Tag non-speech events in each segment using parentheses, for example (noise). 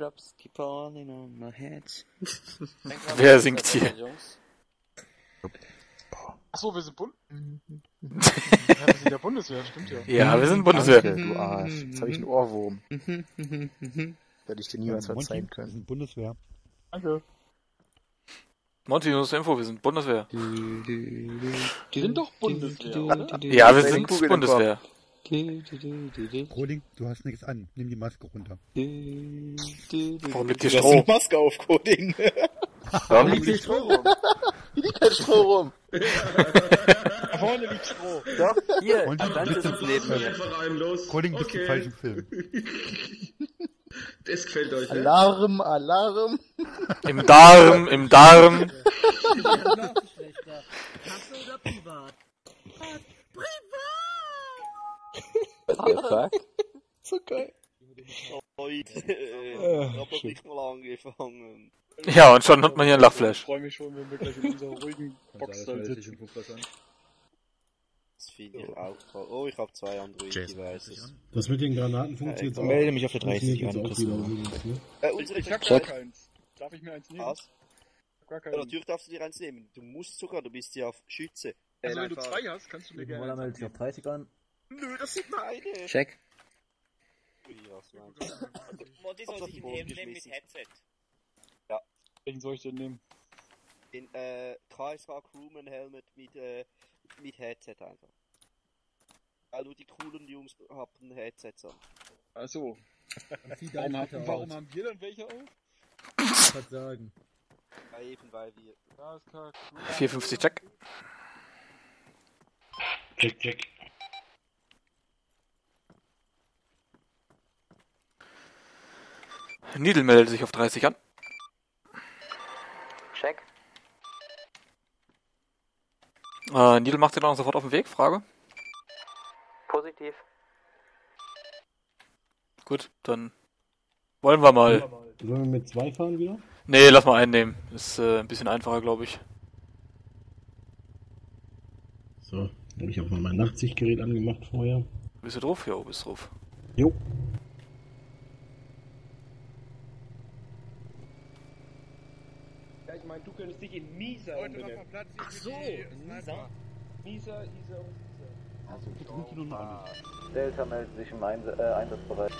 Raindrops keep falling on my head. Wer singt hier? Achso, wir sind Bund. ja, wir sind ja Bundeswehr, stimmt ja. Ja, wir sind Bundeswehr. Danke, du Arsch. Jetzt habe ich einen Ohrwurm. Werde ich dir niemals verzeihen Wir können. sind Bundeswehr. Danke. Monty, nur zur Info, wir sind Bundeswehr. Wir sind doch Bundeswehr, oder? Ja, wir sind Bundeswehr. Coding, du hast nichts an. Nimm die Maske runter. Warum liegt Du hast eine Stroh? Maske auf, Coding. (laughs) Warum liegt hier Stroh rum? Hier liegt kein Stroh rum. (laughs) Da vorne liegt Stroh. Hier, Und- Atlantis ist neben mir. Einfach einem los. Coding bist im falschen Film. (laughs) Das gefällt euch, ne? Alarm, Alarm. Im Darm, im Darm. What the fuck? So geil. Leute, äh, aber nicht mal angefangen. Ja, und schon hat man hier einen Lachflash. Ich freue mich schon, wenn wir gleich in unserer ruhigen Boxstall sitzen. Das finde ich auch toll. Oh, ich habe zwei Android-Devices. Das mit den Granaten funktioniert ich auch. melde mich auf der 30 Funktioniert an, ne? Äh, unsere Ich hab gar keins. Darf ich mir eins nehmen? Was? Ich hab Ja, natürlich darfst du dir eins nehmen. Du musst sogar, du bist ja auf Schütze. Also Äh, wenn du zwei hast, kannst du mir gerne Mola eins meldet sich auf 30 an. Nö, das sind meine. Check. Ui, was meinst du? Monty Hab's soll sich den einen Helm nehmen mit. Headset. Welchen soll ich denn nehmen? Den äh, KSH Crewman Helmet mit, äh, mit Headset einfach. Weil nur die coolen Jungs haben Headsets an. Achso. Sieht (laughs) Warum, haben- warum haben wir dann welche auf? Ich kann sagen. Ja, eben weil wir. KSK 450 Check. Check, check. Needle meldet sich auf 30 an. Check. Äh, Needle macht sich dann auch sofort auf den Weg, Frage. Positiv. Gut, dann wollen wir mal. Sollen wir mit zwei fahren wieder? Nee, lass mal einen nehmen. Ist äh, ein bisschen einfacher, glaube ich. So, habe ich auch mal mein Nachtsichtgerät angemacht vorher. Bist du drauf? Jo, bist drauf. Jo. Ja, ich meine, du könntest dich in Leute, umbenennen. Ach so, Misa? Misa, Isa und Isa. Delta meldet sich im Eins äh, Einsatzbereich.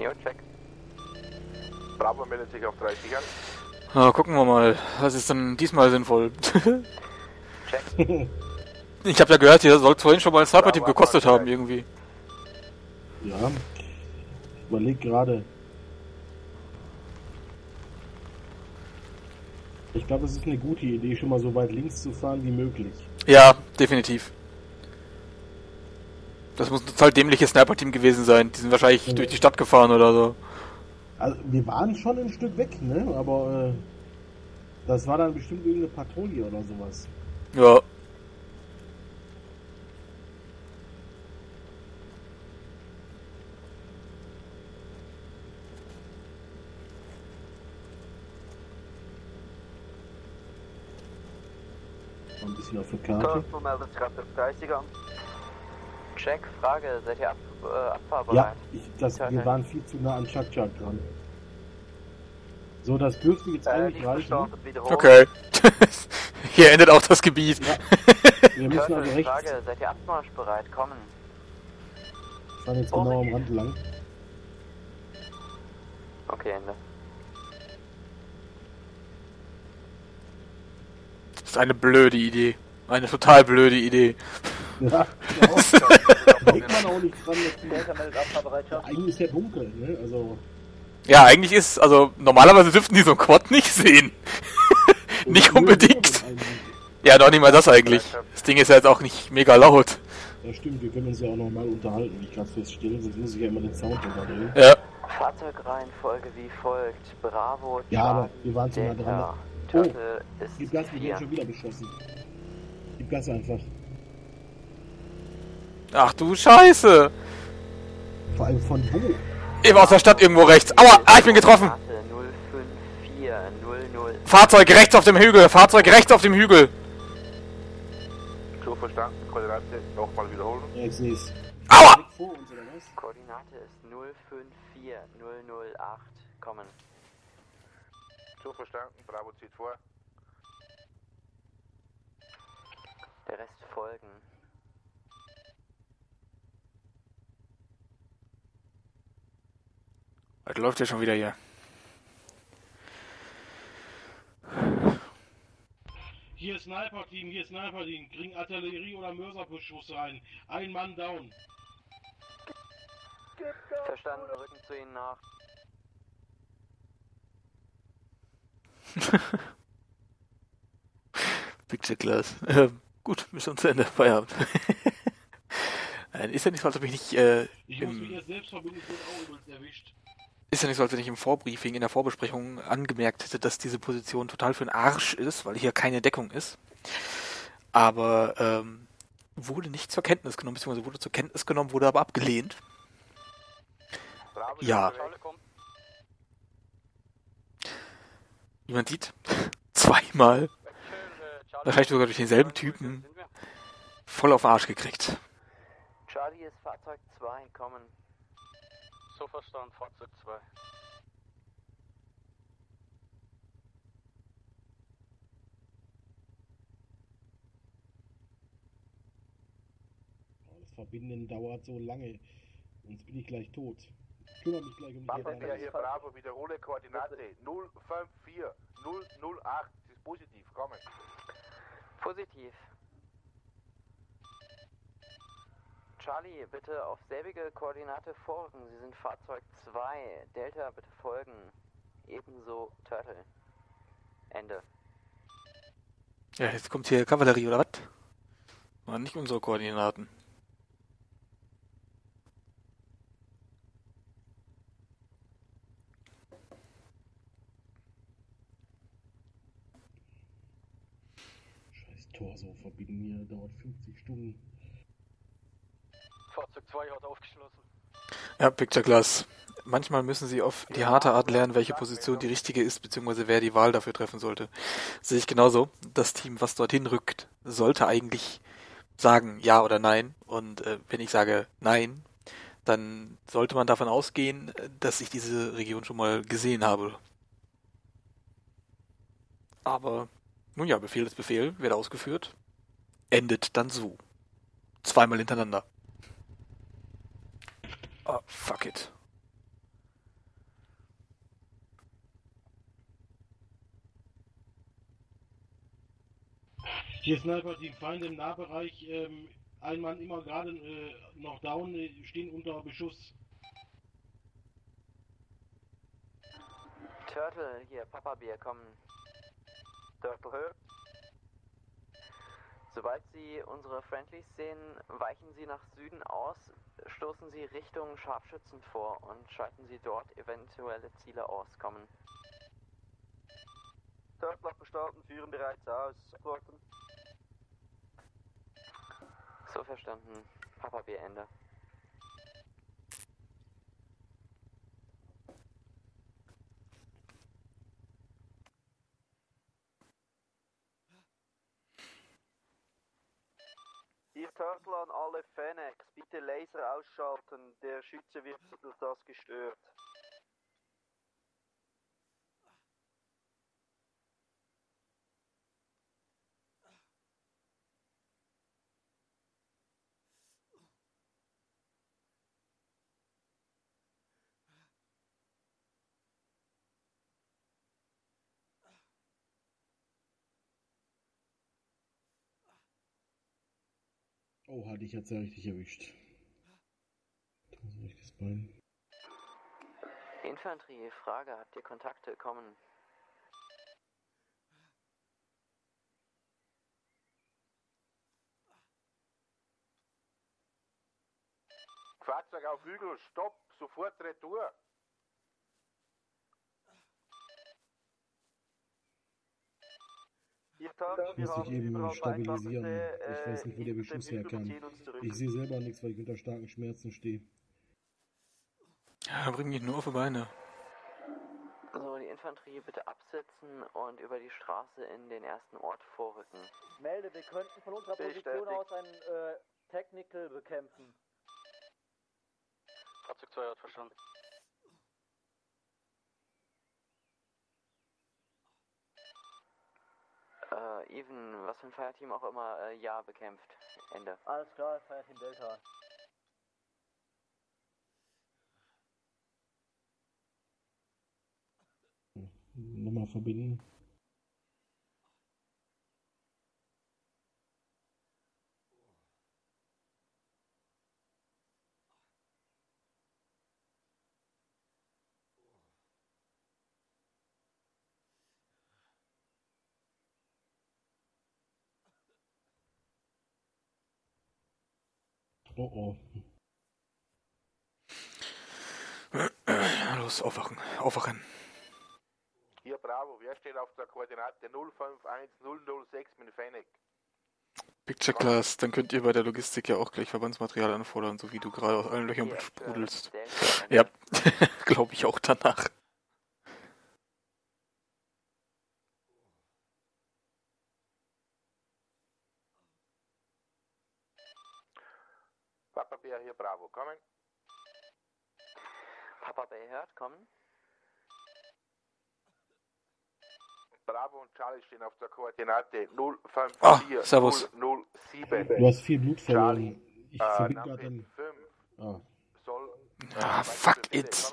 Jo, check. Bravo meldet sich auf 30 an. Na, gucken wir mal. Was ist denn diesmal sinnvoll? Check. (laughs) ich habe ja gehört, ihr sollt vorhin schon mal ein Sniper-Team gekostet haben, irgendwie. Ja. Ich überleg gerade. Ich glaube, es ist eine gute Idee, schon mal so weit links zu fahren wie möglich. Ja, definitiv. Das muss ein total dämliches Sniper-Team gewesen sein. Die sind wahrscheinlich Ja. durch die Stadt gefahren oder so. Also, wir waren schon ein Stück weg, ne? Aber äh, das war dann bestimmt irgendeine Patrouille oder sowas. Ja. Bisschen auf der Karte. Meldet sich auf der 30 an. Check, Frage, seid ihr ab, äh, Ja, abfahrbereit? ich, das, Ja, wir waren viel zu nah an Chuck Chuck dran. So, das dürfte jetzt Äh, eigentlich reichen. Okay. (laughs) Hier endet auch das Gebiet. Wir müssen also rechts. Frage, seid ihr abmarschbereit? Kommen. Wir fahren jetzt genau am Rand lang. Okay, Ende. Das ist eine blöde Idee. Eine total blöde Idee. Ja, (laughs) da denkt man auch nicht dran. dass Delta meldet Abfahrbereitschaft. die- Eigentlich ist ja dunkel, ne? Also, Ja, eigentlich ist, also normalerweise dürften die so einen Quad nicht sehen. (laughs) nicht unbedingt. Ja, doch nicht mal das eigentlich. Das Ding ist ja jetzt auch nicht mega laut. Ja, stimmt, wir können uns ja auch noch mal unterhalten, wenn ich gerade feststelle, sonst muss ich ja immer den Sound runterdrehen. Ja. Fahrzeugreihenfolge wie folgt. Bravo, Ja, aber Charlie, wir waren zu nah dran. Delta. Oh, Turtle ist gib Gas, wir vier. werden schon wieder beschossen. Gib Gas einfach. Ach du Scheiße. Vor allem von wo? Eben aus der Stadt irgendwo rechts. Aua, ah, ich bin getroffen. Karte 05400. Fahrzeug rechts auf dem Hügel. Fahrzeug rechts auf dem Hügel. So verstanden, Koordinate nochmal wiederholen. Ja, ich seh's. Aua! Direkt vor uns, oder was? Koordinate ist 054008. kommen. So verstanden, Bravo zieht vor. Der Rest folgen. Was läuft ja schon wieder hier? Hier Sniper-Team, hier Sniper-Team. Kriegen Artillerie- oder Mörserbeschuss ein. Ein Mann down. Verstanden, rücken zu ihnen nach. (laughs) Picture Class. Ähm, gut, Mission zu Ende. Feierabend. (laughs) Nein, ist ja nicht so, als ob ich nicht, äh, Ich muss im, mich erst selbst verbinden, ich wurde auch erwischt. ist ja nicht so, als wenn ich im Vorbriefing, in der Vorbesprechung angemerkt hätte, dass diese Position total für den Arsch ist, weil hier keine Deckung ist. Aber ähm, wurde nicht zur Kenntnis genommen, beziehungsweise wurde zur Kenntnis genommen, wurde aber abgelehnt. Bravo Ja. zieht weg. Wie man sieht, zweimal, wahrscheinlich sogar durch denselben Typen, voll auf den Arsch gekriegt. Charlie ist Fahrzeug 2, kommen. So verstanden, Fahrzeug 2. Das Verbinden dauert so lange. Sonst bin ich gleich tot. Kümmere mich gleich um die Papa Erde. hier Bravo, wiederhole Koordinate 054 008. Das ist positiv, kommen. Positiv. Charlie, bitte auf selbige Koordinate folgen. Sie sind Fahrzeug 2. Delta, bitte folgen. Ebenso Turtle. Ende. Ja, jetzt kommt hier Kavallerie oder was? Waren nicht unsere Koordinaten. Torso verbinden hier, dauert 50 Stunden. Fahrzeug 2 hat aufgeschlossen. Ja, Picture Class. Manchmal müssen sie auf die harte Art lernen, welche Position die richtige ist, beziehungsweise wer die Wahl dafür treffen sollte. Sehe ich genauso. Das Team, was dorthin rückt, sollte eigentlich sagen ja oder nein. Und äh, wenn ich sage nein, dann sollte man davon ausgehen, dass ich diese Region schon mal gesehen habe. Aber, nun ja, Befehl ist Befehl, wird ausgeführt, endet dann so. Zweimal hintereinander. Oh, fuck it. Hier Sniper-Team, Feinde im Nahbereich. Ähm, ein Mann immer gerade äh, noch down, äh, stehen unter Beschuss. Turtle, hier, Papa Bier, kommen. Hört. Sobald Sie unsere Friendlies sehen, weichen Sie nach Süden aus, stoßen Sie Richtung Scharfschützen vor und schalten Sie dort eventuelle Ziele aus. Kommen. Verstanden, führen bereits aus. So verstanden. Papa Bier, Ende. Hier Turtle an alle Fennex, bitte Laser ausschalten, der Schütze wird durch das gestört. Oh, hatte ich jetzt ja richtig erwischt. So rechtes Bein. Infanterie, Frage, habt ihr Kontakte? Kommen. Fahrzeug auf Hügel, stopp, sofort Retour. Hier Turtle, wir Muss ich haben eben stabilisieren. Ich weiß nicht, wo der äh, Beschuss herkam. Ich sehe selber nichts, weil ich unter starken Schmerzen stehe. Ja, bring mich nur auf die Beine. So, die Infanterie bitte absetzen und über die Straße in den ersten Ort vorrücken. Melde, wir könnten von unserer Position aus ein äh, Technical bekämpfen. Fahrzeug 2 hat verstanden. Even, was für ein Fireteam auch immer, äh, ja bekämpft. Ende. Alles klar, Fireteam Delta. Nochmal verbinden. Oh oh. Los, aufwachen, aufwachen. Hier Bravo, wer steht auf der Koordinate 051006 mit Fennec? Picture Class, dann könnt ihr bei der Logistik ja auch gleich Verbandsmaterial anfordern, so wie du gerade aus allen Löchern sprudelst. Ja, (laughs) glaube ich auch danach. Bär hier Bravo, kommen. Papa Bay hört, kommen. Bravo und Charlie stehen auf der Koordinate 054 Ah, servus. 007. Du hast viel Blut Charlie, verloren. Ich äh, verbinde gerade dann. 5 Ah. soll. Ah, fuck it.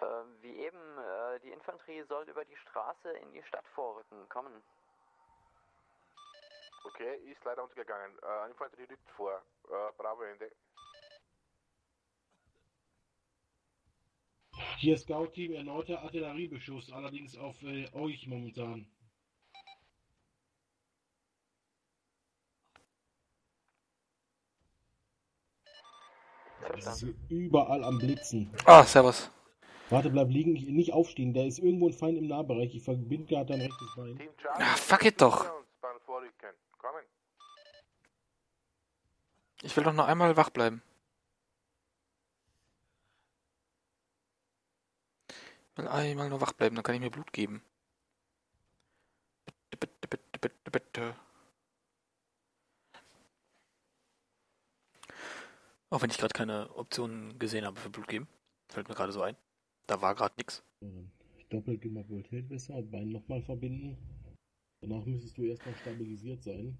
Äh, wie eben, äh, die Infanterie soll über die Straße in die Stadt vorrücken. Kommen. Okay, ist leider untergegangen. Äh, Infanterie rückt vor. Äh, Bravo Ende. Hier Scout-Team, erneuter Artilleriebeschuss, allerdings auf äh, euch momentan. Das ist hier überall am Blitzen. Ah, servus. Warte, bleib liegen, ich- nicht aufstehen. Da ist irgendwo ein Feind im Nahbereich. Ich verbinde gerade dein rechtes Bein. Ah, fuck it doch. wir uns beim Vorrücken. Kommen. Ich will doch noch einmal wach bleiben. Ich will einmal nur wach bleiben, dann kann ich mir Blut geben. Bitte, bitte, bitte, bitte, bitte. Auch wenn ich gerade keine Optionen gesehen habe für Blut geben. Fällt mir gerade so ein. Da war gerade nix. Doppelt Gemobilität besser, Bein nochmal verbinden. Danach müsstest du erstmal stabilisiert sein.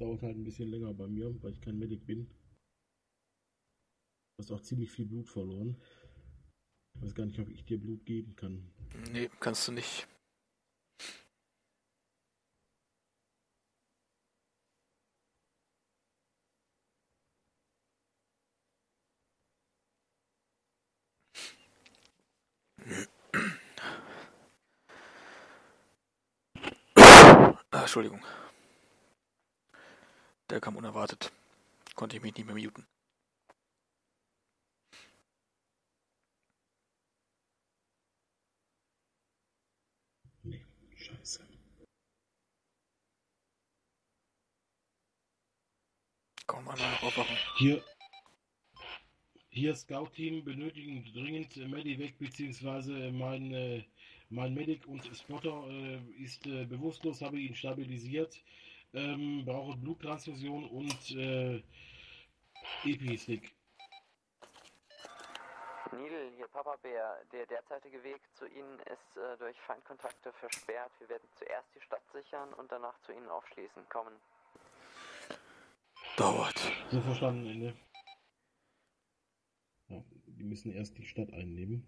Dauert halt ein bisschen länger bei mir, weil ich kein Medic bin. Du hast auch ziemlich viel Blut verloren. Ich weiß gar nicht, ob ich dir Blut geben kann. Nee, kannst du nicht. Ah, Entschuldigung. Der kam unerwartet. Konnte ich mich nicht mehr muten. Scheiße. Komm, einmal noch aufwachen. Hier, hier Scout-Team benötigen dringend Medivac, beziehungsweise mein, äh, mein Medic und Spotter äh, ist äh, bewusstlos, habe ihn stabilisiert, ähm, brauche Bluttransfusion und äh, Epi-Stick. Neil, hier Papa Bär. Der derzeitige Weg zu Ihnen ist äh, durch Feindkontakte versperrt. Wir werden zuerst die Stadt sichern und danach zu Ihnen aufschließen. Kommen. Dauert. So verstanden, Ende. Ja, die müssen erst die Stadt einnehmen.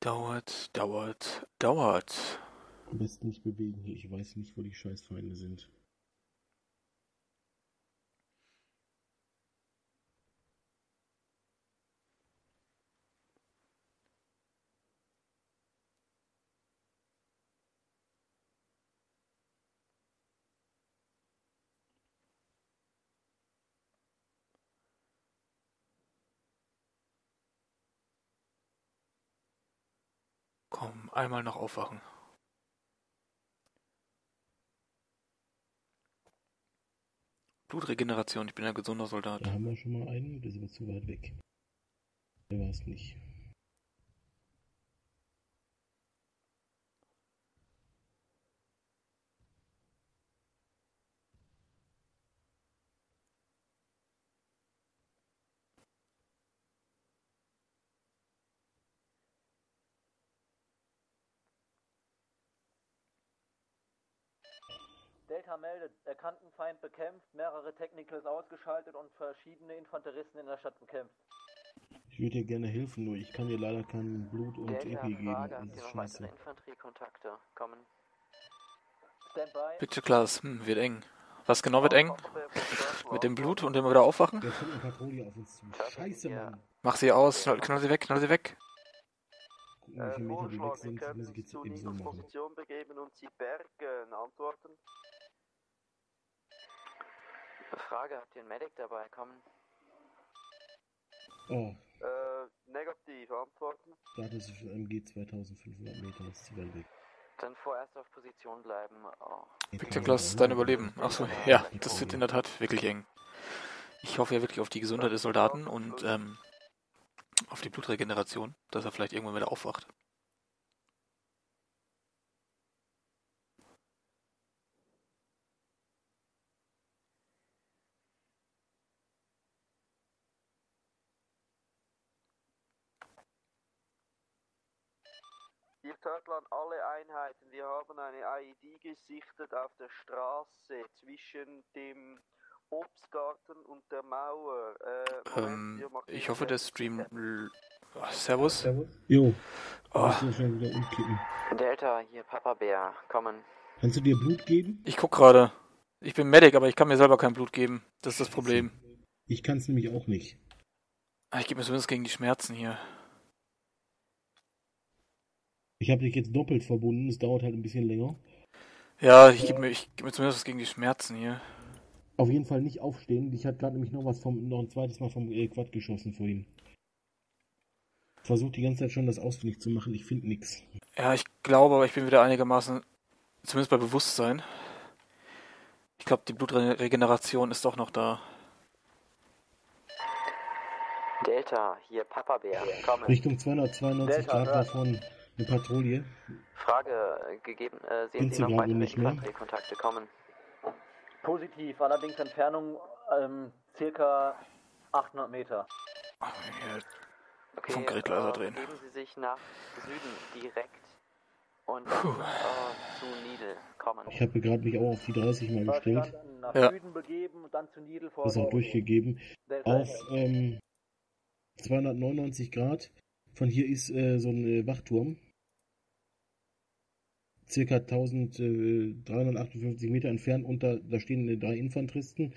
Dauert, dauert, dauert. Besten nicht bewegen hier. Ich weiß nicht, wo die Scheißfeinde sind. Komm, einmal noch aufwachen. Blutregeneration, ich bin ein gesunder Soldat. Da haben wir schon mal einen, der ist aber zu weit weg. Der war es nicht. Delta meldet, erkannten Feind bekämpft, mehrere Technicals ausgeschaltet und verschiedene Infanteristen in der Stadt bekämpft. Ich würde dir gerne helfen, nur ich kann dir leider kein Blut und Delta, EP geben. Frage, Das ist scheiße. Infanteriekontakte? Kommen. Standby. Picture Class, hm, wird eng. Was genau wird eng? Mit dem Blut und dem wieder aufwachen? Da kommt eine Patrouille auf uns zu. Scheiße, Mann. Mach sie aus, knall, sie weg, knall sie weg. Gucken, wie viele Meter die weg Vorschlag, wir sind. ich uns jetzt eben so machen. Position begeben und sie bergen. Antworten? Frage, habt ihr einen Medic dabei? Kommen. Oh, Äh, negativ. Antworten? Status ist MG 2500 Meter, das ist zu weit weg. Dann vorerst auf Position bleiben. Oh. Picture Class, dein Überleben. Achso, ja, das wird in der Tat wirklich eng. Ich hoffe ja wirklich auf die Gesundheit des Soldaten und ähm, auf die Blutregeneration, dass er vielleicht irgendwann wieder aufwacht. Ihr Turtle an alle Einheiten. Wir haben eine IED gesichtet auf der Straße zwischen dem Obstgarten und der Mauer. Äh, Moment, Ähm, wir markieren ich hoffe, der Stream... l- Ah, Servus. Jo. Oh, Muss ja schon wieder umkippen. Delta, hier Papa Bär. Kommen. Kannst du dir Blut geben? ich guck gerade. Ich bin Medic, aber ich kann mir selber kein Blut geben. Das ist das Problem. Ich kann es nämlich auch nicht. Ah, Ich gebe mir zumindest gegen die Schmerzen hier. Ich habe dich jetzt doppelt verbunden, es dauert halt ein bisschen länger. Ja, ich gebe mir, ich geb mir zumindest was gegen die Schmerzen hier. Auf jeden Fall nicht aufstehen. Dich hat gerade nämlich noch was vom, noch ein zweites Mal vom äh, Quad geschossen vorhin. Versuch die ganze Zeit schon das ausfindig zu machen, ich finde nix. Ja, ich glaube, aber ich bin wieder einigermaßen, zumindest bei Bewusstsein. Ich glaube, die Blutregeneration ist doch noch da. Delta, hier Papa Bär. Kommen. Richtung 292 Delta, Grad davon eine Patrouille. Frage äh, gegeben. Äh, sehen Sind Sie Sie noch weitere nicht mehr? Kommen. Positiv, allerdings Entfernung ähm, circa 800 Meter. Hier, Okay, Funkgerätlaser äh, drehen. Begeben Sie sich nach Süden direkt und äh, zu Needle. Kommen. Ich habe gerade mich auch auf die 30 mal gestellt. Nach Ja. Süden begeben und dann zu Needle vor. Das auch durchgegeben. Delta Auf ähm, 299 Grad. Von hier ist äh, so ein äh, Wachturm. Circa 1358 Meter entfernt und da, da stehen äh, drei Infanteristen.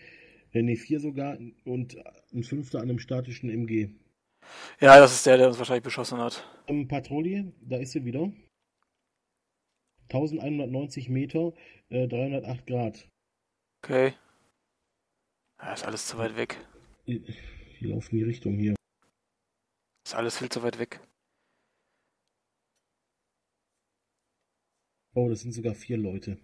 Äh, ne, vier sogar und ein fünfter an einem statischen MG. Ja, das ist der, der uns wahrscheinlich beschossen hat. Ähm, Patrouille, da ist sie wieder. 1190 Meter, äh, 308 Grad. Okay. Ja, ist alles zu weit weg. Äh, Wir laufen in die Richtung hier. Ist alles viel zu weit weg. Oh, das sind sogar vier Leute.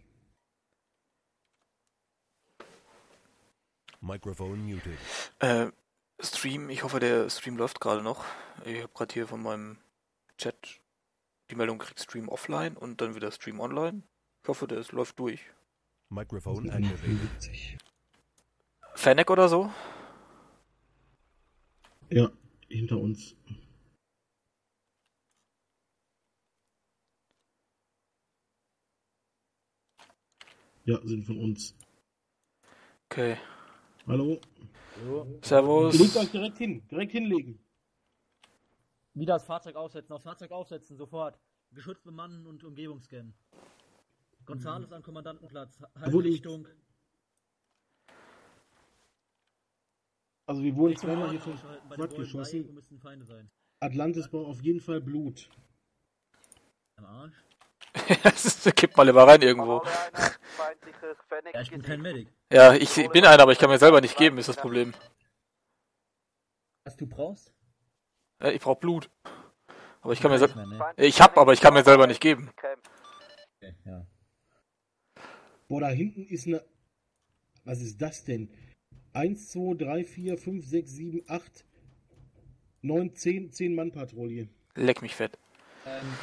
Microphone muted. Äh, Stream, ich hoffe, der Stream läuft gerade noch. Ich habe gerade hier von meinem Chat die Meldung gekriegt, Stream offline und dann wieder Stream online. Ich hoffe, der ist- läuft durch. Sind activated. 51. Fennec oder so? Ja, hinter uns. Ja, sind von uns. Okay. Hallo? Servus. Legt euch direkt hin, direkt hinlegen. Wieder das Fahrzeug aufsetzen, aufs Fahrzeug aufsetzen, sofort. Geschützt bemannen und Umgebung scannen. Gonzales an Kommandantenplatz, Obwohl ich- Halbrichtung. Also wir wurden zweimal hier vom den Quad geschossen. müssen Feinde sein. Atlantis braucht auf jeden Fall Blut. Am Arsch. (laughs) Kipp mal immer rein irgendwo. Alle Einheiten feindliches Fennec Ja, ich bin kein. Medic. Ja, ich bin einer, aber ich kann mir selber nicht geben, ist das Problem. Was du brauchst? Äh, ich brauche Blut. Aber ich kann mir selber. ne? Ich hab, aber ich kann mir selber nicht geben. Okay, ja. Boah, da hinten ist eine. Was ist das denn? 1, 2, 3, 4, 5, 6, 7, 8, 9, 10, 10 Mann Patrouille. Leck mich fett. Ähm,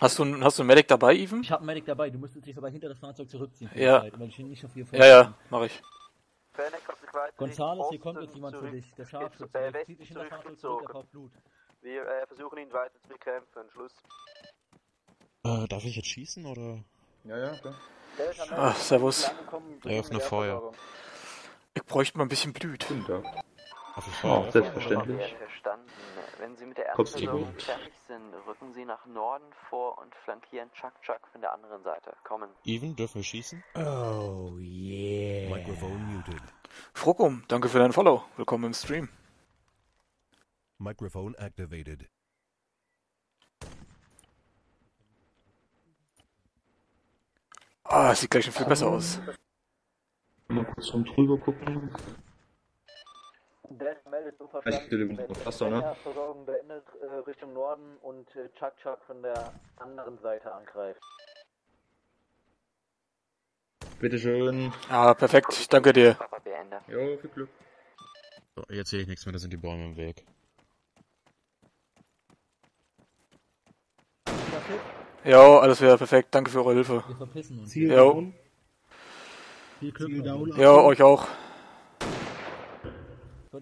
Hast du, einen- hast du einen Medic dabei, Even? ich habe einen Medic dabei, du müsstest dich aber hinter das Fahrzeug zurückziehen. für die Ja. Zeit, weil ich nicht auf hier Ja, ja, mach ich. Gonzales, hier kommt jetzt jemand für zurück- dich. Der Scharfschütze. Der zieht dich hinter das Fahrzeug zurück, er Blut. Wir äh, versuchen ihn weiter zu bekämpfen. Schluss. Äh, darf ich jetzt schießen oder? Ja, ja, klar. Meldet, Ah, servus. Eröffne Feuer. Ich bräuchte mal ein bisschen Blüt. Auf Oh, Selbstverständlich. Verstanden. Wenn Sie mit der Kommst ersten Versorgung gut? fertig sind, rücken Sie nach Norden vor und flankieren Chuck Chuck von der anderen Seite. Kommen. Even, dürfen wir schießen? Oh yeah. Microphone muted. Frokum, danke für dein Follow. Willkommen im Stream. Microphone activated. Ah, sieht gleich schon viel besser aus. Mal kurz rum drüber gucken. Delta meldet so verstanden, doch, ne? Versorgung beendet äh, Richtung Norden und äh, Chuck Chuck von der anderen Seite angreift. Bitteschön. Ah, perfekt. Danke dir. Jo, viel Glück. So, jetzt sehe ich nichts mehr, da sind die Bäume im Weg. Jo, alles wieder perfekt. Danke für eure Hilfe. Wir verpissen uns. Ziel Jo. down. Viel Glück. Ziel down. Jo, euch auch.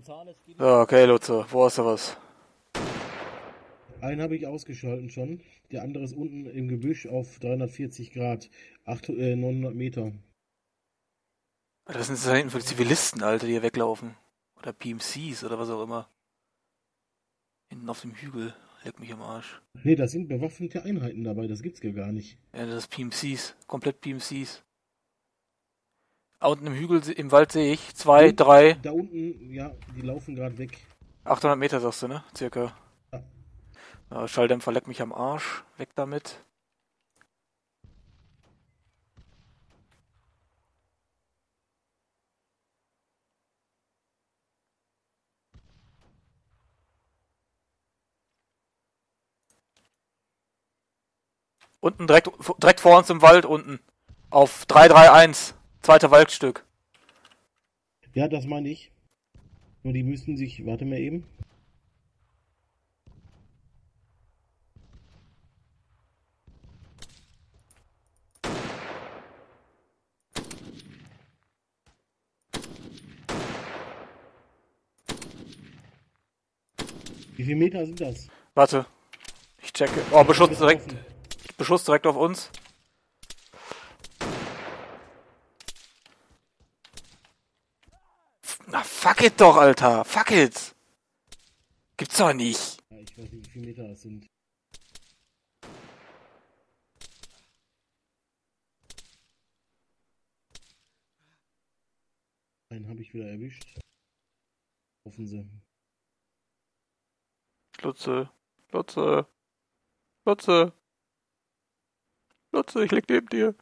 So, okay, Lutze. Wo hast du was? Einen habe ich ausgeschalten schon. Der andere ist unten im Gebüsch auf 340 Grad. 8, äh, 900 Meter. Das sind da hinten für Zivilisten, Alter, die hier weglaufen. Oder PMCs oder was auch immer. Hinten auf dem Hügel. Leck mich am Arsch. Nee, da sind bewaffnete Einheiten dabei. Das gibt's ja gar nicht. Ja, das ist PMCs. Komplett PMCs. Unten im Hügel, im Wald sehe ich. Zwei, Und drei, Da unten, ja, die laufen gerade weg. 800 Meter sagst du, ne? Circa. Ja. Ja, Schalldämpfer leck mich am Arsch. Weg damit. Unten direkt, direkt vor uns im Wald unten. Auf 331. Zweiter Waldstück. Ja, das meine ich. Nur die müssten sich, warte mal eben. Wie viele Meter sind das? Warte. Ich checke. Oh, Beschuss direkt. Beschuss direkt auf uns. Na, fuck it doch, Alter. Fuck it. Gibt's doch nicht. Ja, ich weiß nicht, wie viele Meter das sind. Einen habe ich wieder erwischt. Hoffen sie. Lutze. Lutze. Lutze. Lutze, ich leg neben dir.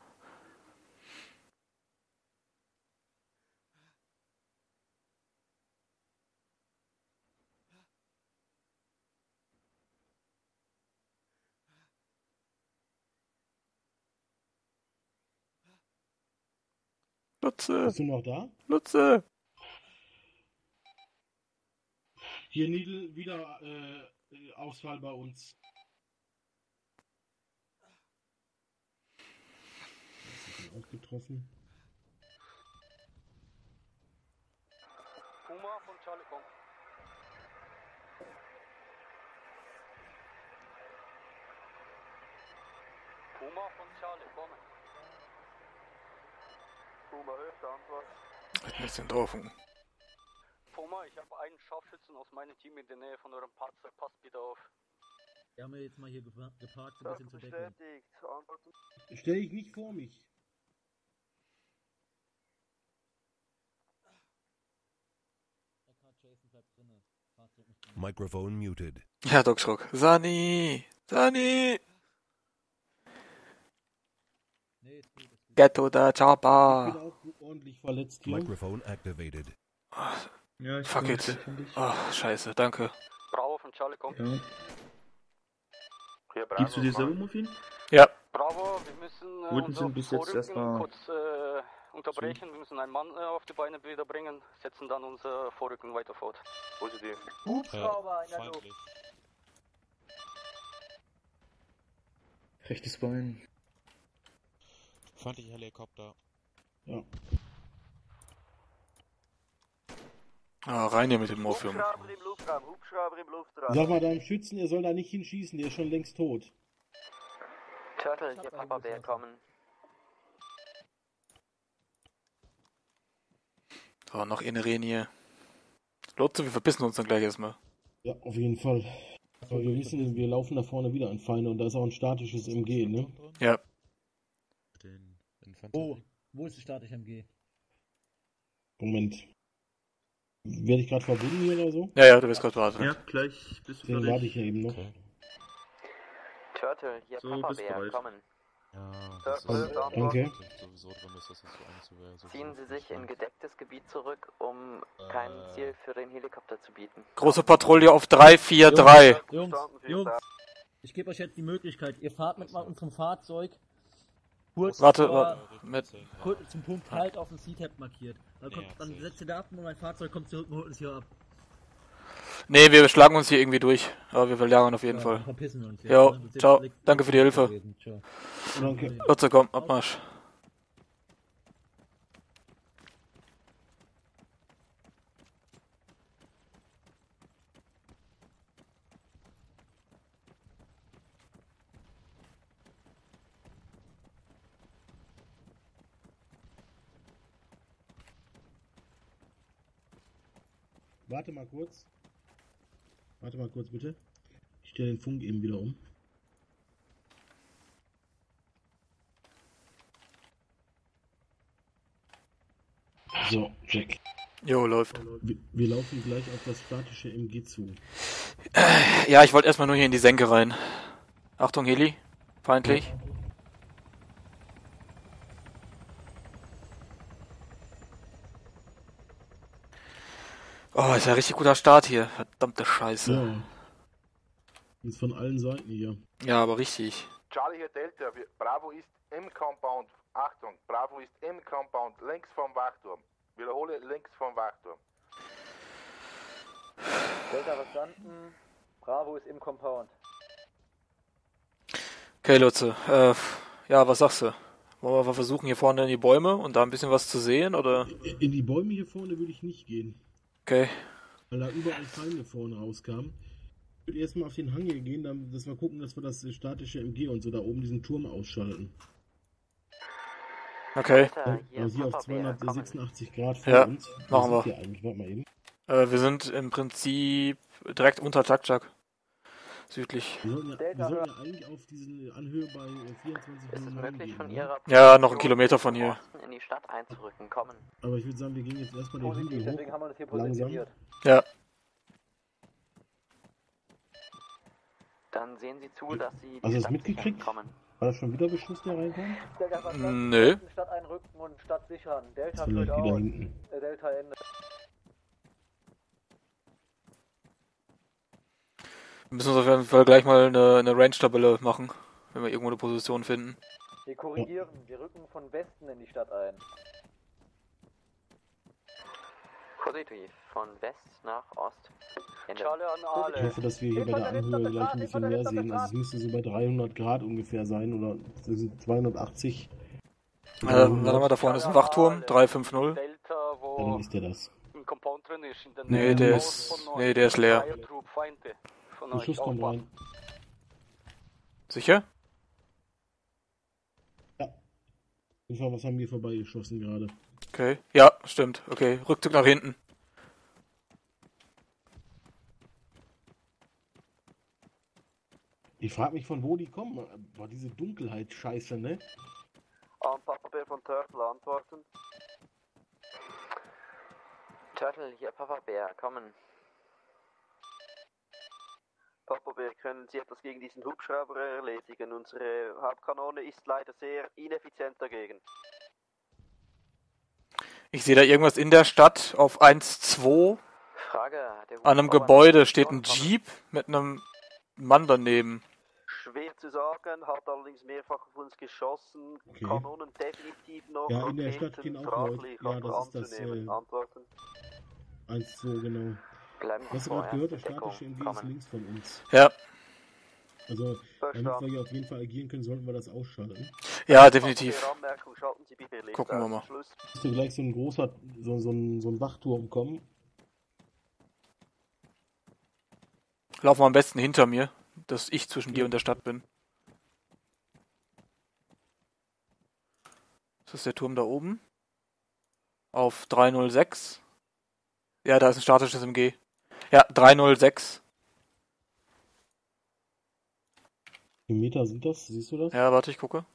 Lutze. Bist du noch da? Lutze. Hier Nidel wieder äh, Ausfall bei uns. Auch getroffen. Puma von Kong. Puma von Charlie, kommen. Puma, hörst du Antwort? Hat nichts in drauf. Puma, ich habe einen Scharfschützen aus meinem Team in der Nähe von eurem Panzer. Passt bitte auf. Wir haben ja jetzt mal hier gepa- geparkt, ein Das bisschen zu decken. Stell ich nicht vor mich. Microphone muted. Ja, Doc Schrock. Sani. Sani. Nee, ist gut, Ghetto da Ich bin auch ordentlich verletzt hier. Microphone activated. Ja, ich Fuck bin it. selbstständig. Oh, scheiße, danke. Bravo von Charlie, komm. Ja. Hier, Gibst du dir selber Morphin? Ja. Bravo, wir müssen äh, unser sind bis jetzt erstmal kurz äh, unterbrechen. Wir müssen einen Mann äh, auf die Beine wieder bringen, setzen dann unser Vorrücken weiter fort. Positiv. Hubschrauber in der Luft. Rechtes Bein. Feindliche Helikopter. Ja. Ah, rein hier mit dem Morphium. Hubschrauber im Luftraum, Hubschrauber im Luftraum. Sag mal deinem Schützen, er soll da nicht hinschießen, der ist schon längst tot. Turtle, hier Papa Bär kommen. So, noch eine hier. Lotze, wir verbissen uns dann gleich erstmal. Ja, auf jeden Fall. Aber wir wissen, wir laufen da vorne wieder an Feinde und da ist auch ein statisches MG, ne? Ja. Wo? Wo ist die statische MG? Moment. Werde ich gerade verbunden hier oder so? Ja, ja, du wirst gerade warten. Ja, gleich bist du Den fertig. warte ich ja eben noch. Turtle, hier So, Papa bist Bär, kommen. Ja, das das ist- ist Danke. sowieso drin ist, dass es so einzuwehren. So Ziehen Sie sich in gedecktes Gebiet zurück, um kein Ziel für den Helikopter zu bieten. Große Patrouille auf 3, 4, 3. Jungs, Jungs, ich gebe euch jetzt die Möglichkeit, ihr fahrt mit mal unserem Fahrzeug kurz Warte, vor- warte, mit- kurz zum Punkt Halt auf dem Seat-Tab markiert. Dann, kommt, dann setzt ihr da ab und mein Fahrzeug kommt zurück und holt uns hier ab. Nee, wir schlagen uns hier irgendwie durch. Aber wir verlagern auf jeden Ja, Fall. verpissen uns jetzt, Jo, ne? Ciao. Danke für die Hilfe. Ciao. Danke. Lotse, komm, Abmarsch. Warte mal kurz. Warte mal kurz bitte. Ich stelle den Funk eben wieder um. So, check. Jo, läuft. Wir, wir laufen gleich auf das statische MG zu. Ja, ich wollte erstmal nur hier in die Senke rein. Achtung, Heli. Feindlich. Oh, ist ja richtig guter Start hier. Verdammte Scheiße. Ja. Ist von allen Seiten hier. Ja, aber richtig. Charlie hier Delta, Bravo ist im Compound. Achtung, Bravo ist im Compound, links vom Wachturm. Wiederhole, links vom Wachturm. Delta verstanden. Bravo ist im Compound. Okay, Lutze. Äh, ja, was sagst du? Wollen wir mal versuchen, hier vorne in die Bäume und da ein bisschen was zu sehen, oder? In die Bäume hier vorne würde ich nicht gehen. Okay. Weil da überall Feinde vorne rauskamen. Ich würde erstmal auf den Hang hier gehen, dann- dass wir gucken, dass wir das statische MG und so da oben diesen Turm ausschalten. Okay. Ja, also hier auf 286 Grad vor Ja, uns. Machen sind wir. wir eigentlich? Warte mal eben. Äh, wir sind im Prinzip direkt unter Takchak. Südlich. Wir sollten ja, wir sollten ja eigentlich auf diese Anhöhe bei äh, 24 Ist es möglich, von Ihrer Ja, noch einen Kilometer von hier. In die Stadt einzurücken? Kommen. Aber ich würde sagen, wir gehen jetzt erstmal den Positiv, Hügel deswegen haben wir hoch. das hier Langsam. positioniert. Ja. Dann sehen Sie zu, dass Sie die Also das Stadt mitgekriegt? sichern. Kommen. War das schon wieder Beschuss, der reinkommt? Delta verstanden. Nö. Stadt einrücken und Stadt sichern. Delta Vielleicht führt wieder aus. hinten. Äh, Delta Ende. Müssen uns auf jeden Fall gleich mal eine, eine Range-Tabelle machen, wenn wir irgendwo eine Position finden. Wir korrigieren. Wir rücken von Westen in die Stadt ein. Positiv. Von West nach Ost. Ende. Ich hoffe, dass wir hier bei der Anhöhe gleich ein bisschen mehr sehen. Also es müsste so bei 300 Grad ungefähr sein oder das sind 280. Äh, haben wir da vorne ist ein Wachturm, 350. Delta, Ja, wo dann ist der das. Nee, der ist- nee, der ist leer. Von euch Schuss kommt rein. Sicher? Auf jeden Fall, was haben wir vorbeigeschossen gerade? Okay. Ja, stimmt. Okay, Rückzug nach hinten. Ich frage mich, von wo die kommen. War diese Dunkelheit scheiße, ne? An Papa Bär von Turtle antworten. Turtle, hier Papa Bär. Kommen. Papa Bär, können Sie etwas gegen diesen Hubschrauber erledigen? Unsere Hauptkanone ist leider sehr ineffizient dagegen. Ich sehe da irgendwas in der Stadt auf 1-2. Frage. Hat der An einem Gebäude steht ein Jeep mit einem Mann daneben. Schwer zu sagen, hat allerdings mehrfach auf uns geschossen. Okay. Kanonen definitiv noch. Ja, in der Stadt stehen auch Leute. Ja, aber das ist das, anzunehmen. äh, Antworten. 1, 2, genau. Bleiben Was du gerade gehört, erste statische. MG ist links von uns. Ja. Also, damit wir hier auf jeden Fall agieren können, sollten wir das ausschalten. Ja, definitiv. Gucken wir mal. Müsste gleich so ein großer, so, so, ein, so ein Wachturm kommen. Lauf mal am besten hinter mir, dass ich zwischen dir und der Stadt bin. Das ist der Turm da oben. Auf 306. Ja, da ist ein statisches MG. Ja, 306. Wie Meter sind das? Siehst du das? Ja, warte, ich gucke.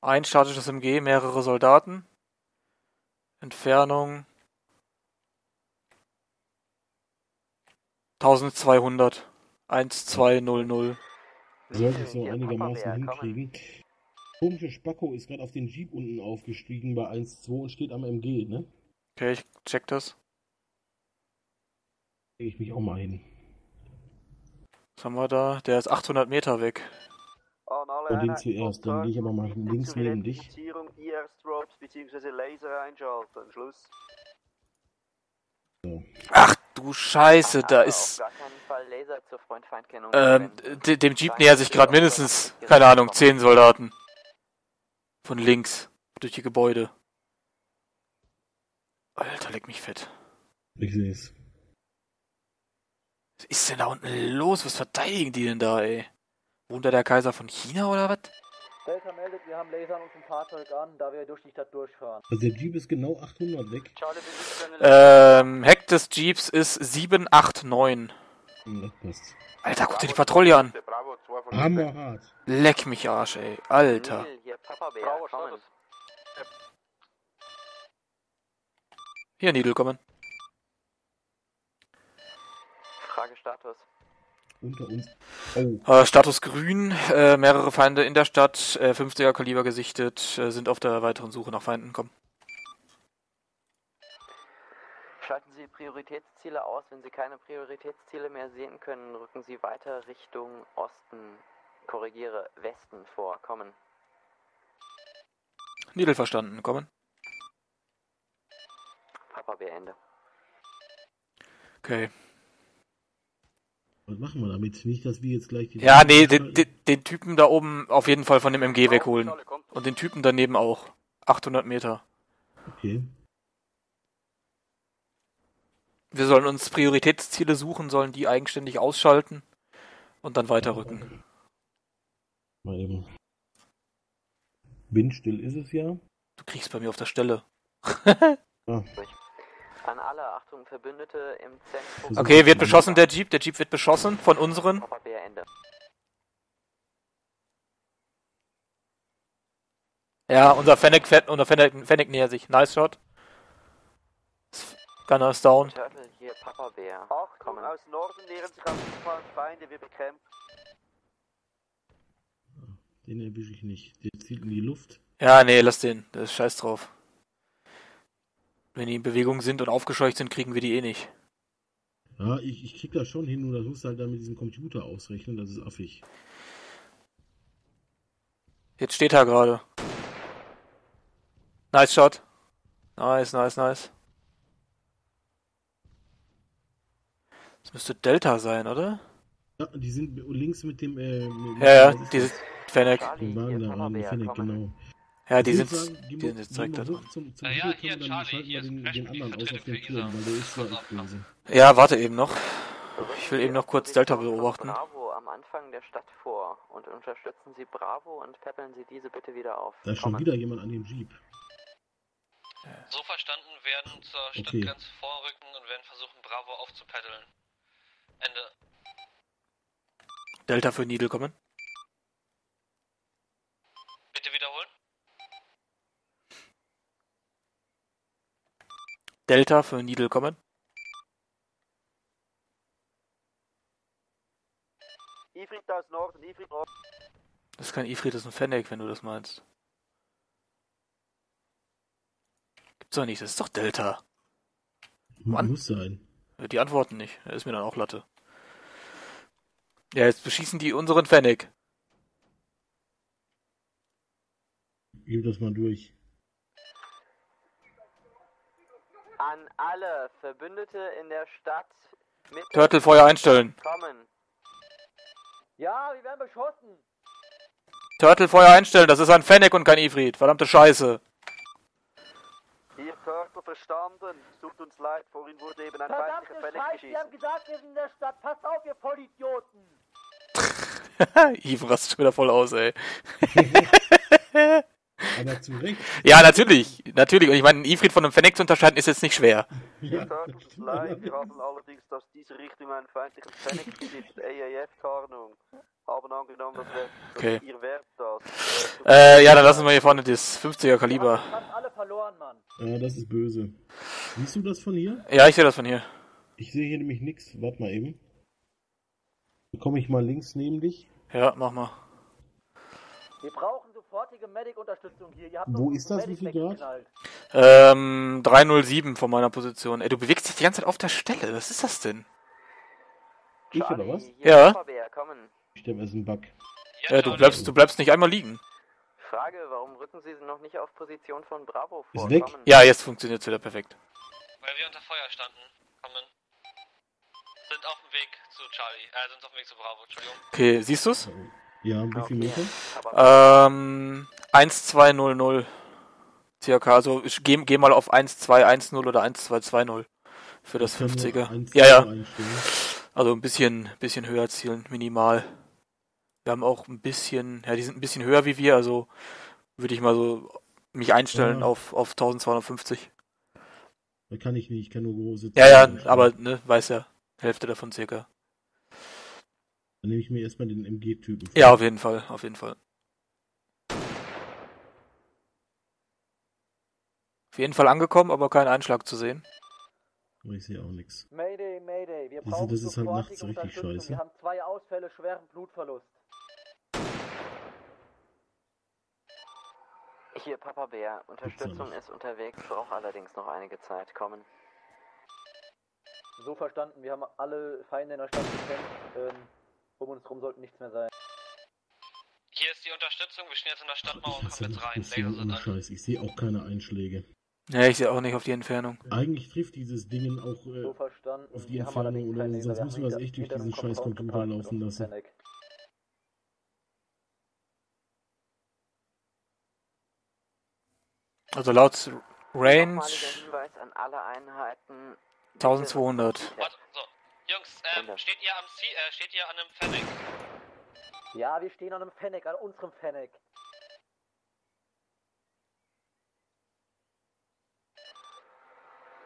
Ein statisches MG, mehrere Soldaten. Entfernung 1200. 1200. Sollte es so einigermaßen hinkriegen. Komische Spacko ist gerade auf den Jeep unten aufgestiegen bei 1,2 und steht am MG, ne? Okay, ich check das. Leg ich mich auch mal hin. Was haben wir da? Der ist 800 Meter weg. Und den zuerst, dann gehe ich aber mal links neben dich. Schluss. Ach du Scheiße, da ist. Ähm, dem Jeep näher sich gerade mindestens, keine Ahnung, 10 Soldaten. Von links. Durch die Gebäude. Alter, leck mich fett. Ich sehe es. Was ist denn da unten los? Was verteidigen die denn da, ey? Wohnt da der Kaiser von China oder was? Delta meldet, wir haben Laser an unserem Fahrzeug an, da wir durch die Stadt durchfahren. Also der Jeep ist genau 800 weg. Ähm, Heck des Jeeps ist 789. Hm, Das passt. Alter, guck dir die Patrouille an. Hammerhart. Leck mich Arsch, ey. Alter. Hier Bravo, kommen. Hier, Needle, kommen. Fragestatus. Unter uns. Oh, Äh, Status grün, äh, mehrere Feinde in der Stadt, äh, 50er Kaliber gesichtet, äh, sind auf der weiteren Suche nach Feinden. Komm. Schalten Sie Prioritätsziele aus. Wenn Sie keine Prioritätsziele mehr sehen können, rücken Sie weiter Richtung Osten. Korrigiere, Westen vor. Kommen. Needle verstanden, kommen. Papa Bär Ende. Okay. Was machen wir damit? Nicht, dass wir jetzt gleich die. Ja, nee, den, den, den Typen da oben auf jeden Fall von dem MG wegholen. Und den Typen daneben auch. 800 Meter. Okay. Wir sollen uns Prioritätsziele suchen, sollen die eigenständig ausschalten und dann weiterrücken. Mal eben. Windstill ist es ja. Du kriegst bei mir auf der Stelle. Ah, An alle, Achtung, Verbündete im Zentrum. Okay, wird beschossen der Jeep. Der Jeep wird beschossen von unseren. Ja, unser Fennec, fährt- unser Fennec, Fennec nähert sich. Nice Shot. Gunner ist down. Turtle, hier Papa Bär. Achtung, Kommen. aus Norden nähern sich auf Feinde, wir bekämpfen. den erwische ich nicht. Der zielt in die Luft. Ja, nee, lass den. Da ist scheiß drauf. Wenn die in Bewegung sind und aufgescheucht sind, kriegen wir die eh nicht. Ja, ich, ich krieg das schon hin, nur das musst du halt dann mit diesem Computer ausrechnen. Das ist affig. Jetzt steht er gerade. Nice Shot. Nice, nice, nice. Das müsste Delta sein, oder? Ja, die sind links mit dem. Äh, mit, Ja, ja, diese? Fennec. Den Wagen da Fennec, genau. Ja, die sind, sagen, die jetzt direkt da dran. hoch Zum, zum ja, hier, Charlie, hier den, den anderen aus auf den weil der ist ja warte eben noch. Ich will eben noch kurz Delta beobachten. Bravo am Anfang der Stadt vor und unterstützen Sie Bravo und peppeln Sie diese bitte wieder auf. Da ist schon wieder jemand an dem Jeep. So verstanden werden zur Okay. Stadtgrenze vorrücken und werden versuchen, Bravo aufzupaddeln. Ende. Delta für Needle kommen. Bitte wiederholen. Delta für Needle kommen. Ifrit aus Norden, Ifrit Norden. Das ist kein Ifrit, das ist ein Fennec, wenn du das meinst. Gibt's doch nicht, das ist doch Delta. Mann. Muss sein. Die antworten nicht. Das ist mir dann auch Latte. Ja, jetzt beschießen die unseren Fennec. Gib das mal durch. An alle Verbündete in der Stadt mit Turtle Feuer einstellen. kommen. Ja, wir werden beschossen. Turtle Feuer einstellen, das ist ein Fennec und kein Ifrit. Verdammte Scheiße. Hier Turtle verstanden. Tut uns leid, vorhin wurde eben ein Verdammte feindlicher Fennec Scheiße, wir haben geschissen. gesagt, wir sind in der Stadt. Passt auf, ihr Vollidioten. Even rastet schon wieder voll aus, ey. (laughs) (laughs) Aber zu Recht. Ja, natürlich. Natürlich. Und ich meine, Ifrit von einem Fennec zu unterscheiden ist jetzt nicht schwer. Leid, wir haben allerdings aus dieser Richtung einen feindlichen Fennec besitzt, AAF-Tarnung. Haben angenommen, dass, wir, dass Okay. ihr werdet das. Äh, ja, dann lassen wir hier vorne das 50er Kaliber. Fast alle verloren, Mann. Ja, das ist böse. Siehst du das von hier? Ja, ich sehe das von hier. Ich sehe hier nämlich nichts. Warte mal eben. Komme ich mal links neben dich. Ja, mach mal. Wir brauchen sofortige Medic-Unterstützung hier. Ihr habt Wo ist das? Wie viel Grad? Ähm, 307 von meiner Position. Ey, du bewegst dich die ganze Zeit auf der Stelle. Was ist das denn? Ich oder was? Ja. Ich der ist ein Bug. Ja, du bleibst, du bleibst nicht einmal liegen. Frage, warum rücken Sie noch nicht auf Position von Bravo vor? Ist weg. Kommen. Ja, jetzt funktioniert es wieder perfekt. Weil wir unter Feuer standen. Kommen. Sind auf dem Weg zu Charlie. Äh, sind auf dem Weg zu Bravo, Entschuldigung. Okay, siehst du's? Ja, wie viel Meter? Ähm, 1200. Circa. Also ich geh, geh mal auf 1210 oder 1220 für das Ich kann nur 50er. 1, Ja, ja. 2. Also ein bisschen, bisschen höher zielen, minimal. Wir haben auch ein bisschen, ja, die sind ein bisschen höher wie wir, also würde ich mal so mich einstellen Ja. auf, auf 1250. Da kann ich nicht, ich kann nur große Ja, ja, Zahlen einstellen. aber ne, weiß ja, Hälfte davon circa. Dann nehme ich mir erstmal den MG-Typen. Ja, auf jeden Fall, auf jeden Fall. Auf jeden Fall angekommen, aber kein Einschlag zu sehen. Aber ich sehe auch nichts. Mayday, Mayday. Wir du, brauchen das ist halt sofortige nachts richtig Unterstützung. scheiße. Wir haben zwei Ausfälle, schweren Blutverlust. Hier, Papa Bär. Unterstützung ist unterwegs, braucht allerdings noch einige Zeit. Kommen. So verstanden, wir haben alle Feinde in der Stadt gekämpft. Ähm, um uns rum sollten nichts mehr sein. Hier ist die Unterstützung. Wir stehen jetzt in der Stadtmauer und kommen jetzt rein. Laser sind ohne an. Scheiß. Ich sehe auch keine Einschläge. Ja, ich sehe auch nicht auf die Entfernung. Eigentlich trifft dieses Ding auch äh, So verstanden. auf die Entfernung oder keine sonst müssen wir das haben echt durch diesen scheiß Computer laufen lassen. Also laut Range Nochmaliger Hinweis an alle Einheiten. 1200. Warte, so. Jungs, ähm, steht ihr am Ziel, äh, steht ihr an einem Fennec? Ja, wir stehen an einem Fennec, an unserem Fennec.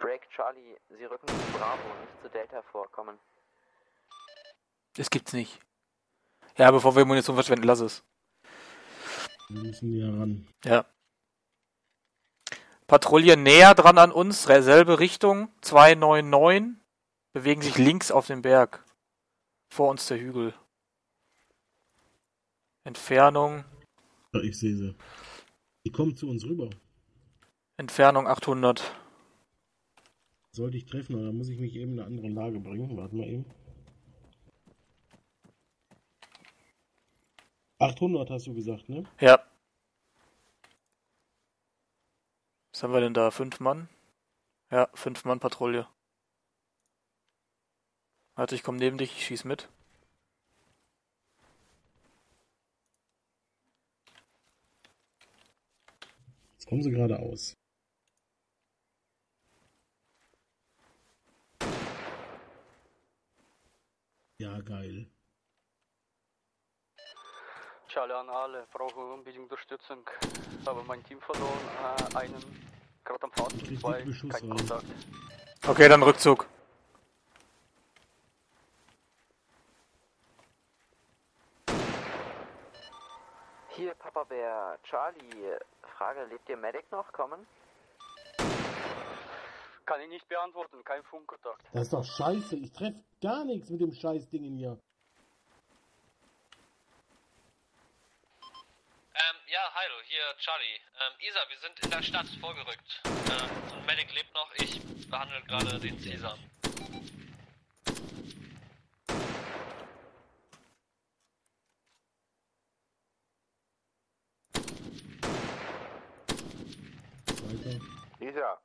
Break Charlie, Sie rücken zu Bravo, nicht zu Delta vorkommen. Das gibt's nicht. Ja, bevor wir Munition verschwenden, lass es. Wir müssen näher ran. Ja. Patrouille näher dran an uns, selbe Richtung, 299. Bewegen sich links auf den Berg. Vor uns der Hügel. Entfernung, Ja, ich sehe sie. Die kommen zu uns rüber. Entfernung 800. Sollte ich treffen, da muss ich mich eben in eine andere Lage bringen. Warte mal eben. 800 hast du gesagt, ne? Ja. Was haben wir denn da? Fünf Mann? Ja, fünf Mann Patrouille. Warte, ich komme neben dich, ich schieß mit. Jetzt kommen sie gerade aus. Ja, geil. Charlie an alle, brauche unbedingt Unterstützung. Habe mein Team verloren, äh, einen gerade am Fahrten, krieg zwei, kein. Kontakt. Okay, dann Rückzug. Hier, Papa Bär, Charlie. Frage, lebt ihr Medic noch? Kommen? Kann ich nicht beantworten, kein Funkkontakt. Das ist doch scheiße. Ich treffe gar nichts mit dem Scheißding hier. Ähm, ja, hallo, hier Charlie. Ähm, Isa, wir sind in der Stadt vorgerückt. Ähm, und Medic lebt noch. Ich behandle gerade den Caesar. Weiter. Isa,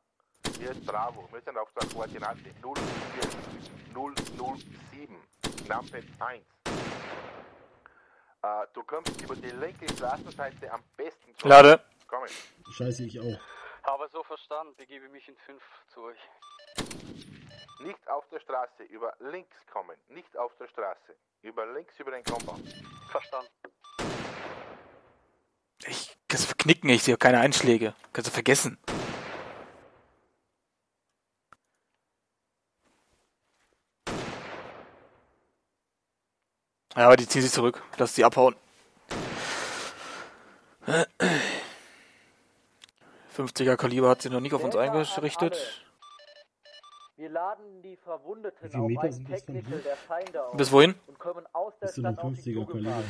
hier ist Bravo. Wir sind auf der Koordinate 04007. Knappe 1. Äh, du kommst über die linke Straßenseite am besten zu. Lade. Komm. Scheiße, ich auch. Habe so verstanden, begebe mich in fünf zu euch. Nicht auf der Straße, über links kommen. Nicht auf der Straße. Über links über den Compound. Verstanden. Ich Kannst du verknicken, ich sehe keine Einschläge. Kannst du vergessen. Ja, aber die ziehen sich zurück. Lass die abhauen. 50er Kaliber hat sie noch nicht auf uns eingerichtet. Wir laden die Verwundeten Wie viele auf Meter ein sind das von Technical der Feinde aus Bis wohin? und kommen aus der Bis zu auf sie 50er zugefahren.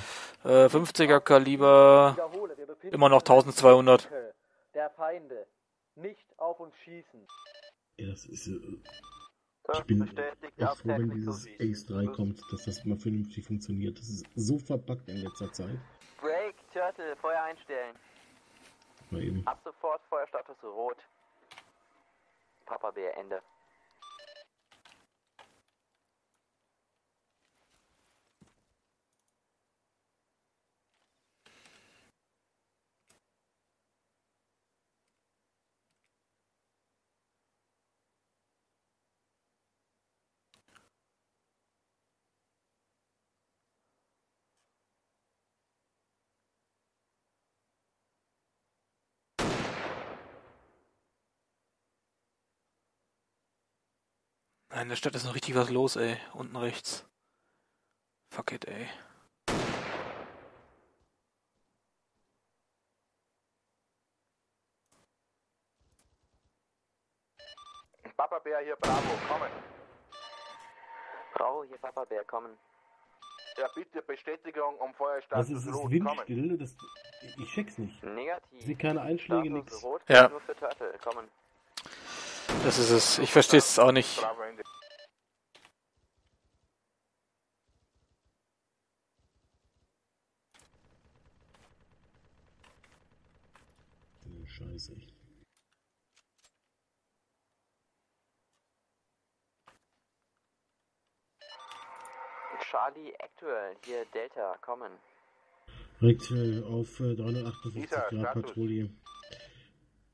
Kaliber. Äh, 50er Kaliber. Immer noch uns im 1200. Technical Der Feinde. Nicht auf uns schießen. Ja, das ist. Äh, ich bin echt froh, wenn dieses. Ace 3 kommt, dass das mal vernünftig funktioniert. Das ist so verpackt in letzter Zeit. Break, Turtle, Feuer einstellen. Mal eben. Ab sofort Feuerstatus rot. Papa Bär, Ende. Nein, in der Stadt ist noch richtig was los, ey. Unten rechts. Fuck it, ey. Papa Bär hier, Bravo, kommen. Bravo, hier Papa Bär, kommen. Ja, bitte Bestätigung um Was Feuerstatus ist es? Rot, kommen. Windstill? Das, ich ich check's nicht. Negativ. Ich sehe keine Einschläge, Status nix. rot, Ja. nur für Turtle, kommen. Das ist es. Ich verstehe es auch nicht. Scheiße. Charlie Actual, hier Delta, kommen. Direkt äh, auf äh, 358 Isa, Grad. Patrouille.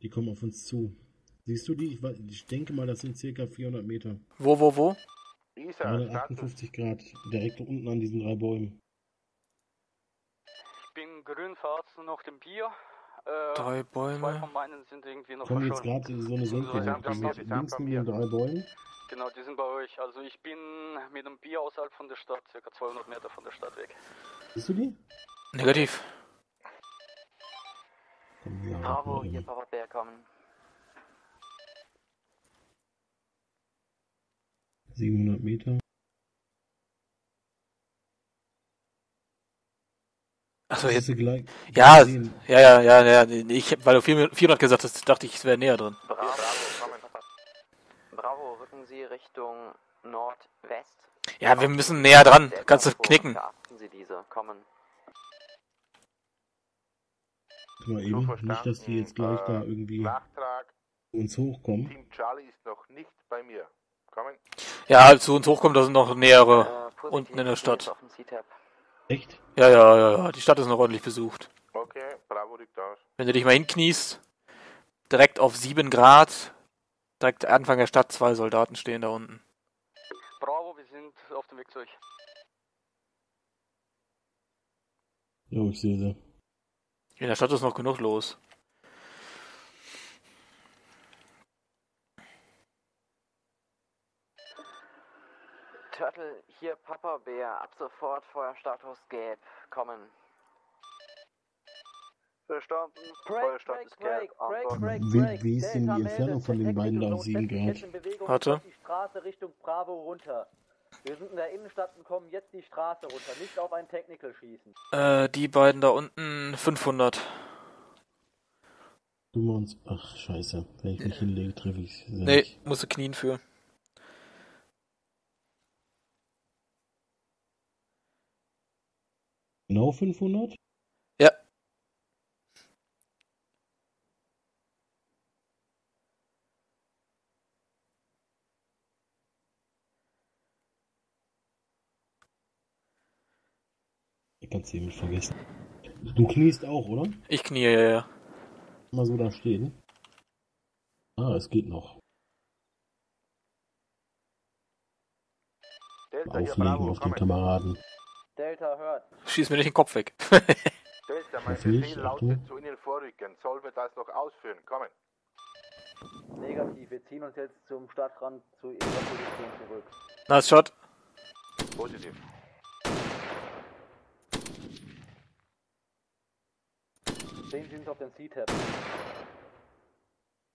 Die kommen auf uns zu. Siehst du die? Ich, ich denke mal, das sind circa 400 Meter. Wo, wo, wo? Isa, Status. 358 Grad. Direkt unten an diesen drei Bäumen. Ich bin grün verarzt nach dem Bier. Äh, Drei Zwei Bäume. von meinen sind irgendwie noch Kommen jetzt gerade so eine Senke Also, Die sind links bei neben den drei Bäumen. Genau, die sind bei euch. Also ich bin mit einem Bier außerhalb von der Stadt, circa 200 Meter von der Stadt weg. Siehst du die? Negativ. Bravo, eben. Papa Bär, kommen. 700 Meter. Achso, jetzt. Ja, ja, ja, ja, ja. Ich, weil du 400 gesagt hast, dachte ich, es wäre näher drin. Bravo, kommen. Bravo, rücken Sie Richtung Nordwest. Ja, wir müssen näher dran. Kannst du knicken. Guck mal eben. Nicht, dass die jetzt gleich da irgendwie Nachtrag, uns hochkommen. Team Charlie ist noch nicht bei mir. Ja, zu uns hochkommen, da sind noch nähere Äh, unten in der Stadt. Echt? Ja, ja, ja, ja. Die Stadt ist noch ordentlich besucht. Okay, Bravo rückt aus. Wenn du dich mal hinkniest, direkt auf 7 Grad, direkt Anfang der Stadt, zwei Soldaten stehen da unten. Bravo, wir sind auf dem Weg zu euch. Jo, ich sehe sie. In der Stadt ist noch genug los. Turtle, hier Papa Bär, ab sofort Feuerstatus gelb, kommen. Verstanden. Ist gelb. break, break, break, Wie- ist denn die Entfernung von den beiden da auf Zone sieben setzt sich Grad? Warte. die Straße Richtung Bravo runter. Wir sind in der Innenstadt und kommen jetzt die Straße runter, nicht auf ein Technical schießen. Äh, die beiden da unten 500. Tun wir uns. Ach, scheiße. Wenn ich mich hinlege, treffe ich sie Nee, nicht. musst du knien für. Genau 500? Ja. Ich kann's eben vergessen. Du kniest auch, oder? Ich knie, ja, ja. Mal so da stehen. Ah, es geht noch. Auflegen auf den. Kameraden. Delta hört. Schieß mir nicht den Kopf weg. (laughs) Delta mein Befehl ich? lautet zu Ihnen vorrücken. Sollen wir das noch ausführen? Kommen. Negativ, wir ziehen uns jetzt zum Stadtrand zu ihrer Position zurück. Nice Shot. Positiv. Sehen Sie uns auf den C-Tab.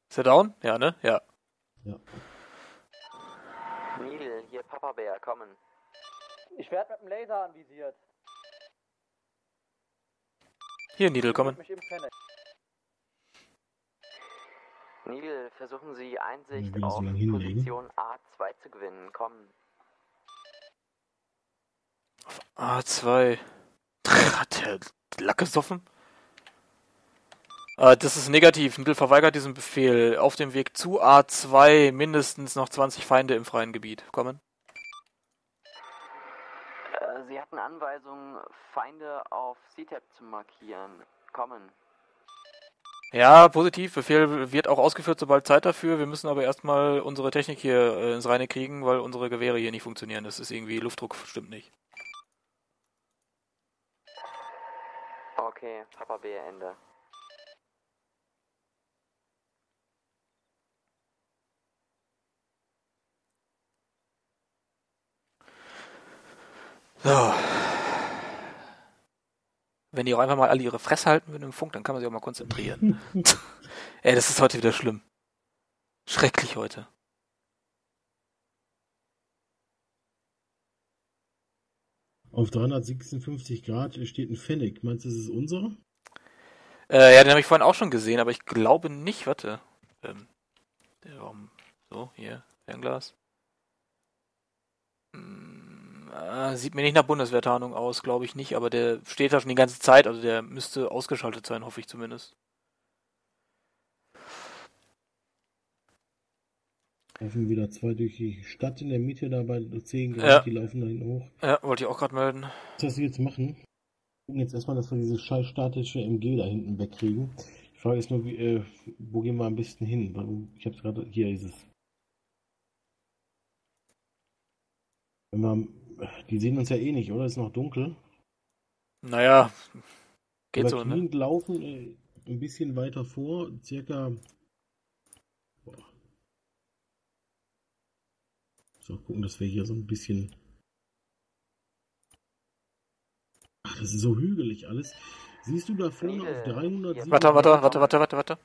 Ist er down? Ja, ne? Ja. Neil, hier Papa Bär, kommen. Ich werde mit dem Laser anvisiert. Hier, Ich kommen. Neil, versuchen Sie Einsicht so auf hinlegen. Position A2 zu gewinnen. Kommen. A2. (laughs) Hat der Lack gesoffen? Ah, das ist negativ. Needle verweigert diesen Befehl. Auf dem Weg zu A2 mindestens noch 20 Feinde im freien Gebiet. Kommen. Sie hatten Anweisungen, Feinde auf C-Tab zu markieren. Kommen. Ja, positiv. Befehl wird auch ausgeführt, sobald Zeit dafür. Wir müssen aber erstmal unsere Technik hier äh, ins Reine kriegen, weil unsere Gewehre hier nicht funktionieren. Das ist irgendwie, Luftdruck stimmt nicht. Okay, Papa Bär, Ende. So. Wenn die auch einfach mal alle ihre Fresse halten würden im Funk, dann kann man sich auch mal konzentrieren. (laughs) Ey, das ist heute wieder schlimm. Schrecklich heute. Auf 356 Grad steht ein Fennec. Meinst du, das ist unser? Äh, ja, den habe ich vorhin auch schon gesehen, aber ich glaube nicht. Warte. Ähm, der, warum? So, hier, Fernglas. Hm, äh, sieht mir nicht nach Bundeswehrtarnung aus, glaube ich nicht, aber der steht da schon die ganze Zeit, also der müsste ausgeschaltet sein, hoffe ich zumindest. Laufen wieder zwei durch die Stadt in der Mitte, da bei 10 Grad, Ja. die laufen da hinten hoch. Ja, wollte ich auch gerade melden. Was wir jetzt machen? Gucken jetzt erstmal, dass wir diese scheiß statische MG da hinten wegkriegen. Die Frage ist nur, wie, äh, wo gehen wir am besten hin? Weil Ich hab's gerade, hier ist es. Wenn wir, die sehen uns ja eh nicht, oder? Ist noch dunkel. Naja, geht Aber so, ne? laufen äh, ein bisschen weiter vor, circa. Boah. So, gucken, dass wir hier so ein bisschen. Ach, das ist so hügelig alles. Siehst du da vorne auf 300? Warte, warte, warte, warte, warte, warte.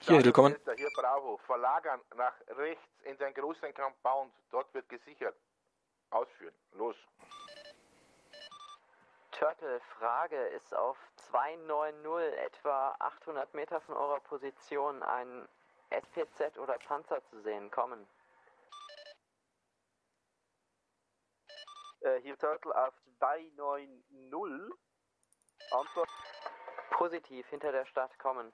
Hier, willkommen. Hier Bravo. Verlagern nach rechts in den großen Compound. Dort wird gesichert. Ausführen. Los. Turtle, Frage, ist auf 290 etwa 800 Meter von eurer Position ein SPZ oder Panzer zu sehen? Kommen. Äh, hier Turtle auf 290. Antwort. Positiv, hinter der Stadt kommen.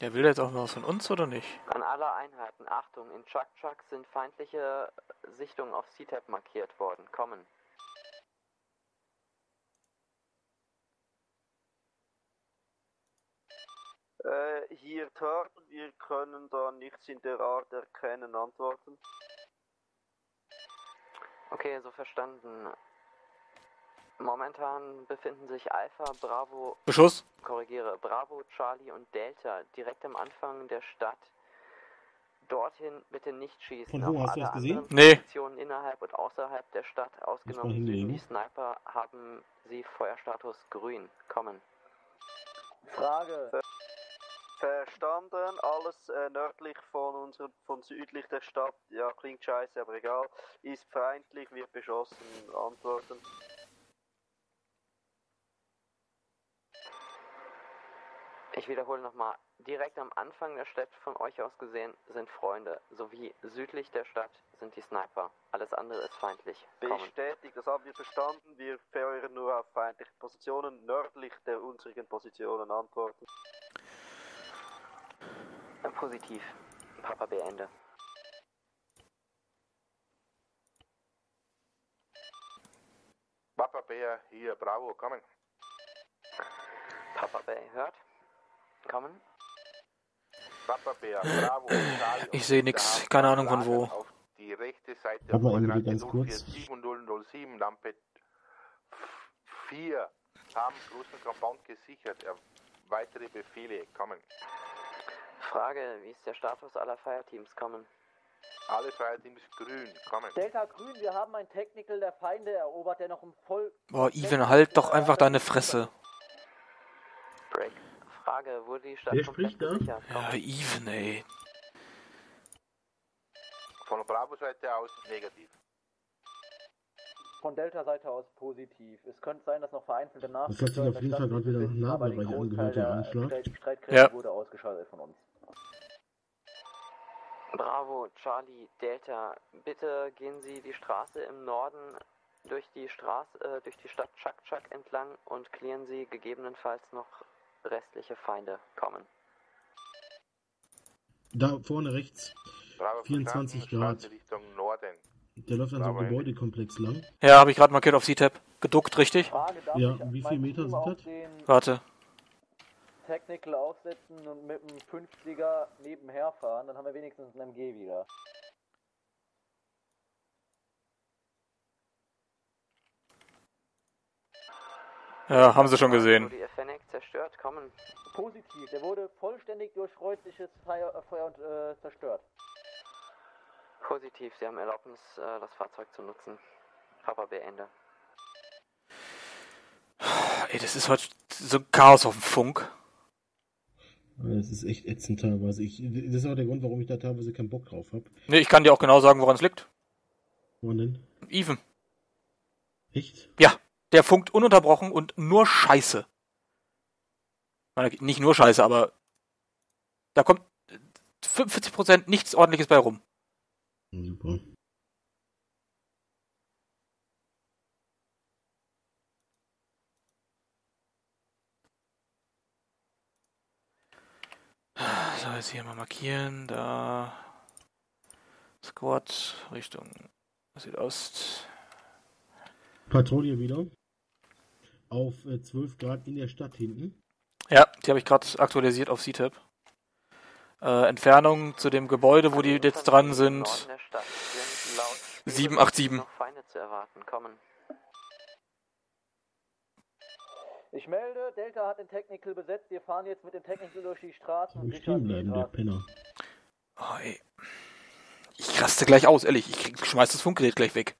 Der will jetzt auch noch was von uns oder nicht? An alle Einheiten, Achtung, in Chuck Chuck sind feindliche Sichtungen auf C-Tab markiert worden. Kommen. Äh, hier Turtle, wir können da nichts in der Art erkennen. Antworten. Okay, so verstanden. Momentan befinden sich Alpha, Bravo, Beschuss? korrigiere, Bravo, Charlie und Delta direkt am Anfang der Stadt. Dorthin bitte nicht schießen. Von wo, hast du das gesehen? Nee. Positionen innerhalb und außerhalb der Stadt, ausgenommen die Sniper, haben sie Feuerstatus grün. Kommen. Frage. Verstanden, alles äh, nördlich von unserer, von südlich der Stadt, ja klingt scheiße, aber egal, ist feindlich, wird beschossen. Antworten. Ich wiederhole nochmal. Direkt am Anfang der Stadt von euch aus gesehen sind Freunde, sowie südlich der Stadt sind die Sniper. Alles andere ist feindlich. Kommen. Bestätigt, das haben wir verstanden. Wir feuern nur auf feindliche Positionen, nördlich der unsrigen Positionen. Antworten. Positiv. Papa B Ende. Papa Bär, hier Bravo. Kommen. Papa B hört. Kommen. Papa Bär, Bravo, (clears throat) Charlie Ich sehe nix, keine Ahnung von wo. auf die rechte Seite Warte mal, Emily, ganz kurz. 047007, Lampe 4, haben großen Compound gesichert. Er, weitere Befehle kommen. Frage, wie ist der Status aller Fireteams? Kommen. Alle Fireteams grün, kommen. Delta Grün, wir haben ein Technical der Feinde erobert, der noch im Voll... Boah, Even, halt doch einfach deine Fresse. Break. Frage, wurde die Stadt Wer spricht da? Ja, Even, ey. Von Bravo-Seite aus negativ. Von Delta-Seite aus positiv. Es könnte sein, dass noch vereinzelte Das hört sich Nachrichten auf jeden Fall gerade wieder nach Nahbereich angehört, der Anschlag. Streit- Streitkräfte Ja. wurde ausgeschaltet von uns. Bravo, Charlie, Delta, bitte gehen Sie die Straße im Norden durch die Straße, äh, durch die Stadt Chak Chak entlang und klären Sie gegebenenfalls noch restliche Feinde. Kommen. Da vorne rechts. Bravo 24 verstanden, Grad. Straße Richtung Norden. Der läuft an so einem. Gebäudekomplex lang. Ja, habe ich gerade markiert auf C-Tab. Geduckt, richtig? Frage, Ja, wie mein viel Meter sind das? Warte. Technical aufsetzen und mit dem 50er nebenher fahren, dann haben wir wenigstens ein MG wieder. Ja, haben sie schon gesehen. Zerstört? Kommen. Positiv, der wurde vollständig durch freundliches Feuer, äh, Feuer und, äh, zerstört. Positiv, Sie haben Erlaubnis, äh, das Fahrzeug zu nutzen. Papa Ende. Ey, das ist heute so ein Chaos auf dem Funk. Das ist echt ätzend teilweise. Ich, das ist auch der Grund, warum ich da teilweise keinen Bock drauf habe. Nee, ich kann dir auch genau sagen, woran es liegt. Woran denn? Even. Echt? Ja, der funkt ununterbrochen und nur Scheiße. Nicht nur Scheiße, aber da kommt 45% nichts ordentliches bei rum. Super. So, jetzt hier mal markieren. Da. Squad Richtung Südost. Patrouille wieder. Auf äh, 12 Grad in der Stadt hinten. Ja, die habe ich gerade aktualisiert auf CTAP. Äh, Entfernung zu dem Gebäude, wo die jetzt dran sind. Norden der Stadt sind laut Spielbericht 787. noch Feinde zu erwarten. Kommen. Ich melde, Delta hat den Technical besetzt, wir fahren jetzt mit dem Technical durch die Straßen und stehen bleiben, der Penner. Oh, ey. Ich raste gleich aus, ehrlich. Ich krieg, schmeiß das Funkgerät gleich weg.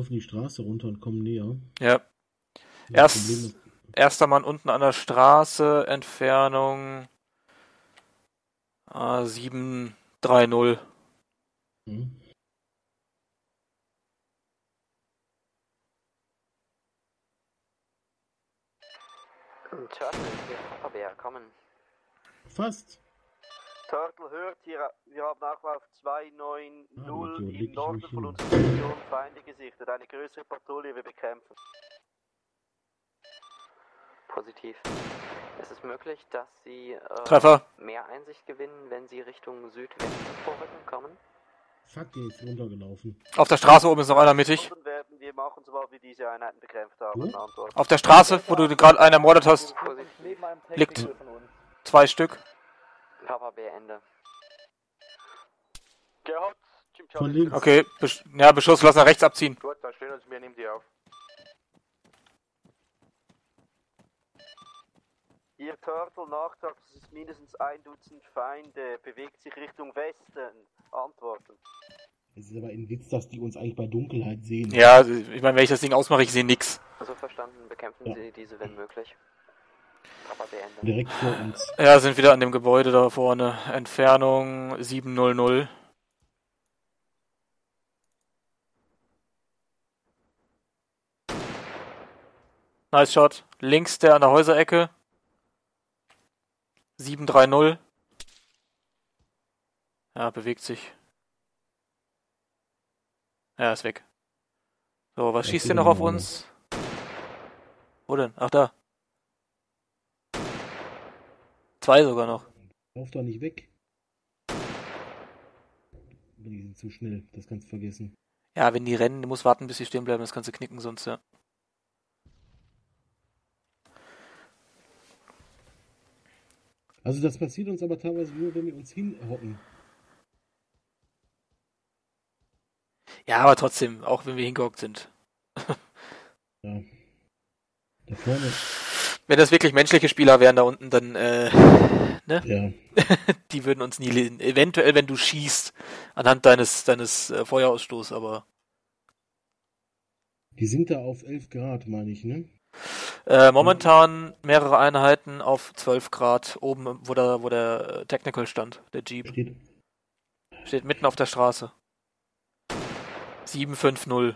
Laufen die Straße runter und kommen näher. Ja. Erst, Problem erster Mann unten an der Straße, Entfernung ah, 730. Hm. Turtle, Bär. Kommen. Fast. Turtle hört hier, wir haben auch auf 290 Idiot, leg im Norden von unserer Position Feinde gesichtet. Eine größere Patrouille wir bekämpfen. Positiv. Es ist möglich, dass Sie äh, mehr Einsicht gewinnen, wenn Sie Richtung Südwesten vorrücken. Kommen. Fuck, der ist runtergelaufen. Auf der Straße oben ist noch einer mittig. Machen, sobald wir diese Einheiten bekämpft haben. Auf der Straße, wo du gerade einen ermordet hast, liegt zwei Stück. Papa Bär Ende. Gerhard, Von links. Okay, Besch ja, Beschuss, lass nach rechts abziehen. Gut, dann stellen uns wir, nimm die auf. Ihr Turtle Nachtrag, das ist mindestens ein Dutzend Feinde, bewegt sich Richtung Westen. Antworten. Es ist aber ein Witz, dass die uns eigentlich bei Dunkelheit sehen. Ja, ich meine, wenn ich das Ding ausmache, ich sehe nix. So verstanden, bekämpfen Ja. Sie diese, wenn möglich. Direkt vor uns. Ja, sind wieder an dem Gebäude da vorne. Entfernung 700. Nice Shot. Links der an der Häuserecke. 730. Ja, bewegt sich. Ja, ist weg. So, was schießt ihr noch auf uns? Wo denn? Ach, da. Zwei sogar noch. Lauf doch nicht weg. Die sind zu schnell, das kannst du vergessen. Ja, wenn die rennen, du musst warten, bis sie stehen bleiben, das kannst du knicken, sonst ja. Also das passiert uns aber teilweise nur, wenn wir uns hinhocken. Ja, aber trotzdem, auch wenn wir hingehockt sind. ja. Da vorne wenn das wirklich menschliche Spieler wären da unten, dann, äh, ne? Ja. (laughs) Die würden uns nie lesen. Eventuell, wenn du schießt, anhand deines, deines äh, Feuerausstoßes, aber. Die sind da auf 11 Grad, meine ich, ne? Äh, momentan mehrere Einheiten auf 12 Grad oben, wo der, wo der äh, Technical stand, der Jeep. Steht. Steht mitten auf der Straße. 750.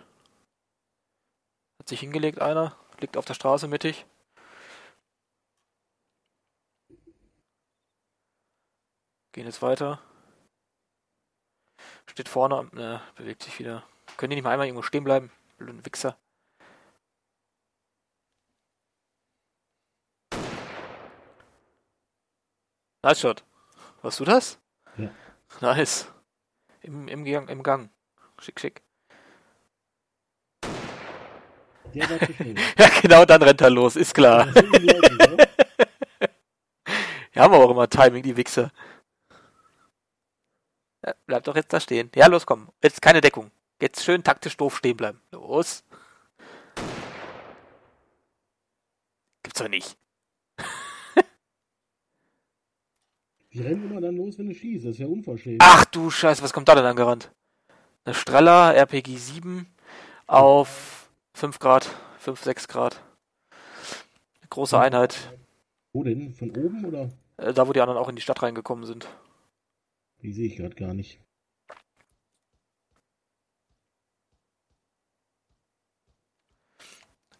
Hat sich hingelegt einer, liegt auf der Straße mittig. Gehen jetzt weiter. Steht vorne, ne, bewegt sich wieder. Können die nicht mal einmal irgendwo stehen bleiben? Blöden Wichser. Nice Shot. Warst du das? Ja. Nice. Im, im, Gang, Im Gang. Schick, schick. (laughs) Ja, genau, dann rennt er los, ist klar. Ja, ne? (laughs) Haben aber auch immer Timing, die Wichser. Ja, bleib doch jetzt da stehen. Ja, los, komm. Jetzt keine Deckung. Jetzt schön taktisch doof stehen bleiben. Los. Gibt's doch nicht. (laughs) Die rennen immer dann los, wenn du schießt. Das ist ja unverschämt. Ach du Scheiße, was kommt da denn angerannt? Eine Strella RPG 7 auf 5 Grad, 5, 6 Grad. Eine große Einheit. Wo denn? Von oben oder? Äh, Da, wo die anderen auch in die Stadt reingekommen sind. Die sehe ich gerade gar nicht.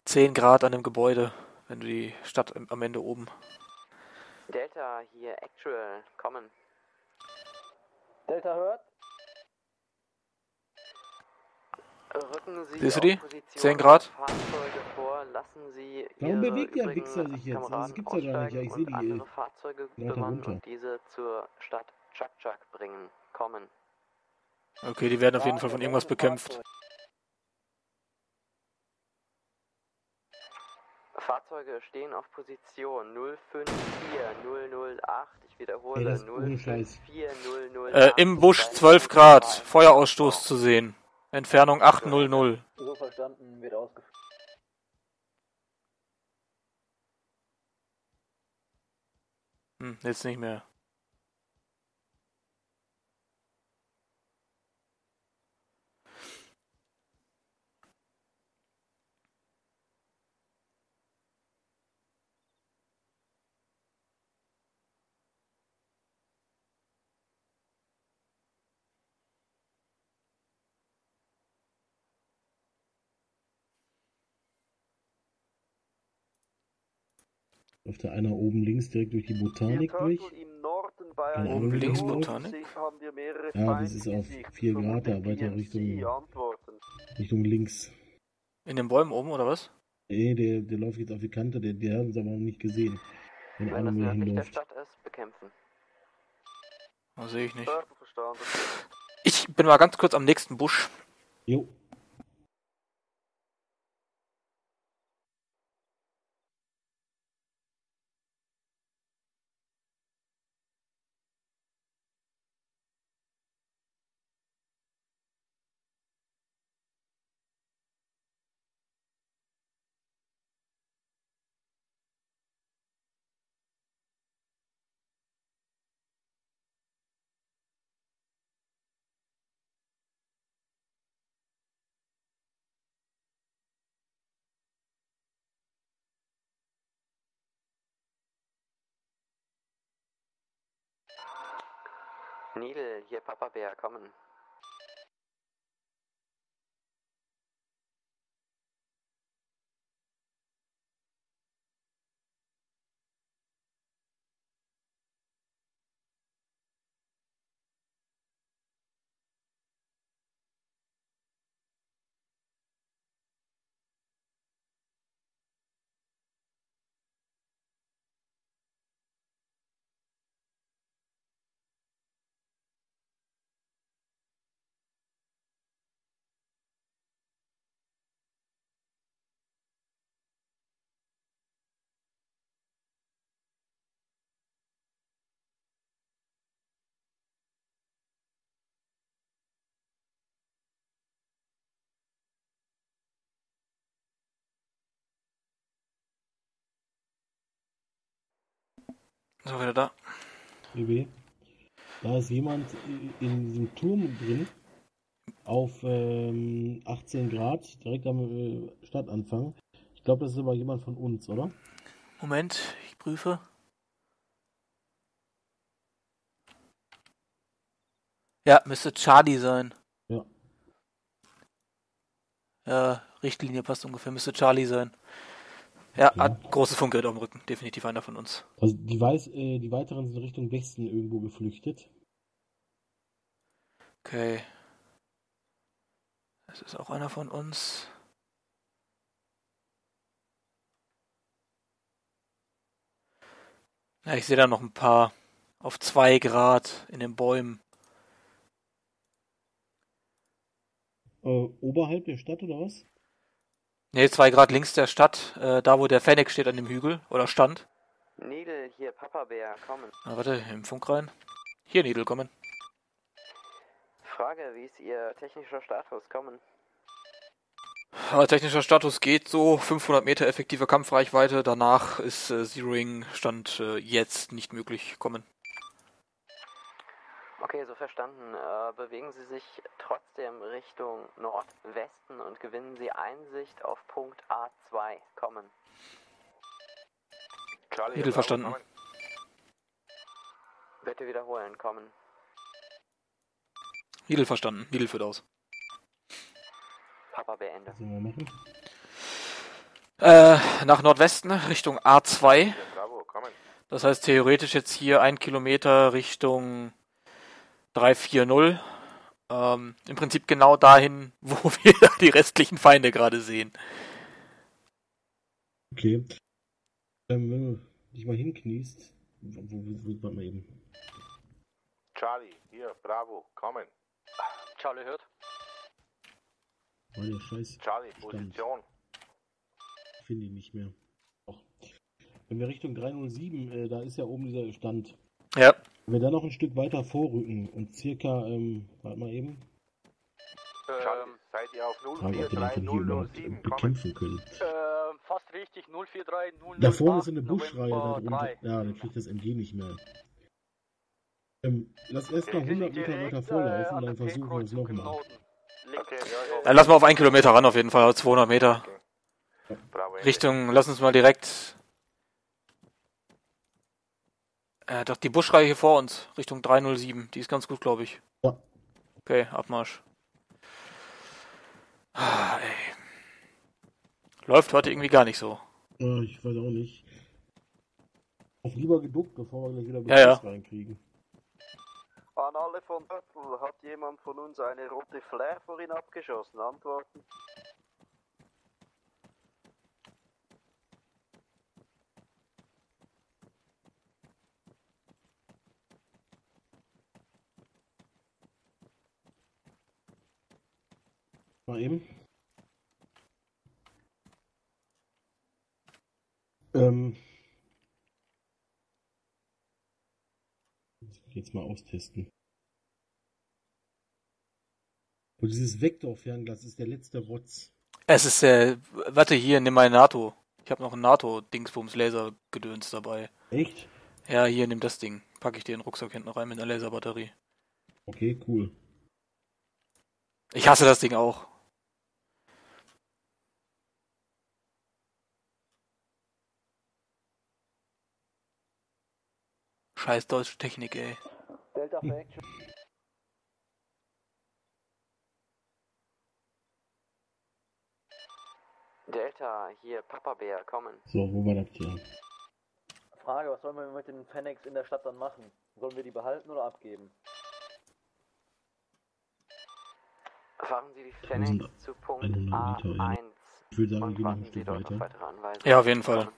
Zehn Grad an dem Gebäude, wenn du die Stadt am Ende oben. Delta hier, Actual, kommen. Delta hört. Rücken Sie Siehst du die? Position 10 Grad? Fahrzeuge vor, lassen Sie Warum bewegt der Wichser sich jetzt? Das gibt's ja gar nicht. Ja, ich sehe die, Fahrzeuge runter. und diese zur Stadt Chak-Chak bringen. Kommen. Okay, die werden auf jeden Fall von irgendwas bekämpft. Fahrzeuge stehen auf Position 054008. Ich wiederhole, Ey, das ist ohne Scheiß. 054008. Äh, Im Busch 12 Grad, Feuerausstoß zu sehen. Entfernung 800. So verstanden, wird ausgeführt. Hm, jetzt nicht mehr. Läuft da einer oben links direkt durch die Botanik durch? Im Norden bei Keine einem Ahnung, wie links das. Botanik? haben wir mehrere Ja, das ist auf Feindgesichter. 4 Grad da, weiter Richtung. Richtung links. In den Bäumen oben, oder was? Nee, der, der läuft jetzt auf die Kante, der, der hat uns aber noch nicht gesehen. Wenn Wenn einer mehr nördlich der. Stadt ist, bekämpfen. Das sehe ich nicht. Ich bin mal ganz kurz am nächsten Busch. Jo. Needle, hier Papa Bär, kommen. So, wieder da. BB. Da ist jemand in diesem Turm drin. Auf ähm, 18 Grad, direkt am äh, Stadtanfang. Ich glaube, das ist aber jemand von uns, oder? Moment, ich prüfe. Ja, müsste Charlie sein. Ja. Ja, Richtlinie passt ungefähr, müsste Charlie sein. Ja, hat großes Funkgerät auf dem Rücken, definitiv einer von uns. Also die, Weiß, äh, die weiteren sind Richtung Westen irgendwo geflüchtet. Okay. Das ist auch einer von uns. Ja, ich sehe da noch ein paar auf zwei Grad in den Bäumen. Äh, oberhalb der Stadt oder was? Ne, zwei Grad links der Stadt, äh, da wo der Fennec steht an dem Hügel oder stand. Needle, hier, Papa Bär, kommen. Ah, warte, im Funk rein. Hier, Nidel, kommen. Frage, wie ist Ihr technischer Status? Kommen. Aber technischer Status geht so, 500 Meter effektive Kampfreichweite, danach ist äh, Zeroing Stand äh, jetzt nicht möglich kommen. Okay, so verstanden. Äh, bewegen Sie sich trotzdem Richtung Nordwesten und gewinnen Sie Einsicht auf Punkt A2. Kommen. Charlie, verstanden. kommen. Bitte wiederholen. Kommen. Nidel verstanden, Nidel führt aus. Papa wir machen? Äh, nach Nordwesten, Richtung A2. Bravo, kommen. Das heißt theoretisch jetzt hier ein Kilometer Richtung 340. Ähm, Im Prinzip genau dahin, (laughs) wo wir die restlichen Feinde gerade sehen. Okay. Ähm, wenn du dich mal hinkniest. Wo, wo, wo, mal eben. Charlie, hier, Bravo, kommen. Charlie hört. War der Scheiß. Charlie. Position. Ich finde ihn nicht mehr. Wenn wir Richtung 307, äh, da ist ja oben dieser Stand. Ja. Wenn wir da noch ein Stück weiter vorrücken und circa, ähm, warte mal eben, Charlie, seid ihr auf fragen, ob wir den von hier überhaupt 043007, äh, kommen. bekämpfen können. Ähm, fast richtig, 043 Da vorne ist eine Buschreihe da drunter. 3. Ja, dann kriegt das MG nicht mehr. Ähm, lass erst mal Wir sind 100 Meter weiter äh, vorlaufen, an dann versuchen wir es nochmal. Norden. Links. Okay, ja, ja. Dann lass mal auf einen Kilometer ran auf jeden Fall, 200 Meter. Bravo. Richtung, lass uns mal direkt. Äh, doch die Buschreihe hier vor uns, Richtung 307. Die ist ganz gut, glaube ich. Ja. Okay, Abmarsch. Ah, ey. Läuft heute irgendwie gar nicht so. Äh, ich weiß auch nicht. Auf lieber geduckt, bevor wir gleich wieder Ja, ja. Beschuss reinkriegen. An alle von Böttl, hat jemand von uns eine rote Flare vorhin abgeschossen? Antworten? Mal eben. Ähm. Jetzt mal austesten. Und dieses Vektorfernglas ist der letzte Rotz. Es ist, äh, warte hier, nimm mal NATO. Ich habe noch ein NATO-Dingsbums Lasergedöns dabei. Echt? Ja, hier, nimm das Ding. Packe ich dir in den Rucksack hinten rein mit einer Laserbatterie. Okay, cool. Ich hasse das Ding auch. Scheiß deutsche Technik, ey. Action. Delta, hier, Papa Bär, kommen. So, wo war das hier? Frage, was sollen wir mit den Fennecs in der Stadt dann machen? Sollen wir die behalten oder abgeben? Fahren Sie die Fennecs zu Punkt 1100 Meter, ja. A1 Ich würde sagen, wir und gehen noch ein warten Sie Stück dort auf weiter. weitere Anweisungen. Ja, auf jeden Fall.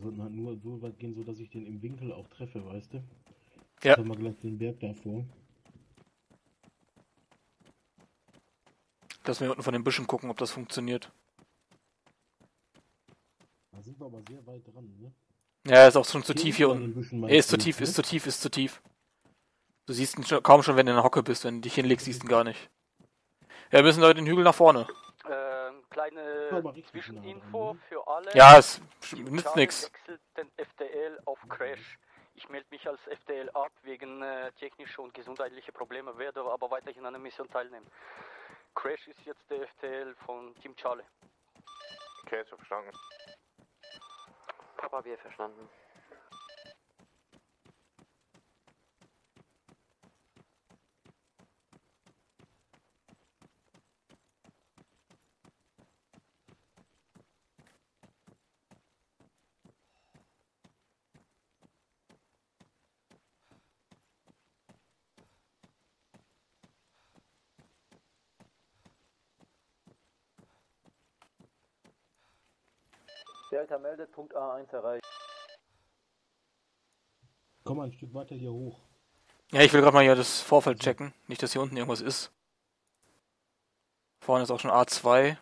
Sollten halt nur so weit gehen, so dass ich den im Winkel auch treffe, weißt du? Ja. Jetzt haben wir gleich den Berg davor. Lass mir unten von den Büschen gucken, ob das funktioniert. Da sind wir aber sehr weit dran, ne? Ja, ist auch schon zu Hier tief hier unten bei den unten. Büschen Ey, ist zu tief, ist ne? zu tief, ist zu tief. Du siehst ihn schon, kaum schon, wenn du in der Hocke bist. Wenn du dich hinlegst, siehst du ihn gar nicht. Ja, wir müssen Leute den Hügel nach vorne. Kleine Zwischeninfo für alle. Ja, es nützt wechselt den FTL auf Crash. Ich melde mich als FTL ab wegen äh, technischer und gesundheitlicher Probleme, werde aber weiterhin an der Mission teilnehmen. Crash ist jetzt der FTL von Team Charlie. Okay, so verstanden. Papa, wir verstanden. Delta meldet, Punkt A1 erreicht. Komm mal ein Stück weiter hier hoch. Ja, ich will gerade mal hier das Vorfeld checken. Nicht, dass hier unten irgendwas ist. Vorne ist auch schon A2.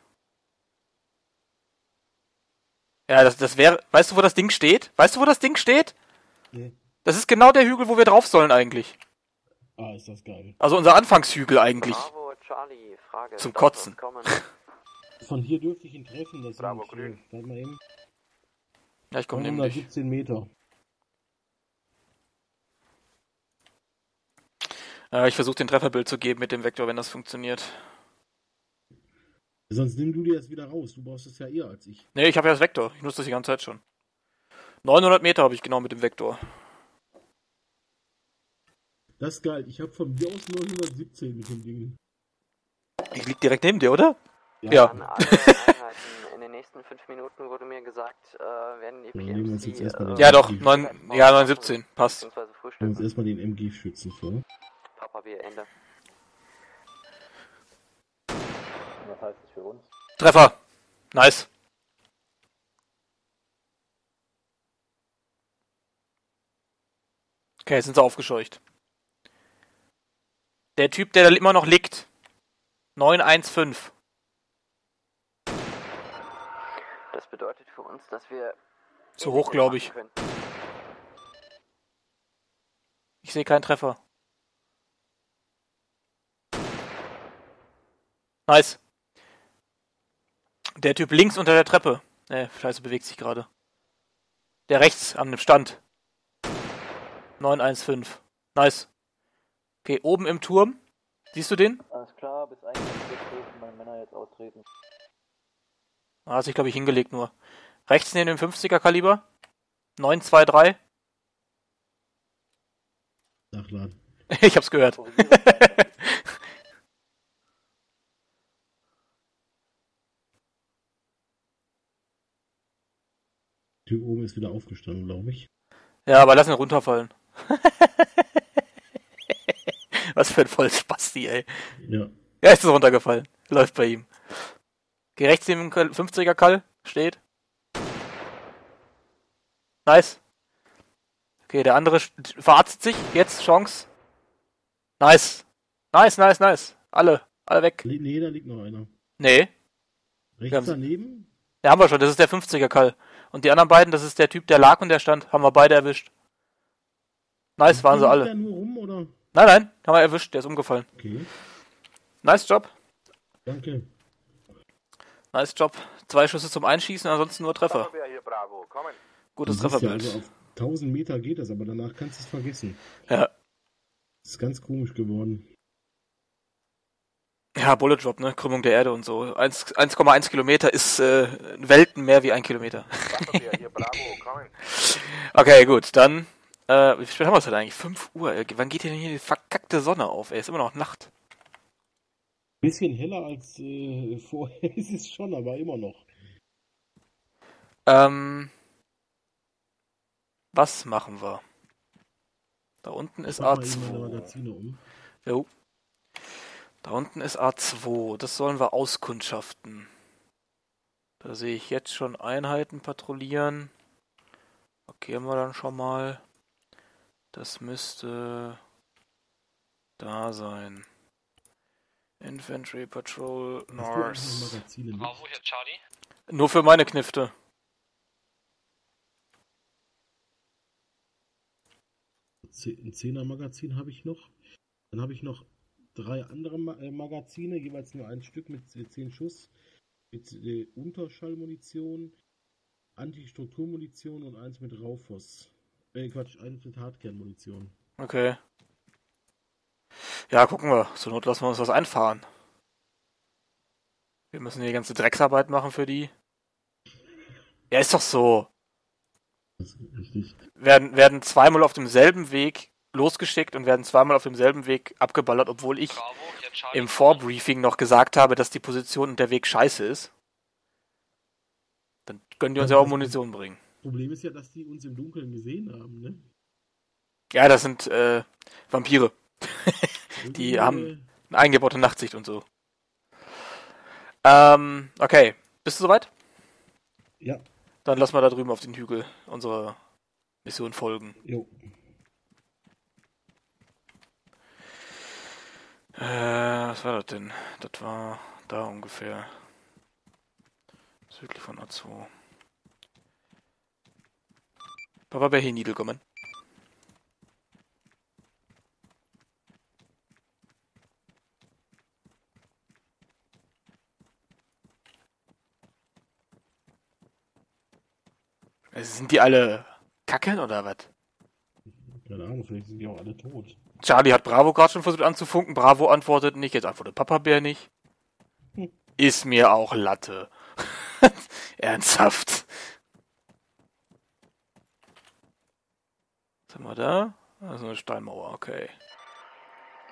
Ja, das, das wäre. Weißt du, wo das Ding steht? Weißt du, wo das Ding steht? Nee. Das ist genau der Hügel, wo wir drauf sollen eigentlich. Ah, ist das geil. Also unser Anfangshügel eigentlich. Bravo, Charlie, Frage. Zum Kotzen. Von hier dürfte ich ihn treffen. Das Bravo, sind, grün. Warte mal eben. Ja, ich komme neben dich. 117 Meter. Äh, ich versuche den Trefferbild zu geben mit dem Vektor, wenn das funktioniert. Sonst nimm du dir das wieder raus. Du brauchst es ja eher als ich. Nee, ich habe ja das Vektor. Ich nutze das die ganze Zeit schon. 900 Meter habe ich genau mit dem Vektor. Das ist geil. Ich habe von mir aus 917 mit dem Ding. Ich lieg direkt neben dir, oder? Ja. In den nächsten fünf Minuten wurde mir gesagt, äh, werden die PMC jetzt erstmal den Ja, doch. MG. 9, ja, 917. Passt. wir uns erstmal den MG schützen vor. Papa, wir Ende. Was heißt das für uns? Treffer. Nice. Okay, jetzt sind sie aufgescheucht. Der Typ, der da immer noch liegt. 915. Das bedeutet für uns, dass wir Zu hoch, glaube ich. können. Ich sehe keinen Treffer. Nice. Der Typ links unter der Treppe. Ne, scheiße, bewegt sich gerade. Der rechts an dem Stand. 915. Nice. Okay, oben im Turm. Siehst du den? Alles klar, bis dürfen meine Männer jetzt austreten. Da hat sich, glaube ich, hingelegt nur. Rechts neben dem 50er Kaliber. 923. Nachladen. (laughs) ich hab's gehört. (laughs) Typ oben ist wieder aufgestanden, glaube ich. Ja, aber lass ihn runterfallen. (laughs) Was für ein Vollspasti, ey. Ja. Ja, ist runtergefallen. Läuft bei ihm. Geh rechts neben dem 50er Kall. Steht. Nice. Okay, der andere verarztet sich. Jetzt Chance. Nice. Nice, nice, nice. Alle. Alle weg. Nee, da liegt noch einer. Nee. Rechts daneben? Ja, haben wir schon. Das ist der 50er Kall. Und die anderen beiden, das ist der Typ, der lag und der stand. Haben wir beide erwischt. Nice, waren sie alle. der nur rum, oder? Nein, nein, haben wir erwischt. Der ist umgefallen. Okay. Nice Job. Danke. Nice Job. Zwei Schüsse zum Einschießen, ansonsten nur Treffer. Bravo, kommen. Gutes ja, Trefferbild. also auf 1000 Meter geht das, aber danach kannst du es vergessen. Ja. ist ganz komisch geworden. Ja, Bullet Drop, ne? Krümmung der Erde und so. 1 1,1 Kilometer ist äh, Welten mehr wie ein Kilometer. (laughs) Okay, gut, dann. Äh, wie spät haben wir es denn eigentlich? 5 Uhr. Äh, Wann geht denn hier die verkackte Sonne auf? Ey, ist immer noch Nacht. Bisschen heller als äh, (laughs) vorher ist es schon, aber immer noch. Ähm. Was machen wir? Da unten ist Mach mal eben meine A2. Magazine um. Jo. Da unten ist A2. Das sollen wir auskundschaften. Da sehe ich jetzt schon Einheiten patrouillieren. Markieren wir dann schon mal. Das müsste da sein. Infantry Patrol North. Bravo, hier Charlie. Nur für meine Knifte. Ein 10er Magazin habe ich noch. Dann habe ich noch drei andere äh, Magazine, jeweils nur ein Stück mit 10 Schuss. mit äh, Unterschallmunition, Antistrukturmunition und eins mit Raufoss. Äh, Quatsch, eins mit Hardkernmunition. Okay. Ja, gucken wir. Zur Not lassen wir uns was einfahren. Wir müssen die ganze Drecksarbeit machen für die. Ja, ist doch so. Richtig. Werden, werden zweimal auf demselben Weg losgeschickt und werden zweimal auf demselben Weg abgeballert, obwohl ich im Vorbriefing noch gesagt habe, dass die Position und der Weg scheiße ist. Dann können die uns ja auch Munition bringen. Problem ist ja, dass die uns im Dunkeln gesehen haben, ne? Ja, das sind äh, Vampire. (laughs) die haben eine eingebaute Nachtsicht und so. Ähm, okay. Bist du soweit? Ja. Dann lass mal da drüben auf den Hügel unserer Mission folgen. Jo. Äh, was war das denn? Das war da ungefähr. Südlich von A2. Papa Bär hier niederkommen. Sind die alle kacken oder was? Keine Ahnung, vielleicht sind die auch alle tot. Charlie hat Bravo gerade schon versucht anzufunken. Bravo antwortet nicht. Jetzt antwortet Papa Bär nicht. Hm. Ist mir auch Latte. (laughs) Ernsthaft. Was haben wir da? Also eine Steinmauer, okay.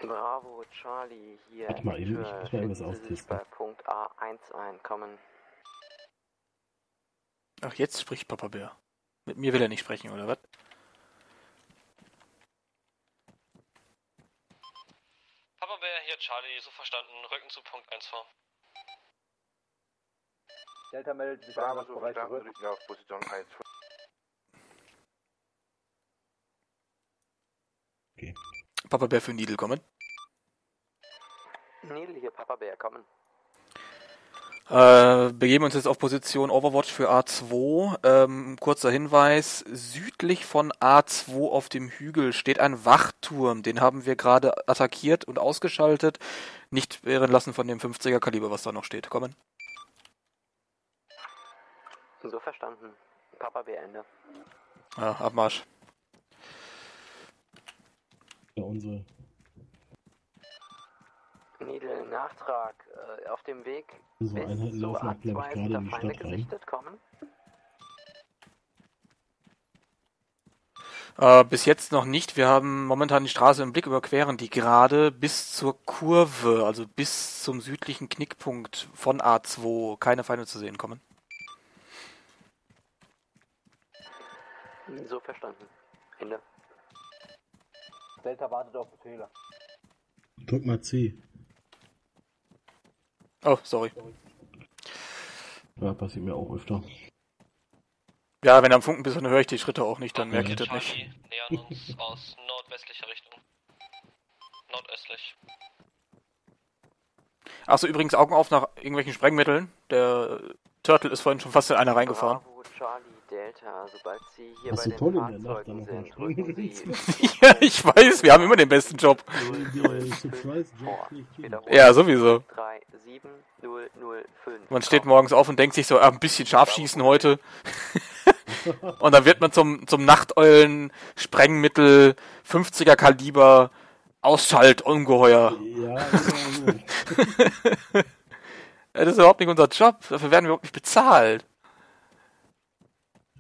Bravo, Charlie, hier. Warte mal, eben, ich muss mal irgendwas austesten. bei Punkt A1 ein. Ach, jetzt spricht Papa Bär. Mit mir will er nicht sprechen, oder was? Papa Bär, hier Charlie, so verstanden. Rücken zu Punkt 1 vor. Delta meldet sich Bravo, an, so bereit zurück. rücken auf Position 1. Papa Bär für Needle kommen. Neil, hier Papa Bär, kommen. Äh, begeben uns jetzt auf Position Overwatch für A2. Ähm, kurzer Hinweis, südlich von A2 auf dem Hügel steht ein Wachturm. Den haben wir gerade attackiert und ausgeschaltet. Nicht wehren lassen von dem 50er Kaliber, was da noch steht. Kommen. So verstanden. Papa Bär, Ende. Ja, Abmarsch. Ja, unsere. Needle, Nachtrag. Äh, auf dem Weg Unsere bis Einheiten zu laufen auch, glaube ich, A2 gerade sind da in die Feinde Stadt rein. gesichtet. Kommen. Äh, bis jetzt noch nicht. Wir haben momentan die Straße im Blick, überqueren die gerade bis zur Kurve, also bis zum südlichen Knickpunkt von A2. Keine Feinde zu sehen kommen. So verstanden. Ende. Delta wartet auf Befehle. Drück mal C. Oh, sorry. Ja, passiert mir auch öfter. Ja, wenn du am Funken bist, dann höre ich die Schritte auch nicht, dann merke ich das nicht. Nähern uns aus nordwestlicher Richtung. Nordöstlich. Achso, übrigens Augen auf nach irgendwelchen Sprengmitteln. Der Turtle ist vorhin schon fast in einer reingefahren. Bravo, Charlie, Delta. Sobald Sie hier Hast bei den toll Fahrzeugen sind, rücken springen. Sie (laughs) (laughs) ja, ich weiß, wir haben immer den besten Job. (laughs) Ja, sowieso. 37005. Man steht morgens auf und denkt sich so, ah, ein bisschen scharf schießen heute. und dann wird man zum, zum Nachteulen, Sprengmittel, 50er Kaliber, Ausschaltungeheuer. Ja, genau. das ist überhaupt nicht unser Job. Dafür werden wir überhaupt nicht bezahlt.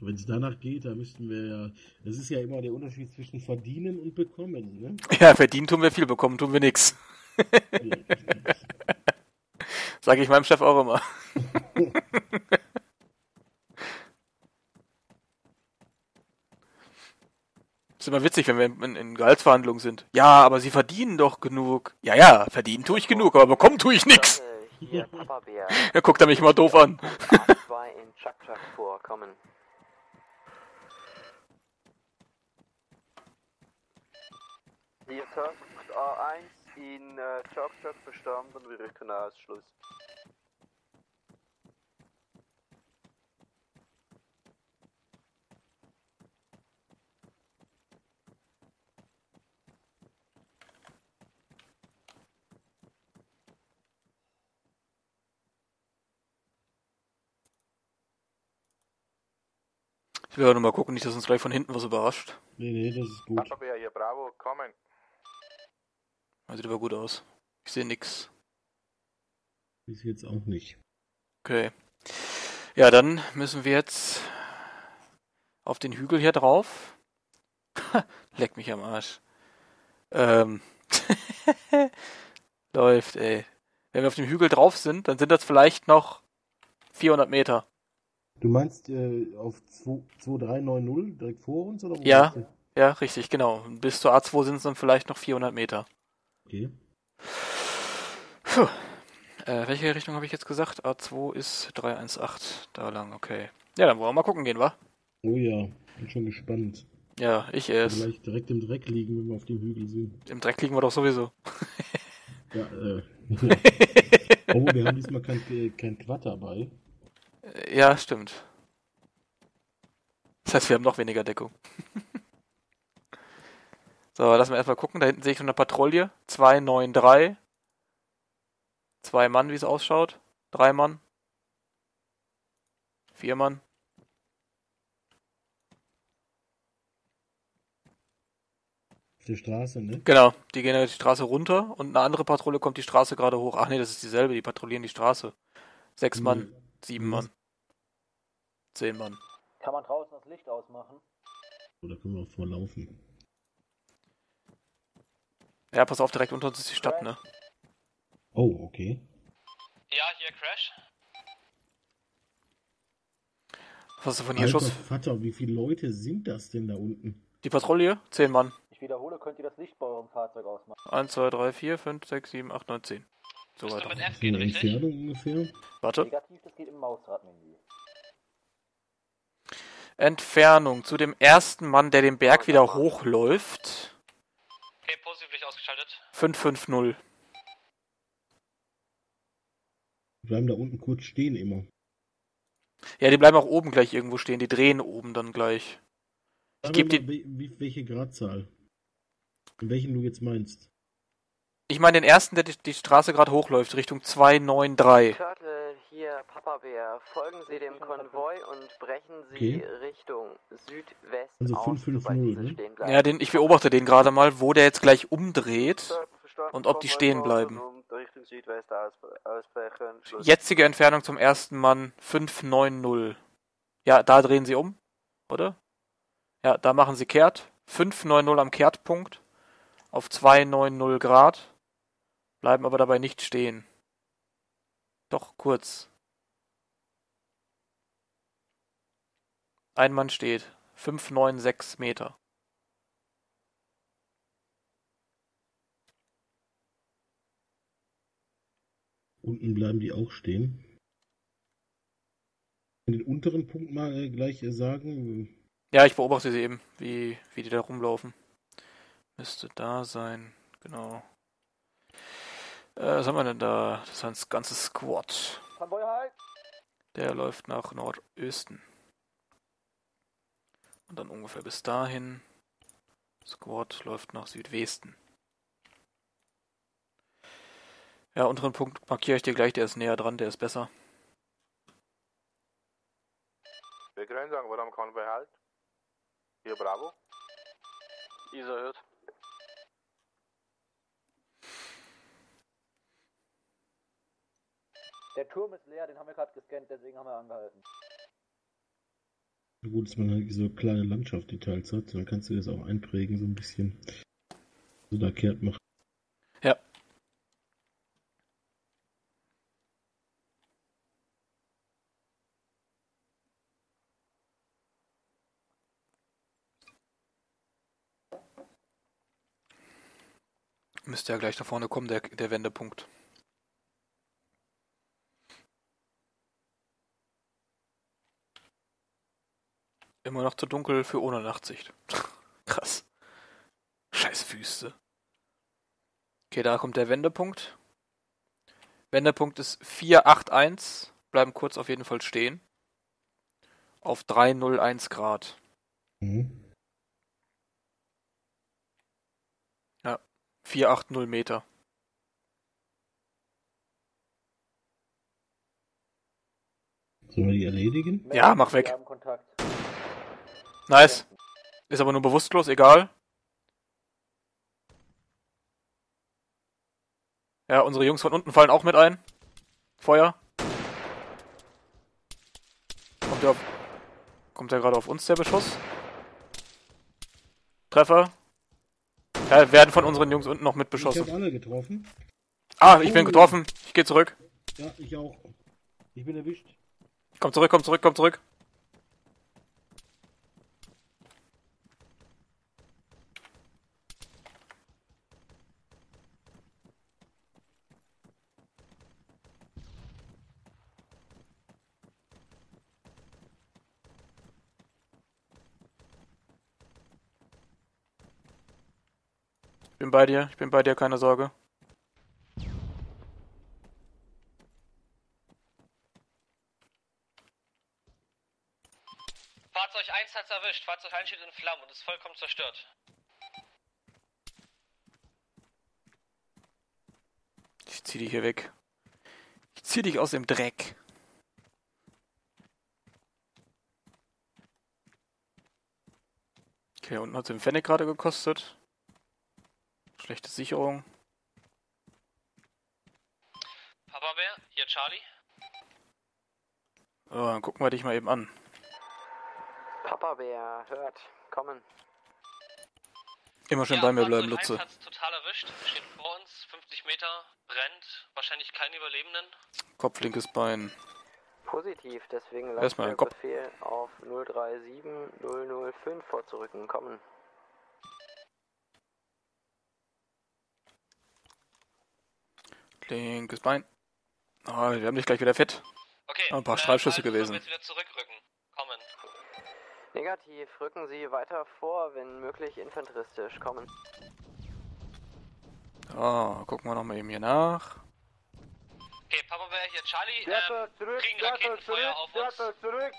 Wenn es danach geht, dann müssten wir ja. Das ist ja immer der Unterschied zwischen verdienen und bekommen, ne? (laughs) Ja, verdienen tun wir viel, bekommen tun wir nix. (laughs) Sage ich meinem Chef auch immer. (laughs) ist immer witzig, wenn wir in, in Gehaltsverhandlungen sind. Ja, aber sie verdienen doch genug. Ja, ja, verdienen tue ich genug, aber bekommen tue ich nix. Hier, Papa Bär. Er guckt er mich immer doof an. Ihr Treffpunkt A1 in äh, Chuck Chuck bestanden, wir rücken aus, Schluss. Ich nur mal gucken, nicht, dass uns gleich von hinten was überrascht. Nee, nee, das ist gut. Alpha Bär hier, Bravo, kommen. Das sieht aber gut aus. Ich sehe nix. Ist jetzt auch nicht. Okay. Ja, dann müssen wir jetzt auf den Hügel hier drauf. (laughs) Leck mich am Arsch. Ähm. (laughs) Läuft, ey. Wenn wir auf dem Hügel drauf sind, dann sind das vielleicht noch 400 Meter. Du meinst äh, auf 2- 2390 direkt vor uns? Oder Ja, ja, richtig, genau. Bis zur A2 sind es dann vielleicht noch 400 Meter. Okay. Puh. Äh, welche Richtung habe ich jetzt gesagt? A2 ist 318. Da lang, okay. Ja, dann wollen wir mal gucken gehen, wa? Oh ja, bin schon gespannt. Ja, ich erst. Vielleicht direkt im Dreck liegen, wenn wir auf dem Hügel sind. Im Dreck liegen wir doch sowieso. Ja, äh. (laughs) oh, wir haben diesmal kein, äh, kein Quad dabei. Äh, Ja, stimmt. Das heißt, wir haben noch weniger Deckung. (laughs) so, lassen wir erstmal gucken. Da hinten sehe ich noch eine Patrouille. 293. Zwei Mann, wie es ausschaut. Drei Mann. Vier Mann. Auf der Straße, ne? Genau, die gehen ja die Straße runter und eine andere Patrouille kommt die Straße gerade hoch. Ach nee, das ist dieselbe, die patrouillieren die Straße. Sechs Mhm. Mann, sieben Mann. Zehn Mann. Kann man draußen das Licht ausmachen? Oder können wir auch vorlaufen? Ja, pass auf, direkt unter uns ist die Stadt, ne? Oh, okay. Ja, hier Crash. Was hast du von hier Alter Schuss? Vater, wie viele Leute sind das denn da unten? Die Patrouille? Zehn Mann. Ich wiederhole, könnt ihr das Licht bei eurem Fahrzeug ausmachen? 1, 2, 3, 4, 5, 6, 7, 8, 9, 10. So Bist du weiter. mit F gehen, richtig? Entfernung ungefähr? Warte. Negativ, das geht im Mausradmenü. Entfernung zu dem ersten Mann, der den Berg wieder hochläuft. Okay, Positivlicht ausgeschaltet. 550. Wir bleiben da unten kurz stehen immer. Ja, die bleiben auch oben gleich irgendwo stehen. Die drehen oben dann gleich. Ich Sag geb mir die, mal, wie, wie, welche Gradzahl? In welchen du jetzt meinst? ich meine den ersten, der die, die Straße gerade hochläuft, Richtung 293. Turtle, hier Papa Bär. Folgen Sie dem Konvoi und brechen Sie Okay. Richtung Südwest Also aus, 550, sobald diese ne? stehen bleiben. Ja, den, ich beobachte den gerade mal, wo der jetzt gleich umdreht Verstanden, und ob die stehen bleiben. Jetzige Entfernung zum ersten Mann 590. Ja, da drehen sie um, oder? Ja, da machen sie kehrt. 590 am Kehrtpunkt auf 290 Grad. Bleiben aber dabei nicht stehen. Doch, kurz. Ein Mann steht. 596 Meter. Unten bleiben die auch stehen. Den unteren Punkt mal äh, gleich äh, sagen. Ja, ich beobachte sie eben, wie, wie die da rumlaufen. Müsste da sein, genau. Äh, was haben wir denn da? Das ist ein ganzes Squad. Halt! Der läuft nach Nordösten. Und dann ungefähr bis dahin. Squad läuft nach Südwesten. Ja, unteren Punkt markiere ich dir gleich, der ist näher dran, der ist besser. Wir können sagen, warum Konvoi halt? Hier, Bravo. Isa hört. Der Turm ist leer, den haben wir gerade gescannt, deswegen haben wir angehalten. Gut, dass man halt so kleine Landschaftdetails hat, dann kannst du das auch einprägen, so ein bisschen. So da kehrt macht. Ja. Müsste ja gleich da vorne kommen, der, der Wendepunkt. Immer noch zu dunkel für ohne Nachtsicht. (laughs) Krass. Scheiß Wüste. Okay, da kommt der Wendepunkt. Wendepunkt ist 481. Bleiben kurz auf jeden Fall stehen. Auf 301 Grad. Mhm. Ja, 480 Meter. Sollen wir die erledigen? Ja, mach weg. Wir haben Kontakt. Nice. Ist aber nur bewusstlos, egal. Ja, unsere Jungs von unten fallen auch mit ein. Feuer. Kommt der, auf, kommt der gerade auf uns, der Beschuss? Treffer. Ja, werden von unseren Jungs unten noch mit Ich beschossen. habe alle getroffen. Ah, ich bin getroffen. Ich gehe zurück. Ja, ich auch. Ich bin erwischt. Komm zurück, komm zurück, komm zurück. Bei dir, ich bin bei dir, keine Sorge. Fahrzeug 1 hat's erwischt. Fahrzeug 1 steht in Flammen und ist vollkommen zerstört. Ich zieh dich hier weg. Ich zieh dich aus dem Dreck. Okay, unten hat den Pfennig gerade gekostet. Schlechte Sicherung. Papa Bär, hier Charlie. So, dann gucken wir dich mal eben an. Papa Bär, hört, kommen. Immer schön Ja, bei mir bleiben, Lutze. 1 hat's total erwischt. Steht vor uns, 50 Meter, brennt. Wahrscheinlich kein Überlebenden. Kopf, linkes Bein. Positiv, deswegen Erstmal lasst den der Kopf. Befehl auf 037005 vorzurücken. Kommen. Linkes Bein. Ah, wir haben dich gleich wieder fit. Okay, ein paar äh, Streifschüsse also gewesen. jetzt wieder zurückrücken. Kommen. Negativ, rücken Sie weiter vor, wenn möglich infanteristisch. Kommen. Ah, gucken wir nochmal eben hier nach. Okay, Papa Bär, hier Charlie. Ähm, zurück, kriegen Raketenfeuer zurück, auf uns. Zurück.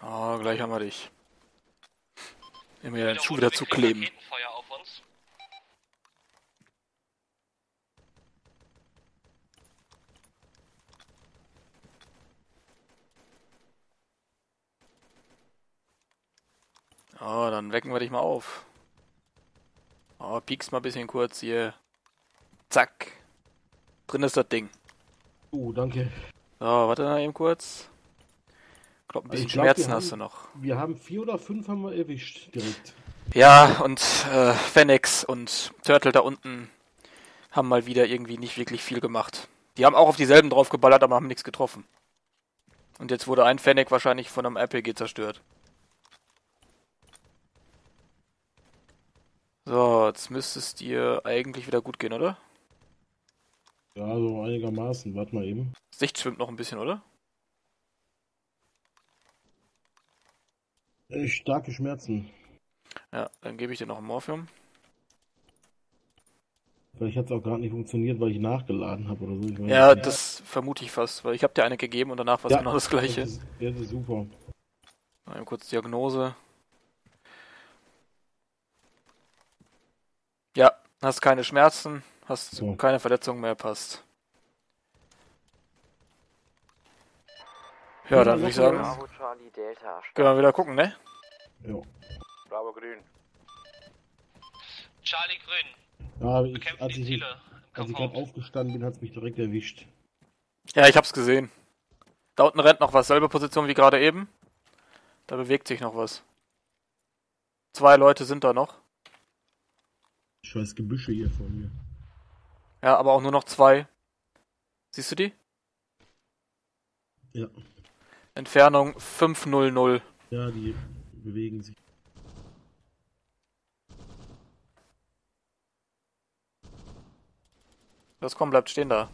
Ah, gleich haben wir dich. Immer ja den Schuh wieder wir zu kleben. Ah, dann wecken wir dich mal auf. Ah, piekst mal ein bisschen kurz hier. Zack. Drin ist das Ding. Oh, danke. So, warte mal eben kurz. Ich glaube, ein bisschen Ich glaub, Schmerzen wir hast du haben- noch. Wir haben vier oder fünf haben wir erwischt direkt. Ja, und äh, Phoenix und Turtle da unten haben mal wieder irgendwie nicht wirklich viel gemacht. Die haben auch auf dieselben draufgeballert, aber haben nichts getroffen. Und jetzt wurde ein Fennec wahrscheinlich von einem RPG zerstört. So, jetzt müsste es dir eigentlich wieder gut gehen, oder? Ja, so einigermaßen. Warte mal eben. Sicht schwimmt noch ein bisschen, oder? Starke Schmerzen. Ja, dann gebe ich dir noch ein Morphium. Vielleicht hat es auch gerade nicht funktioniert, weil ich nachgeladen habe oder so. Weiß Ja, das vermute ich fast, weil ich habe dir eine gegeben und danach war es Ja, genau das gleiche. Das ist, ja, das ist super. Mal eben kurz Diagnose. Ja, hast keine Schmerzen, hast So. keine Verletzungen mehr, passt. Ja, dann würde ich sagen, Bravo Charlie Delta. können wir wieder gucken, ne? Ja. Bravo grün. Charlie Grün. Ja, ich, Bekämpfen als die ich, Ziele im als ich gerade aufgestanden bin, hat es mich direkt erwischt. Ja, ich hab's gesehen. Da unten rennt noch was, selbe Position wie gerade eben. Da bewegt sich noch was. Zwei Leute sind da noch. Scheiß Gebüsche hier vor mir. Ja, aber auch nur noch zwei. Siehst du die? Ja. Entfernung 500. Ja, die bewegen sich. Das komm, bleibt stehen da.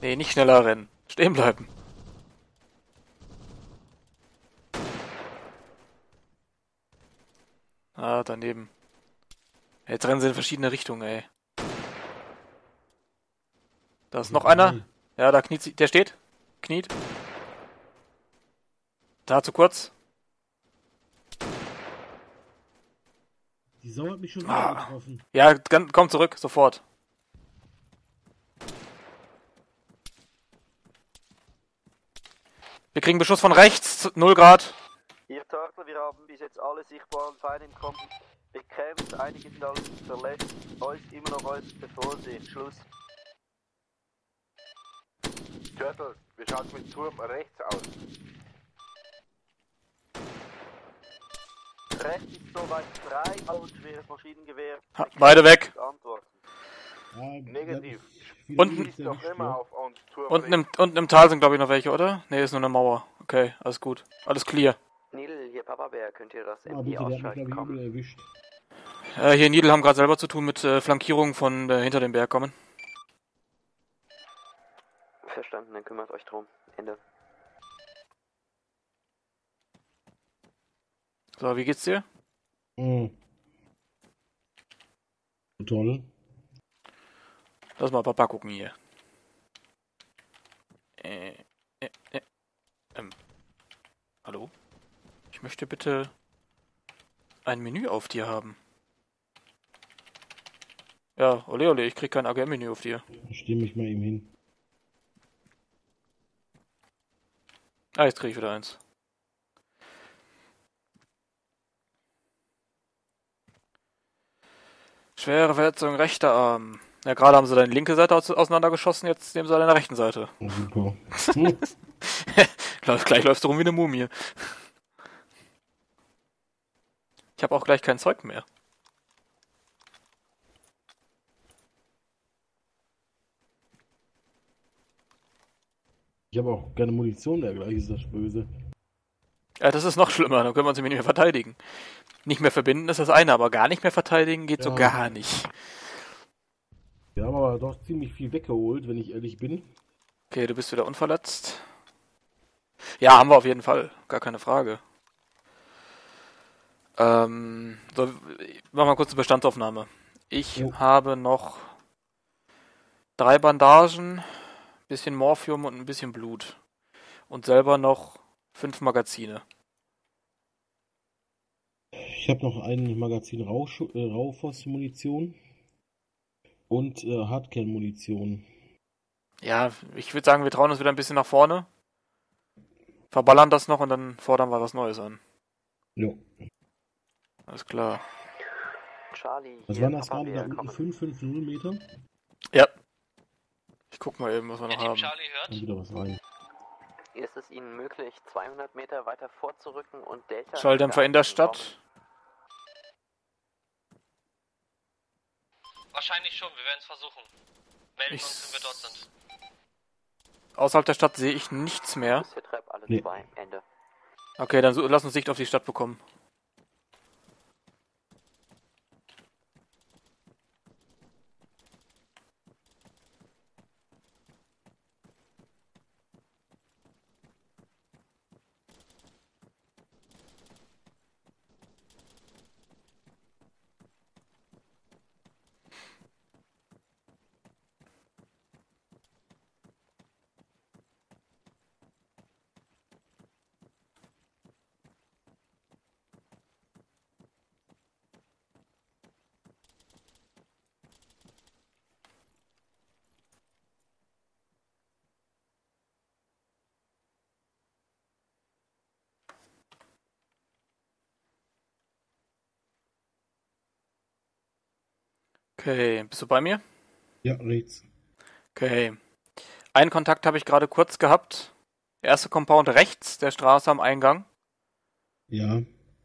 Nee, nicht schneller rennen. Stehen bleiben. Ah, daneben. Jetzt rennen sie in verschiedene Richtungen, ey. Da ist noch einer. Ja, da kniet sie. Der steht. Kniet. Da zu kurz. Die Sau hat mich schon Ah. getroffen. Ja, komm zurück, sofort. Wir kriegen Beschuss von rechts, 0 Grad. Ihr Turtle, wir haben bis jetzt alle sichtbaren Feinde im Kampf bekämpft. Einige sind alle verletzt. Euch immer noch äußerste Vorsicht. Schluss. Turtle, wie schaut's mit Turm rechts aus? Rechts ist soweit frei und schweres Maschinengewehr. Ha, beide weg. Negativ. Unten- Unten im, unten im Tal sind, glaube ich, noch welche, oder? Ne, ist nur eine Mauer. Okay, alles gut. Alles clear. Needle, hier Papa Bär, könnt ihr das Ah, hat mich, ausschalten kommen? erwischt. Äh, hier in Niedel haben gerade selber zu tun mit äh, Flankierung von äh, hinter dem Berg kommen. Verstanden, dann kümmert euch drum. Ende. So, wie geht's dir? Mhm. Toll. Lass mal Papa gucken hier. Äh, äh, äh. Ähm. Hallo? Ich möchte bitte ein Menü auf dir haben. Ja, ole ole, ich krieg kein AGM-Menü auf dir. Ich stehe mich mal eben hin. Ah, jetzt krieg ich wieder eins. Schwere Verletzung, rechter Arm. Ja, gerade haben sie deine linke Seite aus auseinandergeschossen, jetzt nehmen sie deine rechten Seite. Oh. Gleich, (laughs) gleich läufst du rum wie eine Mumie. Ich habe auch gleich kein Zeug mehr. Ich habe auch keine Munition mehr, gleich ist das böse. Ja, das ist noch schlimmer, dann können wir uns nämlich nicht mehr verteidigen. Nicht mehr verbinden ist das eine, aber gar nicht mehr verteidigen geht so Ja. gar nicht. Wir haben aber doch ziemlich viel weggeholt, wenn ich ehrlich bin. Okay, du bist wieder unverletzt. Ja, haben wir auf jeden Fall. Gar keine Frage. Ähm, so, ich mach mal kurz eine Bestandsaufnahme. Ich habe noch drei Bandagen, bisschen Morphium und ein bisschen Blut. Und selber noch fünf Magazine. Ich habe noch ein Magazin äh, Raufoss-Munition und äh, Hardcan-Munition. Ja, ich würde sagen, wir trauen uns wieder ein bisschen nach vorne. Verballern das noch und dann fordern wir was Neues an. Jo. Alles klar. Charlie, Was hier, waren das gerade da unten? kommen. 550 Meter? Ja. Ich guck mal eben, was wir noch haben. Kommt wieder was rein. Ist es Ihnen möglich, 200 Meter weiter vorzurücken und Delta... Schalldämpfer in der Stadt. Wahrscheinlich schon, wir werden es versuchen. Melden Ich- uns, wenn wir dort sind. Außerhalb der Stadt sehe ich nichts mehr. Nee. Okay, dann so, lass uns Sicht auf die Stadt bekommen. Okay, bist du bei mir? Ja, rechts. Okay. Einen Kontakt habe ich gerade kurz gehabt. Erste Compound rechts der Straße am Eingang. Ja.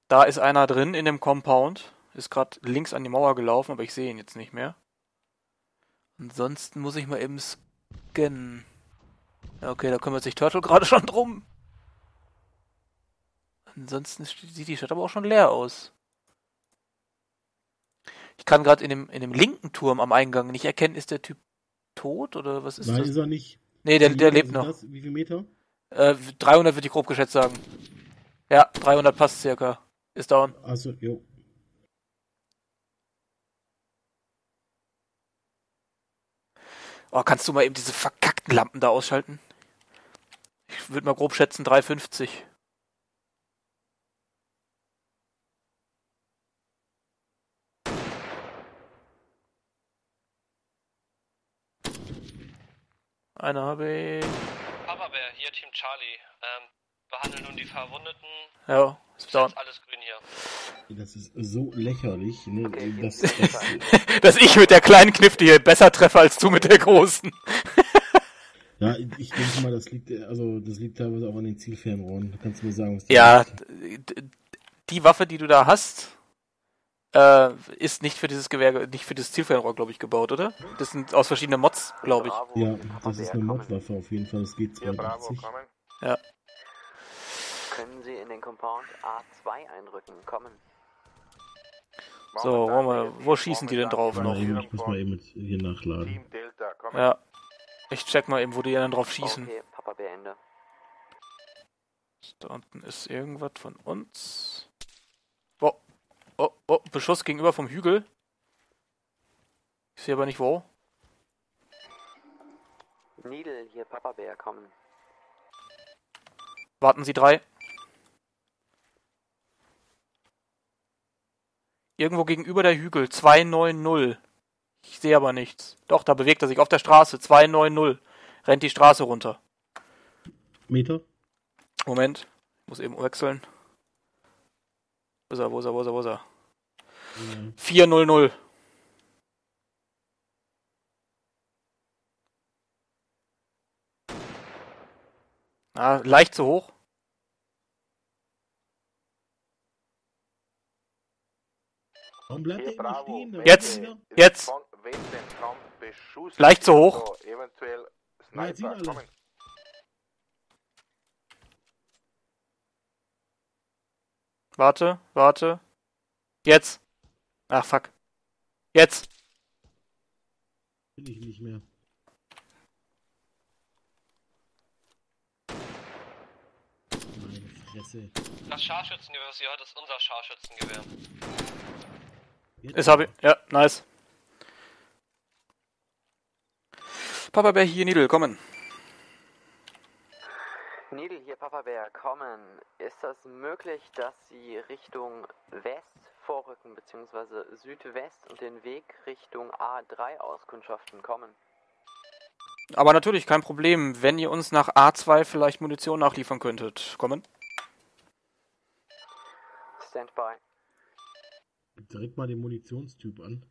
Da ist einer drin in dem Compound. Ist gerade links an die Mauer gelaufen, aber ich sehe ihn jetzt nicht mehr. Ansonsten muss ich mal eben scannen. Ja, Okay, da kümmert sich Turtle (laughs) gerade schon drum. Ansonsten st- sieht die Stadt aber auch schon leer aus. Ich kann gerade in dem, in dem linken Turm am Eingang nicht erkennen, ist der Typ tot oder was ist Nein, das? ist er nicht. Nee, der, der lebt noch. Das? Wie viele Meter? Äh, 300 würde ich grob geschätzt sagen. Ja, 300 passt circa. Ist down. Achso, jo. Oh, kannst du mal eben diese verkackten Lampen da ausschalten? Ich würde mal grob schätzen 350. Eine habe ich. Papa Bär, hier Team Charlie. Ähm, behandeln nun die Verwundeten. Ja, ist Ist down. jetzt alles grün hier. Das ist so lächerlich, ne? das, (laughs) das, Dass ich mit der kleinen Knifte hier besser treffe als du mit der großen. ja, ich denke mal, das liegt, also, das liegt teilweise auch an den Zielfernrohren. Da kannst du mir sagen, was da Ja, die Waffe, die du da hast, äh, ist nicht für dieses Gewehr, nicht für das Zielfernrohr, glaube ich, gebaut, oder? Das sind aus verschiedenen Mods, glaube ich. Ja, das ist eine Modwaffe auf jeden Fall, das geht Hier Bravo, 82. kommen. Ja. Können Sie in den Compound A2 einrücken? Kommen. So, wollen wir, wo schießen die denn drauf noch? eben, ich muss mal eben hier nachladen. Ja. Ich check mal eben, wo die dann drauf schießen. Okay, Papa Bär Ende. Da unten ist irgendwas von uns. Oh, oh, oh, Beschuss gegenüber vom Hügel. Ich sehe aber nicht wo. Needle, hier Papa Bär, kommen. Warten Sie drei. Irgendwo gegenüber der Hügel. 290. Ich sehe aber nichts. Doch, da bewegt er sich auf der Straße. 290. Rennt die Straße runter. Meter? Moment. Ich muss eben wechseln. Wo ist er, wo ist er, wo ist er, wo ist er? 400. Ah, leicht zu hoch. Warum bleibt der Bravo. stehen? Jetzt, jetzt. Leicht zu hoch. So, eventuell Sniper. Warte, warte. Jetzt. Ach, fuck. Jetzt. Bin ich nicht mehr. Meine Fresse. Das Scharfschützengewehr, was ihr hört, ist unser Scharfschützengewehr. Ist hab ich. Ja, nice. Papa Bär hier, Nidel, kommen. Needle, hier Papa Bär, kommen. Ist das möglich, dass Sie Richtung West vorrücken, beziehungsweise Südwest und den Weg Richtung A3 auskundschaften kommen? Aber natürlich kein Problem, wenn ihr uns nach A2 vielleicht Munition nachliefern könntet. Kommen. Standby. Direkt mal den Munitionstyp an.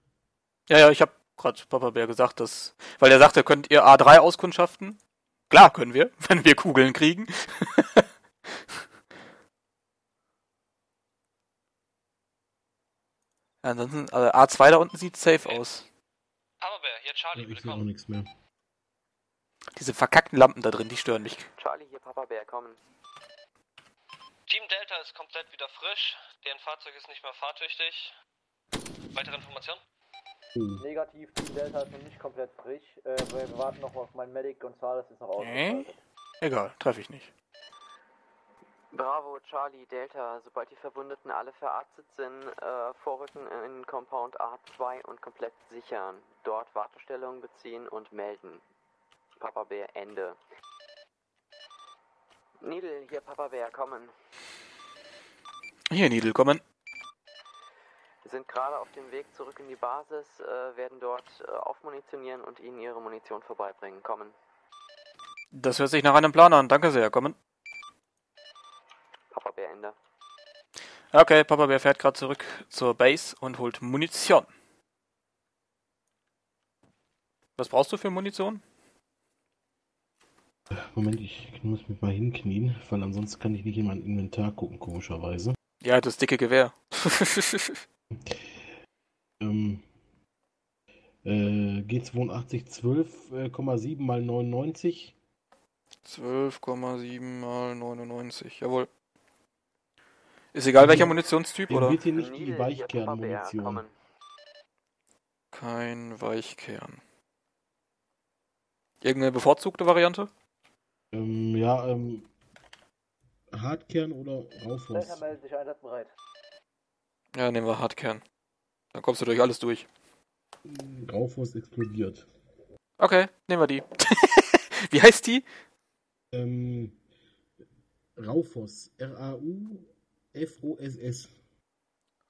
Ja, ja, ich hab grad Papa Bär gesagt, dass. Weil er sagte, könnt ihr A3 auskundschaften? Klar können wir, (laughs) wenn wir Kugeln kriegen. (laughs) Ja, Ansonsten, also A2 da unten sieht safe aus. Papa Bär, hier Charlie, Ja, bitte ich sehe auch kommen. nichts mehr. Diese verkackten Lampen da drin, die stören mich. Charlie, hier Papa Bär, kommen. Team Delta ist komplett wieder frisch. Deren Fahrzeug ist nicht mehr fahrtüchtig. Weitere Informationen? Negativ, Team Delta ist noch nicht komplett frisch. Äh, wir warten noch auf meinen Medic, Gonzales ist noch Äh? ausgeschaltet. Egal, treffe ich nicht. Bravo, Charlie, Delta, sobald die Verwundeten alle verarztet sind, äh, vorrücken in Compound A2 und komplett sichern. Dort Wartestellung beziehen und melden. Papa Bär, Ende. Needle, hier Papa Bär, kommen. Hier, Nidel, kommen. Wir sind gerade auf dem Weg zurück in die Basis, äh, werden dort äh, aufmunitionieren und ihnen ihre Munition vorbeibringen. Kommen. Das hört sich nach einem Plan an. Danke sehr, kommen. Papa Bär, Ende. Okay, Papa Bär fährt gerade zurück zur Base und holt Munition. Was brauchst du für Munition? Moment, ich muss mich mal hinknien, weil ansonsten kann ich nicht in mein Inventar gucken, komischerweise. Ja, das dicke Gewehr. (laughs) Ähm, äh, G82 12,7 mal 99. 12,7 mal 99, jawohl. Ist egal welcher Munitionstyp, Den oder? nicht die Needle, hier Papa Bär, Weichkernmunition. Kein Weichkern. Irgendeine bevorzugte Variante? Ähm, ja, ähm, Hartkern oder einsatzbereit. Ja, nehmen wir Hartkern. Dann kommst du durch alles durch. Raufoss explodiert. Okay, nehmen wir die. (laughs) Wie heißt die? Ähm, Raufoss. R-A-U-F-O-S-S.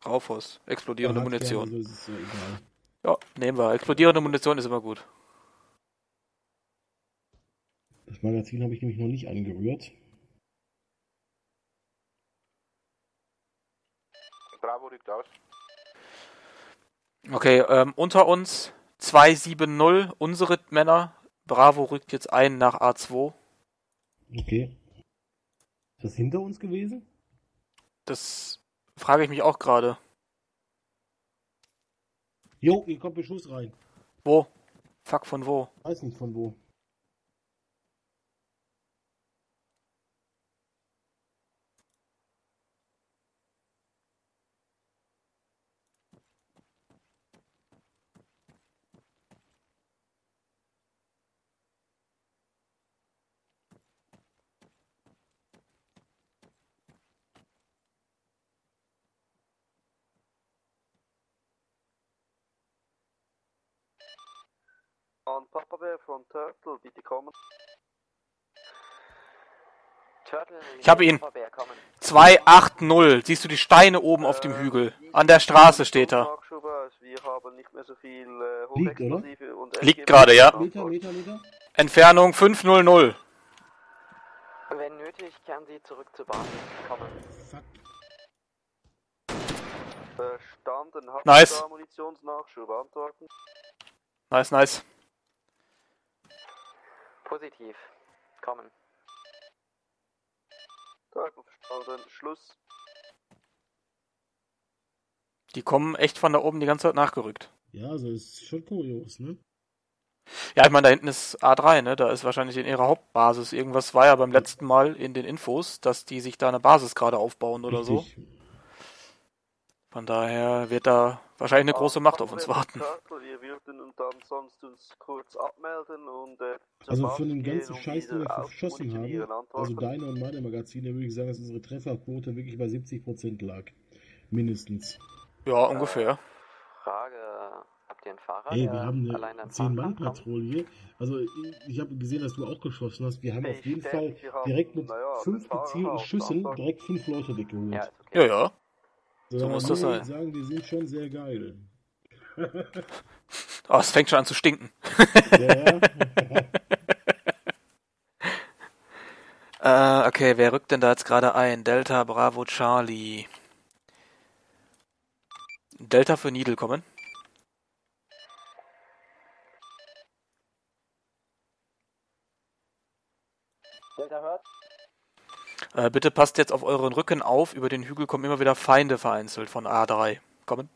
Raufoss. Explodierende Ja, Munition. Ist es ja egal. Ja, nehmen wir. Explodierende Munition ist immer gut. Das Magazin habe ich nämlich noch nicht angerührt. Bravo rückt aus. Okay, ähm, unter uns 270, unsere Männer. Bravo rückt jetzt ein nach A2. Okay. Ist das hinter uns gewesen? Das frage ich mich auch gerade. Jo, hier kommt Beschuss rein. Wo? Fuck, von wo? Weiß nicht von wo. An Papa Bear von Turtle, bitte kommen. Turtle, Ich habe ihn. Papa Bear, kommen. 280. Siehst du die Steine oben auf dem Hügel? An der Straße steht er. Nachschub aus. Wir haben nicht mehr so viel äh, Liegt, oder? Hochexplosive und Liegt gerade, ja. Meter, Meter, Meter. Entfernung 500. Wenn nötig, kehren Sie zurück zur Basis. Kommen. Verstanden. Habt Nice. Munitionsnachschub? Antworten? Nice, nice. Positiv. Kommen. Verstanden. Schluss. Die kommen echt von da oben die ganze Zeit nachgerückt. Ja, also ist schon kurios, ne? Ja, ich meine, da hinten ist A3, ne? Da ist wahrscheinlich in ihrer Hauptbasis. Irgendwas war ja beim letzten Mal in den Infos, dass die sich da eine Basis gerade aufbauen oder so. Richtig. Von daher wird da wahrscheinlich eine große Macht auf uns warten. Wir würden und dann sonst uns kurz abmelden und äh, Also von dem ganzen Scheiß, den wir verschossen haben, also deine und meine Magazine, würde ich sagen, dass unsere Trefferquote wirklich bei 70% lag. Mindestens. Ja, ungefähr. Frage. Habt ihr einen Fahrer, Ey, wir haben eine fahren kann? 10-Mann-Patrouille. Also ich, ich habe gesehen, dass du auch geschossen hast. Wir haben auf jeden Fall direkt mit naja, fünf gezielten Schüssen direkt fünf Leute weggeholt. Ja, ja. So, muss das sein. sagen, die sind schon sehr geil. (laughs) Oh, es fängt schon an zu stinken. Ja, (laughs) äh, okay, wer rückt denn da jetzt gerade ein? Delta, Bravo, Charlie. Delta für Needle kommen. Delta hört. Äh, bitte passt jetzt auf euren Rücken auf. Über den Hügel kommen immer wieder Feinde vereinzelt von A3. Kommen.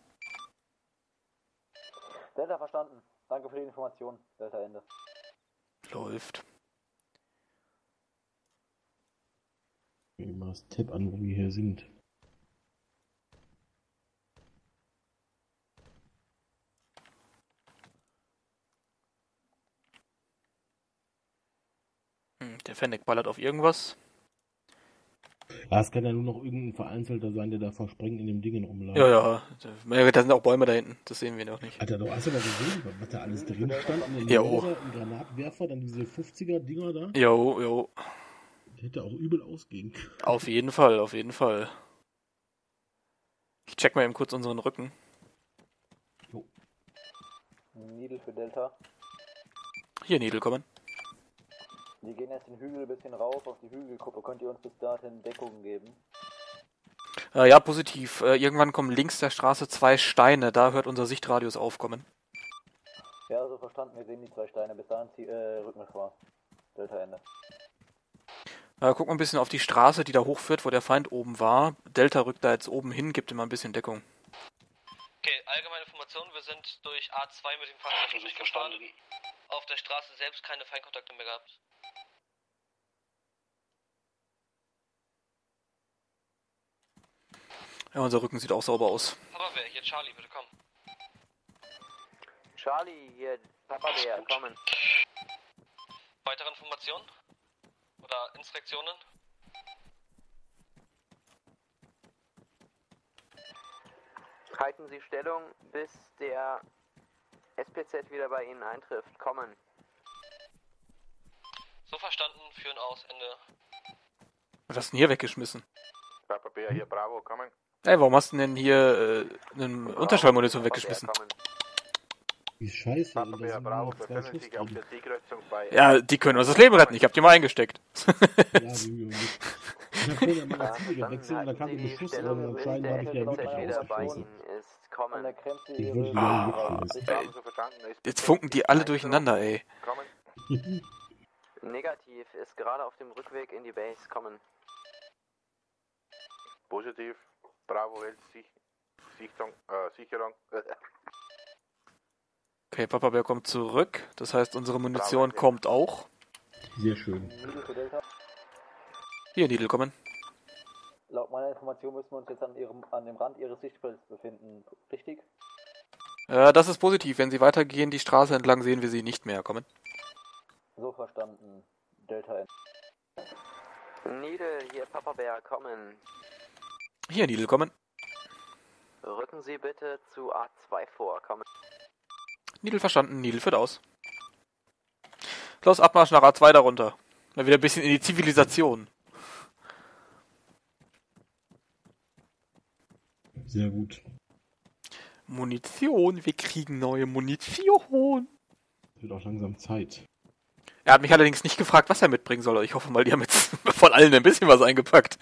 Delta verstanden. Danke für die Information. Delta Ende. Läuft. Ich mal das Tab an, wo wir hier sind. Hm, der Fennec ballert auf irgendwas. Ja, es kann ja nur noch irgendein Vereinzelter sein, der da versprengt in dem Dingen rumläuft. Ja, ja. Da da sind auch Bäume da hinten. Das sehen wir noch nicht. Alter, du hast ja mal gesehen, was da alles drin stand. Jo. Laser, ein Granatwerfer, dann diese 50er-Dinger da. Jo, jo. Hätte auch übel ausgehen können. Auf jeden Fall, auf jeden Fall. Ich check mal eben kurz unseren Rücken. Needle für Delta. Hier, Needle, kommen. Wir gehen jetzt den Hügel ein bisschen rauf auf die Hügelgruppe. Könnt ihr uns bis dahin Deckung geben? Äh, ja, positiv. Äh, irgendwann kommen links der Straße zwei Steine. Da hört unser Sichtradius aufkommen. Ja, also verstanden. Wir sehen die zwei Steine. Bis dahin zieh, äh, rücken wir vor. Delta Ende. Äh, guck mal ein bisschen auf die Straße, die da hochführt, wo der Feind oben war. Delta rückt da jetzt oben hin, gibt ihm mal ein bisschen Deckung. Okay, allgemeine Information, wir sind durch A2 mit dem Fahrzeug durchgefahren. Auf der Straße selbst keine Feindkontakte mehr gehabt. Ja, unser Rücken sieht auch sauber aus. Papa wer? Hier Charlie, bitte komm. Charlie, hier, Papa Bär, kommen. Weitere Informationen? Oder Inspektionen? Halten Sie Stellung, bis der SPZ wieder bei Ihnen eintrifft. Kommen. So verstanden, führen aus, Ende. Was hast du denn hier weggeschmissen? Papa Bär hier, Bravo, kommen. Ey, warum hast du denn hier äh, einen Unterschallmunition weggeschmissen? Wie scheiße. Schuss. Ja, die können uns das Leben retten. Ich hab die mal eingesteckt. Ja, (laughs) Junge. Ich hab vorhin am Magazin gewechselt und da kam der Beschuss rein und anscheinend habe ich ja wirklich wieder bei ausgeschossen. Ihnen ist kommen. Ich Sie verstanden? Ist Jetzt funken die alle durcheinander, ey. (laughs) Negativ ist gerade auf dem Rückweg in die Base kommen. Positiv. Bravo sich Sichtung, äh, Sicherung. (laughs) Okay, Papa Bär kommt zurück. Das heißt, unsere Munition kommt auch. Sehr schön. Hier, Needle, kommen. Laut meiner Information müssen wir uns jetzt an, ihrem, an dem Rand ihres Sichtfelds befinden. Richtig? Äh, das ist positiv. Wenn sie weitergehen, die Straße entlang, sehen wir sie nicht mehr. Kommen. So verstanden. Delta N. Needle, hier Papa Bär, kommen. Hier, Needle, kommen. Rücken Sie bitte zu A2 vor, kommen. Needle verstanden. Needle führt aus. Los, Abmarsch nach A2 darunter. Mal wieder ein bisschen in die Zivilisation. Sehr gut. Munition, wir kriegen neue Munition. Wird auch langsam Zeit. Er hat mich allerdings nicht gefragt, was er mitbringen soll. Ich hoffe mal, die haben jetzt (laughs) von allen ein bisschen was eingepackt.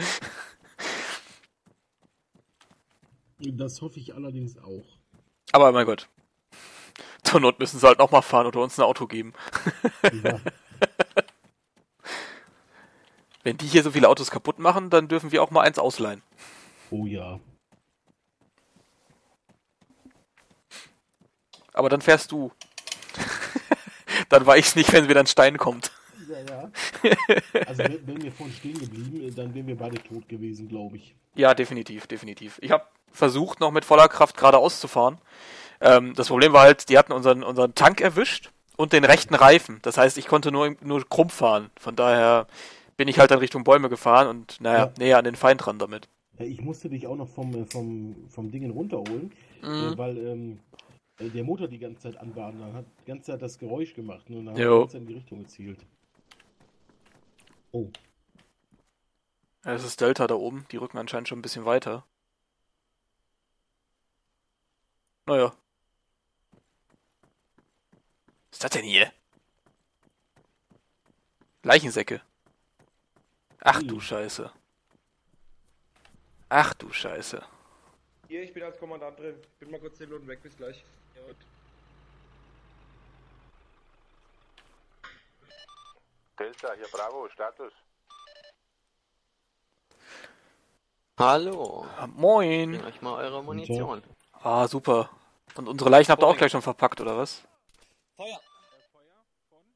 Das hoffe ich allerdings auch. Aber mein Gott. (laughs) Zur Not müssen sie halt noch mal fahren oder uns ein Auto geben. Ja. (laughs) Wenn die hier so viele Autos kaputt machen, dann dürfen wir auch mal eins ausleihen. Oh ja. Aber dann fährst du. (laughs) dann weiß ich nicht, wenn wieder ein Stein kommt. Ja, ja. Also wenn, wenn wir vorhin stehen geblieben, dann wären wir beide tot gewesen, glaube ich. Ja, definitiv, definitiv. Ich habe versucht, noch mit voller Kraft geradeaus zu fahren. Ähm, das Problem war halt, die hatten unseren, unseren Tank erwischt und den rechten Reifen. Das heißt, ich konnte nur, nur krumm fahren. Von daher bin ich halt dann Richtung Bäume gefahren und naja, Ja. näher an den Feind ran damit. Ja, ich musste dich auch noch vom, äh, vom, vom Dingen runterholen, Mhm. äh, weil ähm, äh, der Motor die ganze Zeit an war und dann hat die ganze Zeit das Geräusch gemacht ne, und dann hat er Jo. die ganze Zeit in die Richtung gezielt. Oh, Es ist Delta da oben, die rücken anscheinend schon ein bisschen weiter. Naja. Was ist das denn hier? Leichensäcke. Ach du Scheiße. Ach du Scheiße. Hier, ich bin als Kommandant drin. Bin mal kurz 10 Minuten weg, bis gleich. Gut. Delta, hier Bravo, Status. Hallo. Ah, Moin. Bring euch mal eure Munition. Ah, super. Und unsere Leichen habt ihr auch gleich schon verpackt, oder was? Feuer.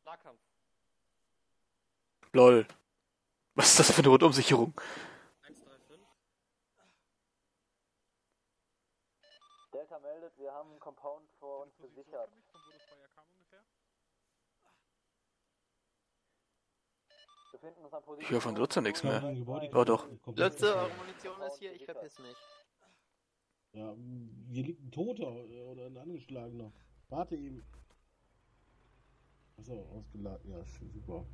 Nahkampf. Lol. Was ist das für eine Rundumsicherung? 135. Delta meldet, wir haben einen Compound vor uns gesichert. Befinden uns an Position. Ich höre von Lutze nichts mehr. Ja, doch. Lutze, eure Munition ist hier, ich verpiss mich. Ja, hier liegt ein Toter oder ein angeschlagener. Warte eben. Achso, ausgeladen. Ja, super.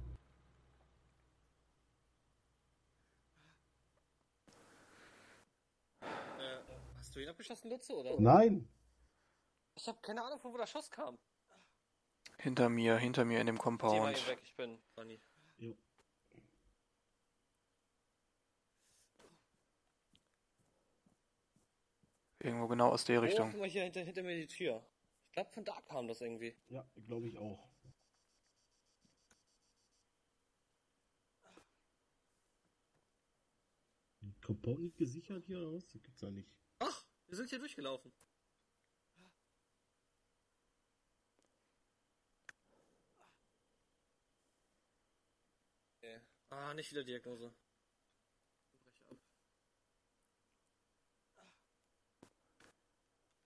Äh, hast du ihn abgeschossen, Lutze, oder? Nein! Ich habe keine Ahnung, von wo der Schuss kam. Hinter mir, hinter mir in dem Compound. ihn weg, ich bin Sonny. Jo. Irgendwo genau aus der Oh, Richtung. guck mal hier hinter, hinter mir die Tür. Ich glaube, von da kam das irgendwie. Ja, glaube ich auch. Compound nicht gesichert hier oder was? Das gibt's ja nicht. Ach, wir sind hier durchgelaufen. Okay. Ah, nicht wieder Diagnose. Brech ab.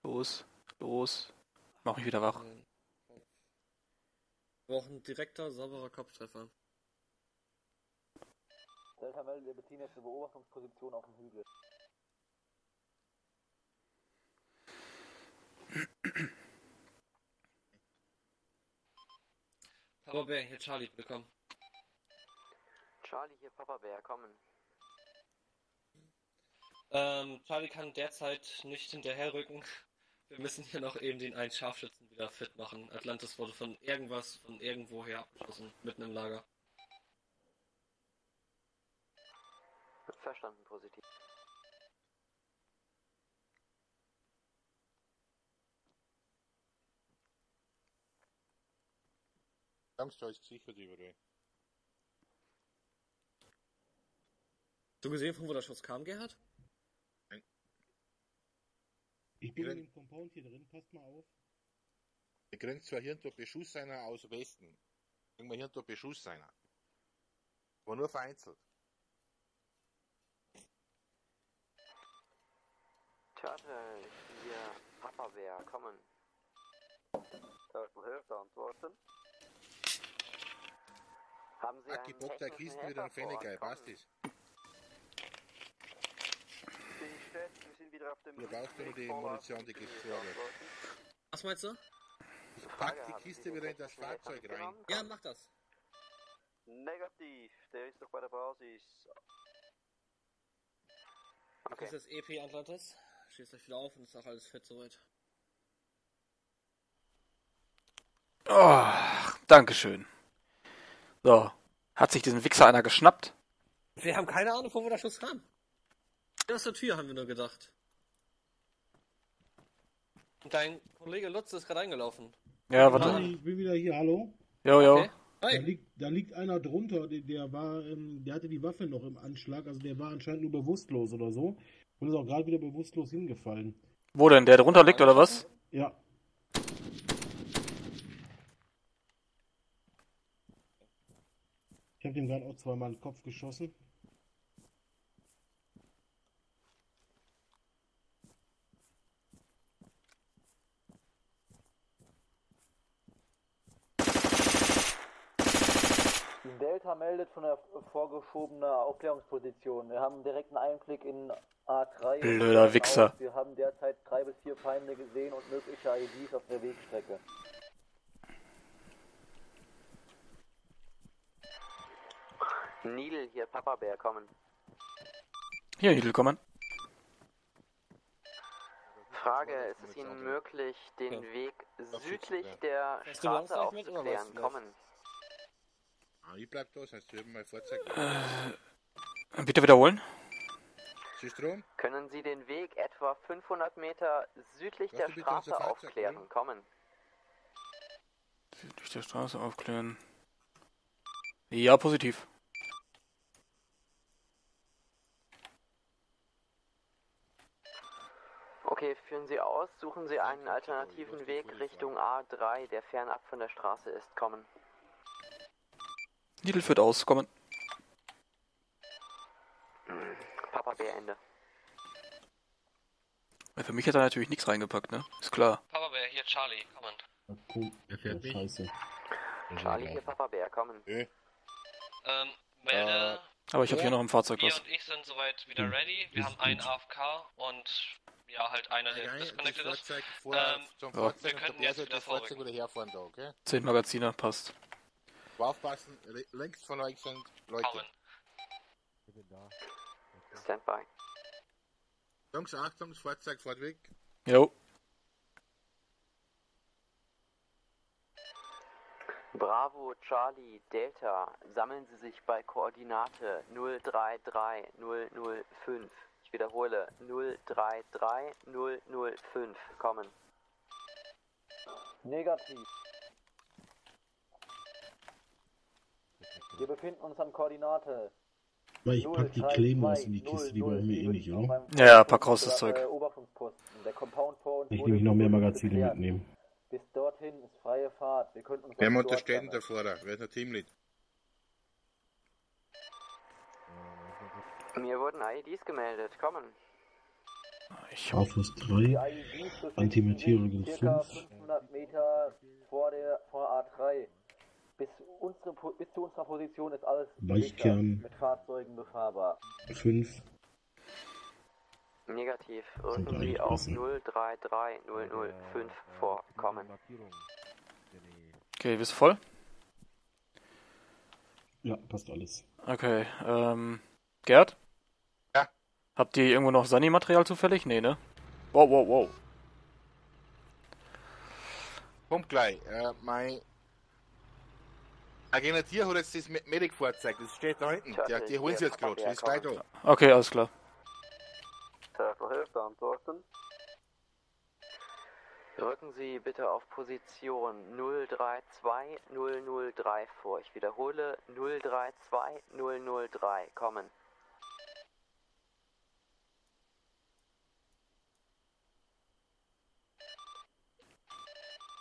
Los, los. Mach mich wieder wach. Wir brauchen direkter, sauberer Kopftreffer. Delta meldet, wir beziehen jetzt eine Beobachtungsposition auf dem Hügel. Papa Bär, hier Charlie, willkommen. Charlie, hier Papa Bär, kommen. Ähm, Charlie kann derzeit nicht hinterherrücken, wir müssen hier noch eben den einen Scharfschützen wieder fit machen. Atlantis wurde von irgendwas, von irgendwoher abgeschossen, mitten im Lager. Verstanden, positiv. Jungs, da ist gesichert überall. Du gesehen, von wo der Schuss kam, Gerhard? Ich bin in dem Compound hier drin, passt mal auf. Wir kriegen zwar hier und Beschuss einer aus Westen. Wir hier und Beschuss einer. Aber nur vereinzelt. Turtle, hier, Papa Bär, kommen. Turtle hört, antworten. Haben Sie Aki einen Bock der Kisten wieder ein Ort? passt das? Wir sind wieder auf dem Du brauchst nur die Munition, die vorwärts. Was meinst du? Pack die Kiste wieder in das Fahrzeug rein. Ja, mach das. Negativ, der ist doch bei der Basis. Okay. Das ist EP Atlantis. Stehst euch wieder auf und ist auch alles fit soweit. Oh, Dankeschön. So. Hat sich diesen Wichser einer geschnappt? Wir haben keine Ahnung, von wo der Schuss kam. Aus der Tür haben wir nur gedacht. Und dein Kollege Lutz ist gerade eingelaufen. Ja, warte. Hi, ich bin wieder hier, hallo. Jo, jo. Okay. Da Hi. liegt, da liegt einer drunter, der, der war, ähm, der hatte die Waffe noch im Anschlag, also der war anscheinend nur bewusstlos oder so. Und ist auch gerade wieder bewusstlos hingefallen. Wo denn? Der drunter liegt, oder was? Ja. Ich habe dem gerade auch zweimal in den Kopf geschossen. Delta meldet von der vorgeschobenen Aufklärungsposition. Wir haben einen direkten Einblick in A3. Blöder Wichser. Wir haben derzeit drei bis vier Feinde gesehen und mögliche IDs auf der Wegstrecke. Needle, hier, Papa Bär, kommen. Hier, Nidel, kommen. Frage, ist es Ihnen möglich, den Weg südlich der Straße aufzuklären? Kommen. Ah, ich bleib da, sonst drüben mein Fahrzeug. Äh, bitte wiederholen. Rum? Können Sie den Weg etwa 500 Meter südlich Lass der Straße Fahrzeug aufklären? Kommen. Durch der Straße aufklären. Ja, positiv. Okay, führen Sie aus. Suchen Sie einen alternativen Weg Richtung A3, der fernab von der Straße ist. Kommen. Nidel führt aus, kommen. Papa Bär, Ende. Ja, Für mich hat er natürlich nichts reingepackt, ne? Ist klar. Papa Bär, hier Charlie, kommend. Cool. Er fährt nicht. Scheiße. Charlie, hier Papa Bär, kommen. Ähm, melde. Aber ich habe hier noch im Fahrzeug Wir was. und ich sind soweit wieder Hm. ready. Wir haben einen AFK und ja, halt einer, der das disconnected ist. Fahrzeug Ähm, Ja. Wir Bär jetzt wieder das Fahrzeug vorrücken. wieder herfahren da, okay? Zehn Magazine, passt. Aufpassen, links von euch sind Leute. Kommen. Standby. Jungs, Achtung, das Fahrzeug fährt weg. Jo. Bravo, Charlie, Delta, sammeln Sie sich bei Koordinate 033005. Ich wiederhole, 033005. Kommen. Negativ. Wir befinden uns an Koordinate. Weil ich pack die Claymores in die Kiste, die brauchen wir eh nicht, oder? Ja, ja, pack raus das Zeug. Der Ich nehme noch mehr Magazine geklärt. mitnehmen. Bis dorthin ist freie Fahrt. Wir könnten uns Wer unterstehen sammeln. davor? da? Wer ist der Teamlead? Mir wurden IEDs gemeldet. Kommen. Aufrüst Die 3, IEDs befinden Antimaterial sich circa 5. 500 Meter vor der vor A3. Bis, unsere, bis zu unserer Position ist alles Weichkern. mit Fahrzeugen befahrbar. 5. Negativ. Sie auf passen. 033005 vor. Kommen. Okay, bist du voll? Ja, passt alles. Okay, ähm. Gerd? Ja. Habt ihr irgendwo noch Sani-Material zufällig? Nee, ne? Wow, wow, wow. Kommt gleich. Äh, mein Agentier hat jetzt das Me- Medic-Fahrzeug, das steht da hinten. Die, die holen sie jetzt gerade, das ist gleich da. Okay, alles klar. Turtle hilft antworten. Rücken Sie bitte auf Position 032003 vor. Ich wiederhole 032003. Kommen.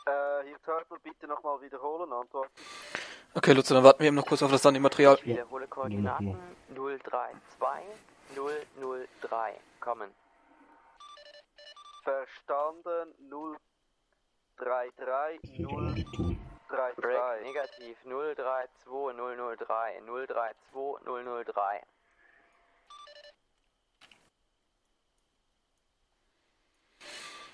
Äh, hier Turtle, bitte nochmal wiederholen, antworten. Okay, Lutze, dann warten wir eben noch kurz auf das Sunny-Material. Ich wiederhole Koordinaten 032003. Kommen. Verstanden, 033 033. Break negativ 032003. 032003.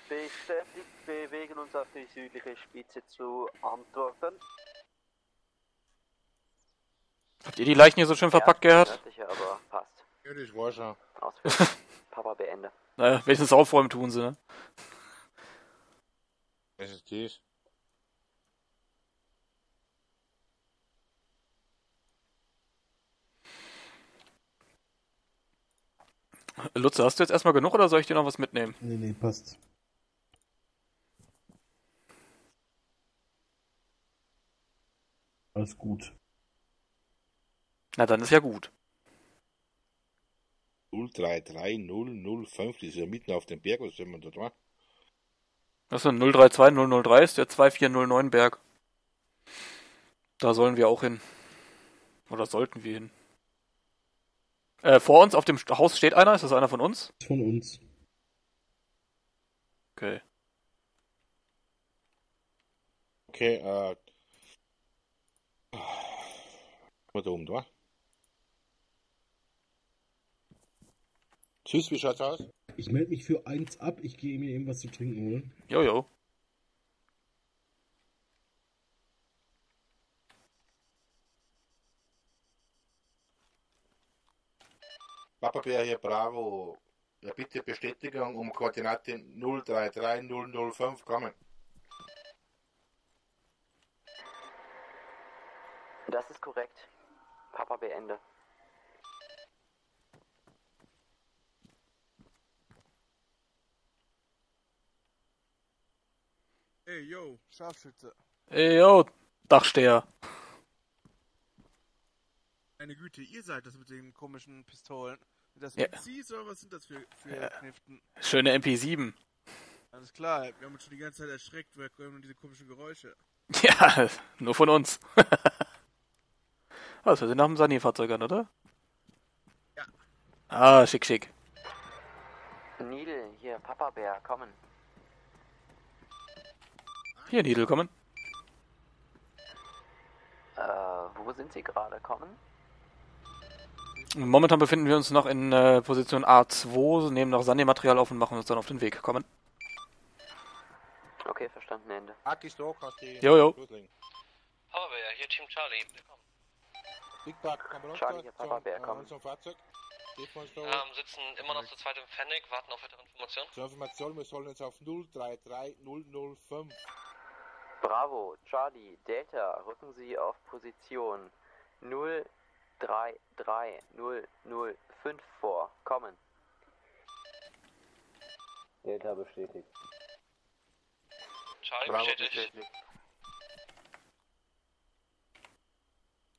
Bestätigt, bewegen uns auf die südliche Spitze zu antworten. Habt ihr die Leichen hier so schön verpackt, Gerhard? Nördliche, aber passt. Ja, das war schon. Ausführung. (laughs) Papa beende. Naja, wenigstens aufräumen tun sie, ne? Was ist das? Lutze, hast du jetzt erstmal genug oder soll ich dir noch was mitnehmen? Nee, nee, passt. Alles gut. Na, dann ist ja gut. 033005, das ist ja mitten auf dem Berg, was soll man da machen? Das ist ein 032003, ist der 2409 Berg. Da sollen wir auch hin. Oder sollten wir hin. Äh, vor uns auf dem Haus steht einer, ist das einer von uns? Von uns. Okay. Okay, äh. Mal da oben, da. Tschüss, wie schaut's aus? Ich melde mich für eins ab, ich gehe mir eben was zu trinken holen. Jojo. Papa Bär hier, Bravo. Ja, bitte Bestätigung um Koordinate 033005 kommen. Das ist korrekt. Papa beende. Ey, yo, Scharfschütze. Ey, yo, Dachsteher. Meine Güte, ihr seid das mit den komischen Pistolen. Sind das Ja. MCs oder was sind das für, für Ja. Kniften? Schöne MP7. Alles klar, wir haben uns schon die ganze Zeit erschreckt, weil kommen diese komischen Geräusche. (laughs) Ja, nur von uns. Was, (laughs) wir sind nach dem Sani-Fahrzeug an, oder? Ja. Ah, schick, schick. Needle, hier, Papa Bär, kommen. Hier, Nidel, kommen. Äh, wo sind Sie gerade? Kommen? Momentan befinden wir uns noch in äh, Position A2, nehmen noch Sani-Material auf und machen uns dann auf den Weg. Kommen. Okay, verstanden, Ende. Aki kannst du Jojo. Bär, hier Team Charlie. Willkommen. Big Park, Charlie, hier, Papa zum, Bär, komm. zum Fahrzeug. Geht von uns da. Ähm, sitzen immer noch zu zweit im Fennec, warten auf weitere Informationen. Zur Information, wir sollen jetzt auf 033005. Bravo, Charlie, Delta, rücken Sie auf Position 033005 vor. Kommen. Delta bestätigt. Charlie Bravo, bestätigt. bestätigt.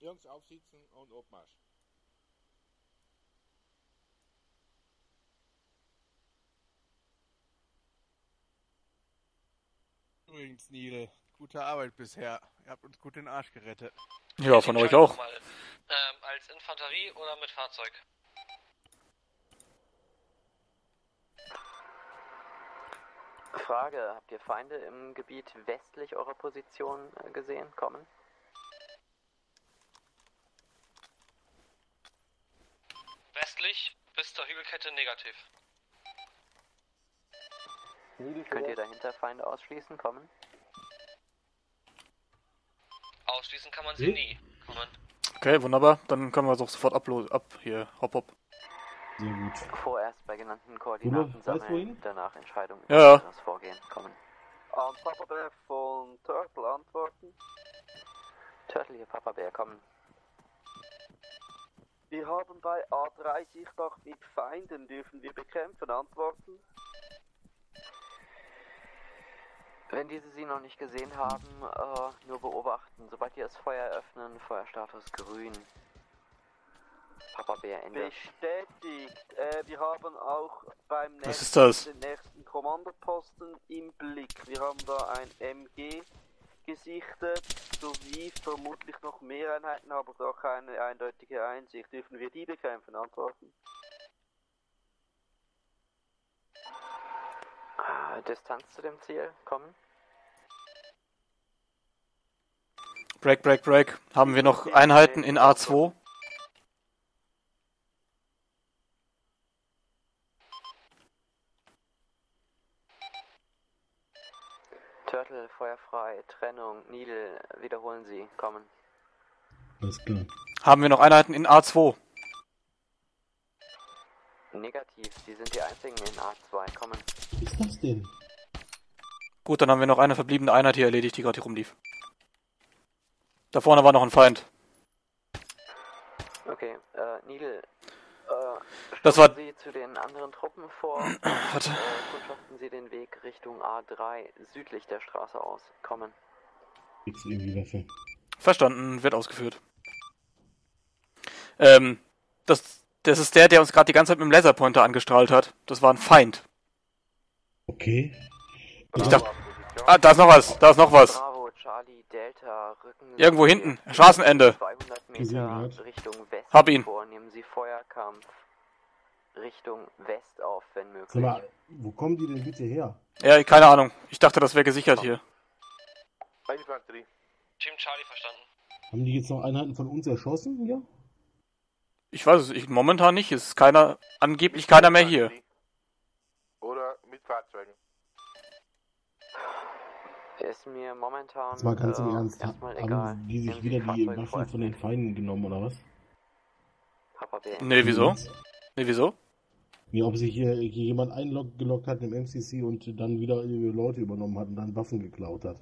Jungs, aufsitzen und Obmarsch. Übrigens, Neil, gute Arbeit bisher. Ihr habt uns gut den Arsch gerettet. Ja, von euch auch. Mal. Ähm, als Infanterie oder mit Fahrzeug? Frage, habt ihr Feinde im Gebiet westlich eurer Position äh, gesehen? Kommen. Westlich bis zur Hügelkette negativ. Könnt ihr dahinter Feinde ausschließen? Kommen. Ausschließen kann man sie Hm? nie. Kommen. Okay, wunderbar. Dann können wir es auch sofort upload, ab hier, hopp, hopp. Sehr gut. Vorerst bei genannten Koordinaten sammeln, wohin? danach Entscheidung Ja, ja. das Vorgehen. Kommen. An Papa Bär von Turtle antworten. Turtle hier, Papa Bär, kommen. Wir haben bei A3 Sichtach mit Feinden, dürfen wir bekämpfen, antworten. Wenn diese Sie noch nicht gesehen haben, äh, nur beobachten. Sobald ihr das Feuer öffnen, Feuerstatus grün. Papa Bär, Ende. Bestätigt. Äh, wir haben auch beim nächsten, ist das? den nächsten Kommandoposten im Blick. Wir haben da ein MG gesichtet, sowie vermutlich noch mehr Einheiten, aber da keine eindeutige Einsicht. Dürfen wir die bekämpfen? Antworten. Äh, Distanz zu dem Ziel, kommen. Break, break, break. Haben wir noch Einheiten in A2? Turtle, Feuer frei, Trennung, Needle, wiederholen Sie, kommen. Alles klar. Haben wir noch Einheiten in A2? Negativ, Sie sind die einzigen in A2, kommen. Was ist das denn? Gut, dann haben wir noch eine verbliebene Einheit hier erledigt, die gerade hier rumlief. Da vorne war noch ein Feind. Okay, äh, Needle, äh, Das war- Sie zu den anderen Truppen vor. (clears throat) Warte. Äh, kundschaften Sie den Weg Richtung A3, südlich der Straße aus, kommen. Du irgendwie Waffe. Verstanden, wird ausgeführt. Ähm, das, das ist der, der uns gerade die ganze Zeit mit dem Laserpointer angestrahlt hat. Das war ein Feind. Okay. Ich dachte. Ah, da ist noch was, da ist noch was. Delta, Irgendwo hinten, Straßenende. 200 Gesehen, Meter. Richtung Westen Hab ihn. vor. Nehmen Sie Feuerkampf Richtung West auf, wenn möglich. Mal, wo kommen die denn bitte her? Ja, keine Ahnung. Ich dachte, das wäre gesichert hier. Team Charlie verstanden. Haben die jetzt noch Einheiten von uns erschossen hier? Ich weiß es, ich, momentan nicht. Es ist keiner, angeblich keiner mehr hier. Oder mit Fahrzeugen. Ist mir momentan Jetzt mal ganz im äh, Ernst. erstmal egal. Haben die sich wieder die Waffen von den Feinden genommen oder was? Papa Bär. Nee, wieso? Nee, wieso? Nee, ob sich hier, hier jemand eingeloggt hat im MCC und dann wieder ihre Leute übernommen hat und dann Waffen geklaut hat.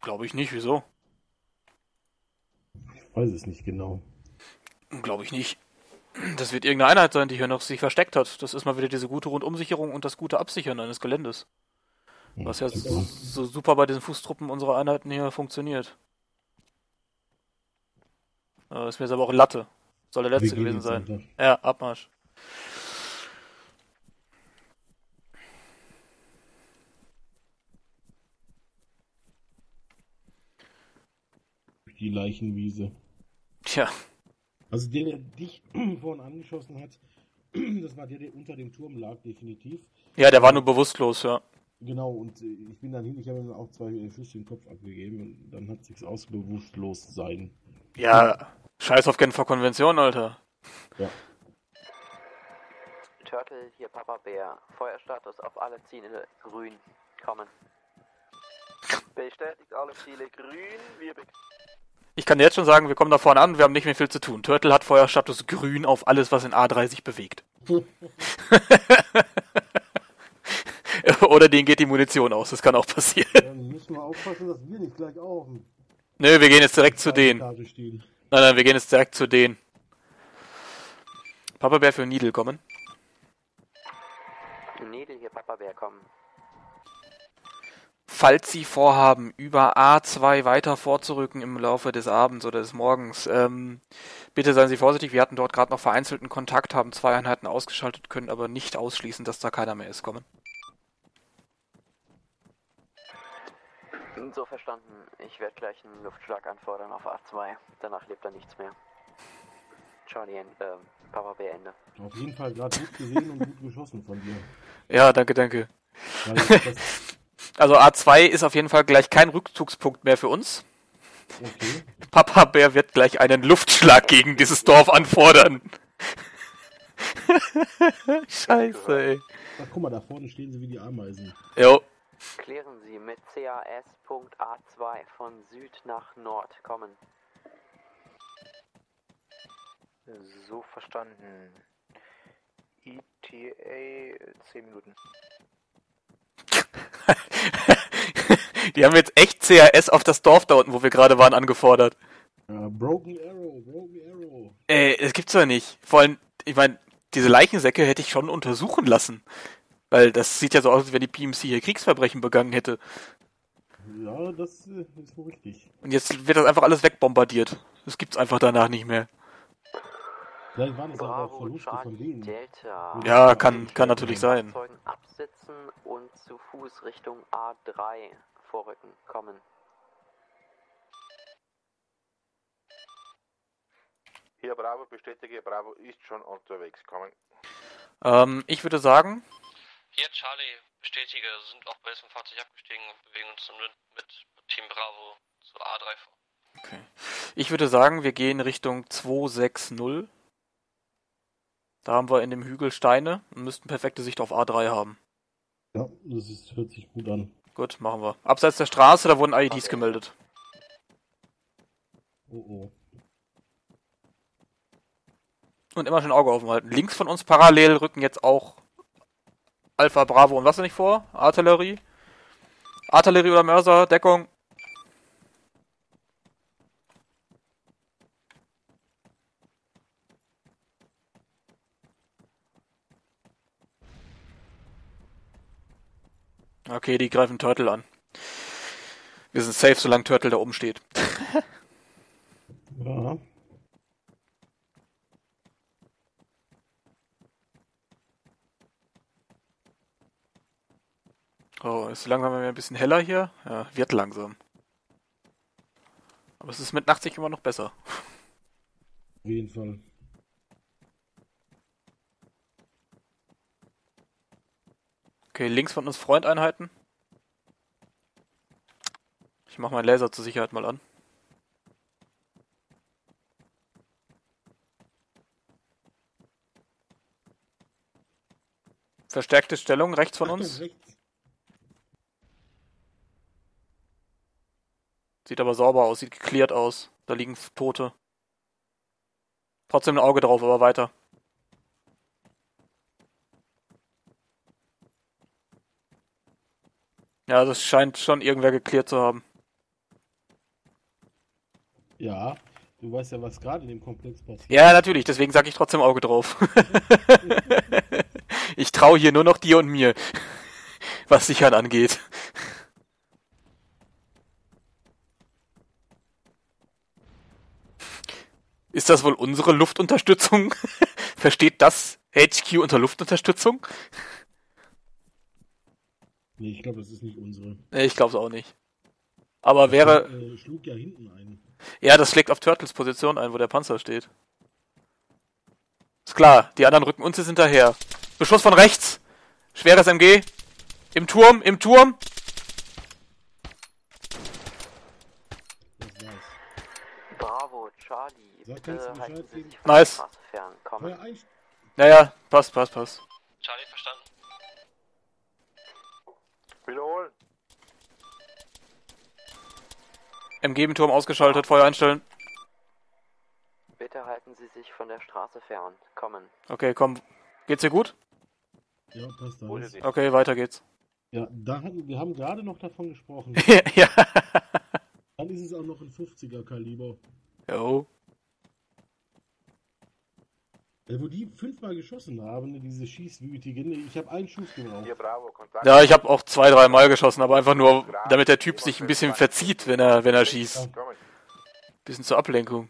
Glaube ich nicht, wieso? Ich weiß es nicht genau. Glaube ich nicht. Das wird irgendeine Einheit sein, die hier noch sich versteckt hat. Das ist mal wieder diese gute Rundumsicherung und das gute Absichern eines Geländes. Was ja so, super bei diesen Fußtruppen unserer Einheiten hier funktioniert. Äh, ist mir jetzt aber auch Latte. Soll der letzte gewesen sein. einfach. Ja, Abmarsch. Durch die Leichenwiese. Tja. Also der, der dich (clears throat) vorhin angeschossen hat, (clears throat) das war der, der unter dem Turm lag, definitiv. Ja, der war nur bewusstlos, ja. Genau, und äh, ich bin dann hin, ich habe ihm auch zwei Schüsse in den Kopf abgegeben und dann hat sich's ausbewusstlos sein. Ja, scheiß auf Genfer Konvention, Alter. Ja. Turtle, hier Papa Bär. Feuerstatus auf alle Ziele grün. Kommen. Bestätigt alle Ziele grün. Wir Ich kann dir jetzt schon sagen, wir kommen da vorne an, wir haben nicht mehr viel zu tun. Turtle hat Feuerstatus grün auf alles, was in A3 sich bewegt. (laughs) (laughs) Oder denen geht die Munition aus, das kann auch passieren. Dann müssen wir aufpassen, dass wir nicht gleich auch auf Nö, wir gehen jetzt direkt zu denen. Nein, nein, wir gehen jetzt direkt zu denen. Papa Bär für Needle kommen. Needle, hier Papa Bär, kommen. Falls Sie vorhaben, über A2 weiter vorzurücken im Laufe des Abends oder des Morgens, ähm, bitte seien Sie vorsichtig. Wir hatten dort gerade noch vereinzelten Kontakt, haben zwei Einheiten ausgeschaltet, können aber nicht ausschließen, dass da keiner mehr ist. Kommen. So verstanden. Ich werde gleich einen Luftschlag anfordern auf A2. Danach lebt er nichts mehr. Charlie, äh, Papa Bär, Ende. Auf jeden Fall gerade gut gesehen und gut geschossen von dir. Ja, danke, danke. (laughs) Also A2 ist auf jeden Fall gleich kein Rückzugspunkt mehr für uns. okay. Papa Bär wird gleich einen Luftschlag gegen dieses Dorf anfordern. (laughs) Scheiße, ey. Ach, guck mal, da vorne stehen sie wie die Ameisen. Jo. Klären Sie mit CAS.A2 von Süd nach Nord kommen. So verstanden. ETA 10 Minuten. (laughs) Die haben jetzt echt CRS auf das Dorf da unten, wo wir gerade waren, angefordert. Ja, Broken Arrow, Broken Arrow. Ey, das gibt's doch nicht. Vor allem, ich meine, diese Leichensäcke hätte ich schon untersuchen lassen. Weil das sieht ja so aus, als wenn die PMC hier Kriegsverbrechen begangen hätte. Ja, das äh, ist wohl richtig. Und jetzt wird das einfach alles wegbombardiert. Das gibt's einfach danach nicht mehr. Vielleicht waren es aber auch Verluste von denen. Delta. Ja, kann, kann natürlich sein. Absetzen und zu Fuß Richtung A3 vorrücken. Kommen. Hier Bravo, bestätige, Bravo ist schon unterwegs. Kommen. Ähm, ich würde sagen, Hier, Charlie, bestätige, sind auch bei diesem Fahrzeug abgestiegen und bewegen uns mit, mit Team Bravo zu A3 vor. ich würde sagen, wir gehen Richtung 260. Da haben wir in dem Hügel Steine und müssten perfekte Sicht auf A3 haben. Ja, das ist, hört sich gut an. Gut, machen wir. Abseits der Straße, da wurden IEDs gemeldet. Oh oh. Und immer schön Auge offen halten. Links von uns parallel rücken jetzt auch Alpha, Bravo und was nicht vor? Artillerie. Artillerie oder Mörser, Deckung. Okay, die greifen Turtle an. Wir sind safe, solange Turtle da oben steht. (laughs) Ja. Oh, ist langsam ein bisschen heller hier? Ja, wird langsam. Aber es ist mit Nachtsicht immer noch besser. Auf jeden Fall. Okay, links von uns Freundeinheiten. Ich mach meinen Laser zur Sicherheit mal an. Verstärkte Stellung rechts von uns. Rechts. Sieht aber sauber aus, sieht geklärt aus. Da liegen Tote. Trotzdem ein Auge drauf, aber weiter. Ja, das scheint schon irgendwer geklärt zu haben. Ja, du weißt ja, was gerade in dem Komplex passiert. Ja, natürlich, deswegen sage ich trotzdem Auge drauf. (laughs) ich traue hier nur noch dir und mir, was Sichern angeht. Ist das wohl unsere Luftunterstützung? (laughs) Versteht das HQ unter Luftunterstützung? Nee, ich glaube, das ist nicht unsere. Nee, ich glaube es auch nicht. Aber wäre. Äh, schlug ja hinten ein. Ja, das schlägt auf Turtles Position ein, wo der Panzer steht. Ist klar, die anderen rücken uns jetzt hinterher. Beschuss von rechts. Schweres MG. Im Turm, im Turm. Bravo, Charlie. Sag, kannst du Bescheid geben? sich von der Nice. Fern. Naja, passt, passt, passt. Charlie, verstanden. Wiederholen. MG im Turm ausgeschaltet, Feuer einstellen. Bitte halten Sie sich von der Straße fern. Kommen. Okay, komm. Geht's dir gut? Ja, passt alles. Okay, weiter geht's. Ja, da hatten, wir haben gerade noch davon gesprochen. (laughs) ja. Dann ist es auch noch ein 50er Kaliber. Jo. Wo die fünfmal geschossen haben, ne, diese Schießwütigen, ich habe einen Schuss gebraucht. Ja, ich habe auch zwei, drei Mal geschossen, aber einfach nur, damit der Typ sich ein bisschen verzieht, wenn er, wenn er schießt. Bisschen zur Ablenkung.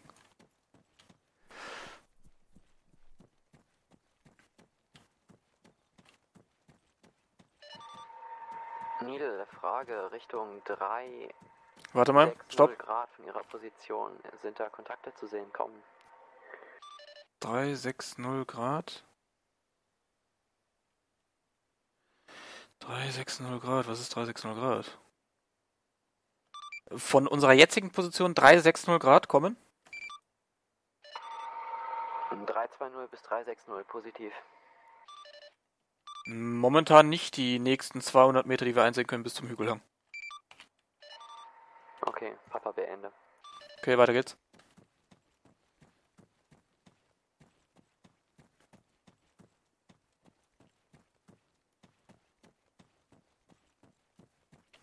Needle, Frage Richtung 3. Warte mal, 6, stopp. 0 Grad von Ihrer Position. Sind da Kontakte zu sehen? Kommen. 360 Grad. 360 Grad, was ist 360 Grad? Von unserer jetzigen Position 360 Grad kommen? 320 bis 360 positiv. Momentan nicht die nächsten 200 Meter, die wir einsehen können, bis zum Hügelhang. Okay, Papa beende. Okay, weiter geht's.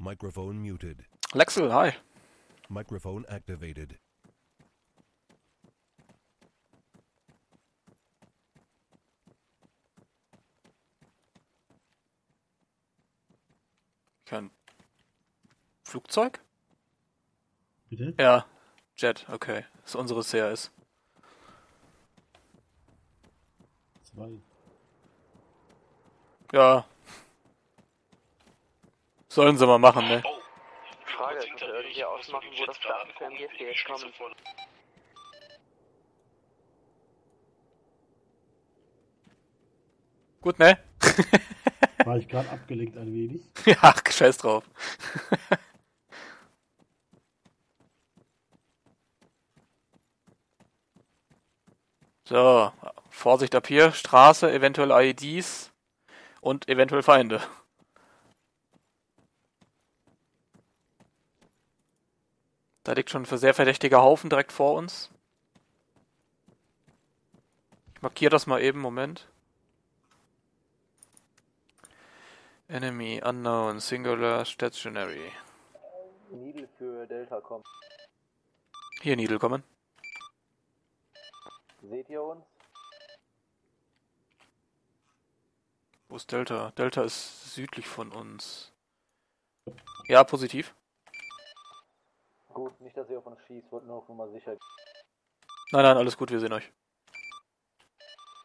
Microphone muted. Lexel, hi. Microphone activated. Kein Flugzeug? Bitte? Ja, Jet, okay. Das ist unsere CRS. Zwei. Ja. Sollen sie mal machen, ne? Frage, könnt ihr irgendwie ausmachen, wo das Daten für MGFG jetzt kommen? Gut, ne? (laughs) War ich gerade abgelenkt ein wenig. (laughs) ja, scheiß drauf. (laughs) so, Vorsicht ab hier, Straße, eventuell IEDs und eventuell Feinde. Da liegt schon ein sehr verdächtiger Haufen direkt vor uns. Ich markiere das mal eben, Moment. Enemy unknown, singular, stationary. Needle für Delta kommen. Hier Needle kommen. Seht ihr uns? Wo ist Delta? Delta ist südlich von uns. Ja, positiv. Gut, nicht, dass ihr auf uns schießt, wollt nur auf Nummer sicher. Nein, nein, alles gut, wir sehen euch.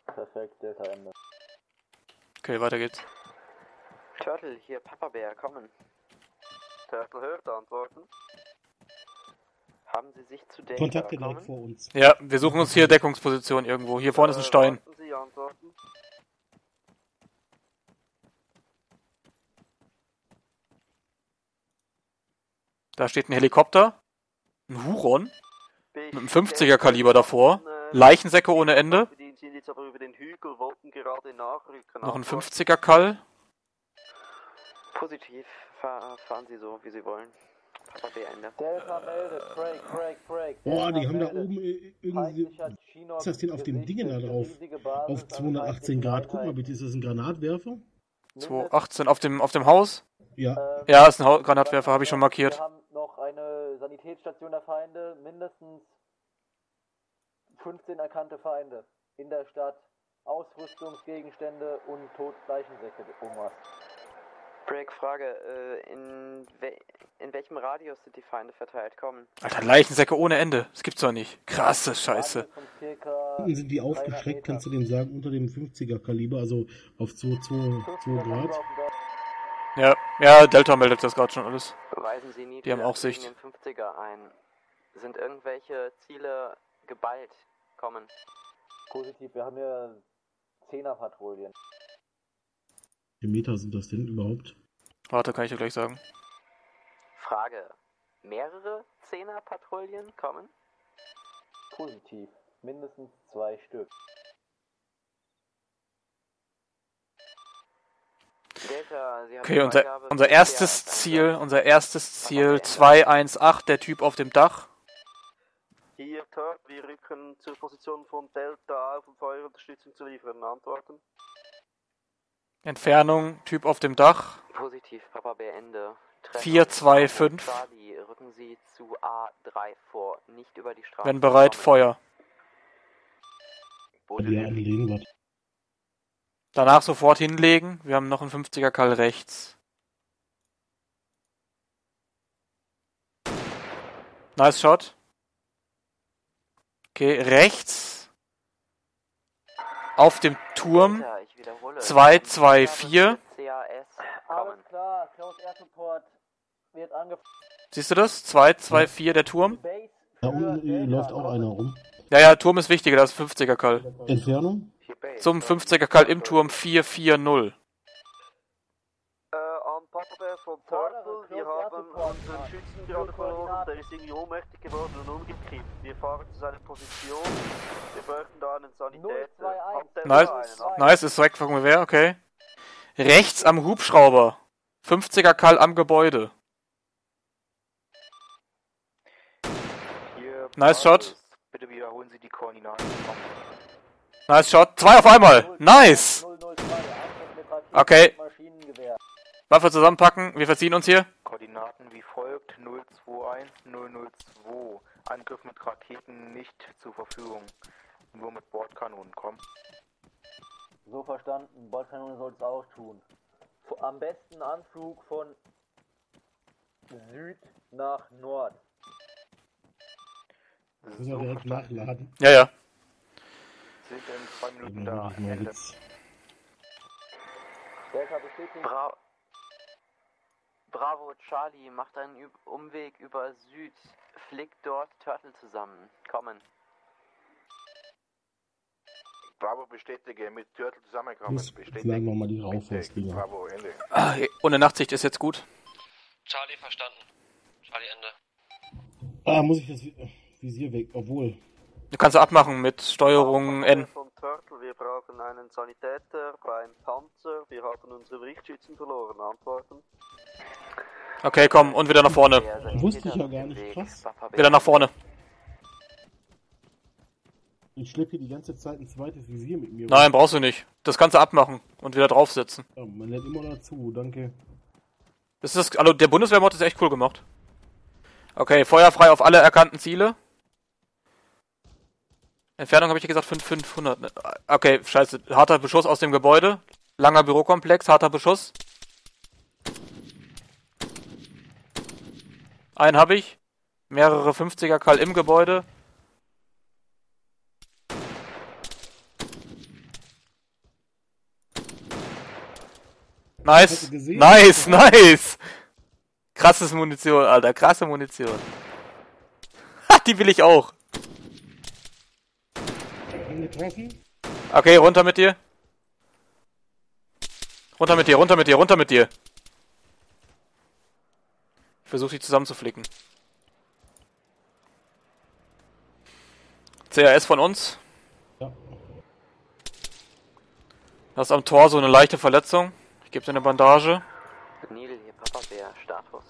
Perfekt, Delta Ende. Okay, weiter geht's. Turtle, hier Papa Bär, kommen. Turtle hört, antworten. Haben Sie sich zu Delta Kontakte direkt kommen? vor uns. Ja, wir suchen uns hier Deckungsposition irgendwo. Hier vorne ist ein Stein. Warten Sie antworten. Da steht ein Helikopter. Ein Huron. Mit einem 50er Kaliber davor. Leichensäcke ohne Ende. Noch ein Antworten. 50er Kall. Positiv, Fahr, fahren Sie so, wie Sie wollen. Boah, die haben da oben äh, irgendwie. Was ist das denn auf dem Dingen da drauf? Basis Auf 218 Grad. Guck mal bitte, ist das ein Granatwerfer? 218 auf dem, auf dem Haus. Ja. Ja, ist ein Granatwerfer, habe ich schon markiert. Wir haben noch eine Sanitätsstation der Feinde, mindestens 15 erkannte Feinde in der Stadt, Ausrüstungsgegenstände und Totleichensäcke um was. Break, Frage, äh, in, we in welchem Radius sind die Feinde verteilt? Kommen. Alter, Leichensäcke ohne Ende. Das gibt's doch nicht. Krasse Scheiße. Hinten sind die aufgeschreckt, kannst du dem sagen, unter dem 50er Kaliber, also auf 2, 2, 2 Grad. Ja, ja, Delta meldet das gerade schon alles. Weisen Sie nie Die haben auch Sicht. den 50er ein. Sind irgendwelche Ziele geballt? Kommen. Positiv, wir haben hier 10er Patrouillen. Wie viele Meter sind das denn überhaupt? Warte, kann ich dir gleich sagen. Frage. Mehrere Zehner-Patrouillen kommen? Positiv, mindestens zwei Stück. Delta, Sie haben Okay, unser, unser erstes Ziel, unser erstes Ziel 218, der Typ auf dem Dach. Hier, Turtle, wir rücken zur Position von Delta auf, um Feuerunterstützung zu liefern. Antworten. Entfernung, Typ auf dem Dach. Positiv, Papa Bär Ende. Treffer 425. Charlie, rücken Sie zu A3 vor, nicht über die Straße. Wenn bereit. Feuer. Ja? Danach sofort hinlegen. Wir haben noch einen 50er Kall rechts. Nice Shot. Okay, rechts. Auf dem Turm. Delta, ich wiederhole. 224. CAS Alles klar, Close Air Support wird angefangen. Siehst du das? 224, der Turm. Da unten äh, läuft auch einer rum. Ja, ja, Turm ist wichtiger, das ist 50er Kall. Entfernung? Zum 50er Kall im Turm 440. Äh, an Papa von Turtle, wir haben unseren Schützen gerade verloren, der ist irgendwie ohnmächtig geworden und umgekippt. Wir fahren zu seiner Position, wir bräuchten da einen Sanitäter. Nice, einen? nice, ist direkt vom Gewehr, okay. Rechts am Hubschrauber. 50er Kall am Gebäude. Hier, Nice Shot. bitte wiederholen Sie die Koordinaten. Nice Shot. Zwei auf einmal. Nice. Okay. Waffe zusammenpacken, wir verziehen uns hier. Koordinaten wie folgt 021002. Angriff mit Raketen nicht zur Verfügung. Nur mit Bordkanonen kommen. So verstanden, Bordkanone soll es auch tun. Am besten Anflug von Süd nach Nord. Direkt nachladen. Ja, ja. Sind in zwei Minuten da. Ende. Witz. Delta bestätigt. Bra Bravo Charlie macht einen Üb Umweg über Süd, flickt dort Turtle zusammen. Kommen. Bravo bestätige, mit Turtle zusammenkommen. Laden wir mal die Rauchhausdinger. Bravo, Ende. Ah, ohne Nachtsicht ist jetzt gut. Charlie verstanden. Charlie Ende. Ah, muss ich das Vi- Visier weg, obwohl. Du kannst abmachen mit Steuerung N. Turtle, wir brauchen einen Sanitäter beim Panzer. Wir haben unsere Berichtschützen verloren. Antworten. Okay, komm, und wieder nach vorne. Wusste ich ja gar nicht, krass. Wieder nach vorne. Ich schleppe hier die ganze Zeit ein zweites Visier mit mir. Nein, brauchst du nicht. Das kannst du abmachen und wieder draufsetzen. Ja, man lernt immer dazu, danke. Das ist, also der Bundeswehrmod ist echt cool gemacht. Okay, Feuer frei auf alle erkannten Ziele. Entfernung habe ich gesagt 5, 500. ne? Okay, scheiße. Harter Beschuss aus dem Gebäude. Langer Bürokomplex, harter Beschuss. Einen habe ich. Mehrere 50er Kall im Gebäude. Nice. Nice, nice. Krasses Munition, Alter. Krasse Munition. Ha, (laughs) die will ich auch. Getroffen? Okay, runter mit dir. Runter mit dir, runter mit dir, runter mit dir. Ich versuche dich zusammenzuflicken. CRS von uns. Ja. Du hast am Tor so eine leichte Verletzung. Ich gebe dir eine Bandage. Needle hier, Papa Bär, Status.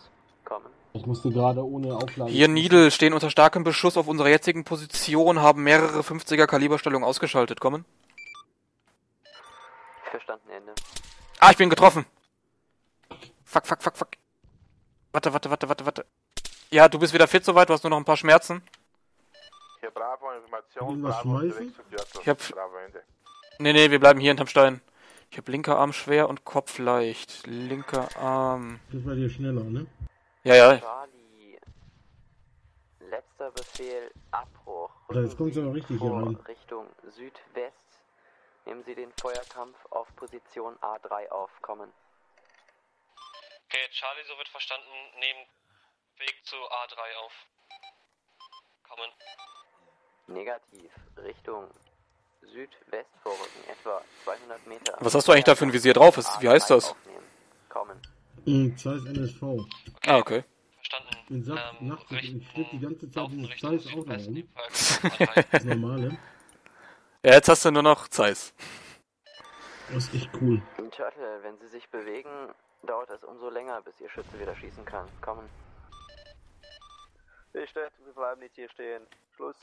Kommen. Ich musste gerade ohne Auflage. Hier Needle stehen unter starkem Beschuss auf unserer jetzigen Position, haben mehrere 50er Kaliberstellungen ausgeschaltet. Kommen. Verstanden, Ende. Ah, ich bin getroffen. Fuck, fuck, fuck, fuck. Warte, warte, warte, warte, warte. Ja, du bist wieder fit soweit, du hast nur noch ein paar Schmerzen. Hier Bravo, Information. Bravo. Ich hab- Bravo, Ende. Nee, nee, wir bleiben hier hinterm Stein. Ich habe linker Arm schwer und Kopf leicht. Linker Arm. Das war dir schneller, ne? Ja, ja. Charlie. Letzter Befehl, Abbruch. Alter, jetzt kommt's aber richtig hier rein. Richtung Südwest. Nehmen Sie den Feuerkampf auf Position A3 auf. Kommen. Okay, Charlie, so wird verstanden. Nehmen Weg zu A3 auf. Kommen. Negativ. Richtung Südwest vorrücken. Etwa 200 Meter. Was hast du eigentlich da für ein Visier drauf? Was- wie heißt das? Aufnehmen. Kommen. Mhm, Zeiss NSV. Ah, okay. Verstanden. In Sack, Ähm, Nacht, Richtung- ich schlepp die ganze Zeit dieses Zeiss auch. (laughs) Das normale. Ja, jetzt hast du nur noch Zeiss. Das ist echt cool. Turtle, wenn Sie sich bewegen, dauert es umso länger, bis Ihr Schütze wieder schießen kann. Kommen. Bestätigt, wir bleiben nicht hier stehen. Schluss.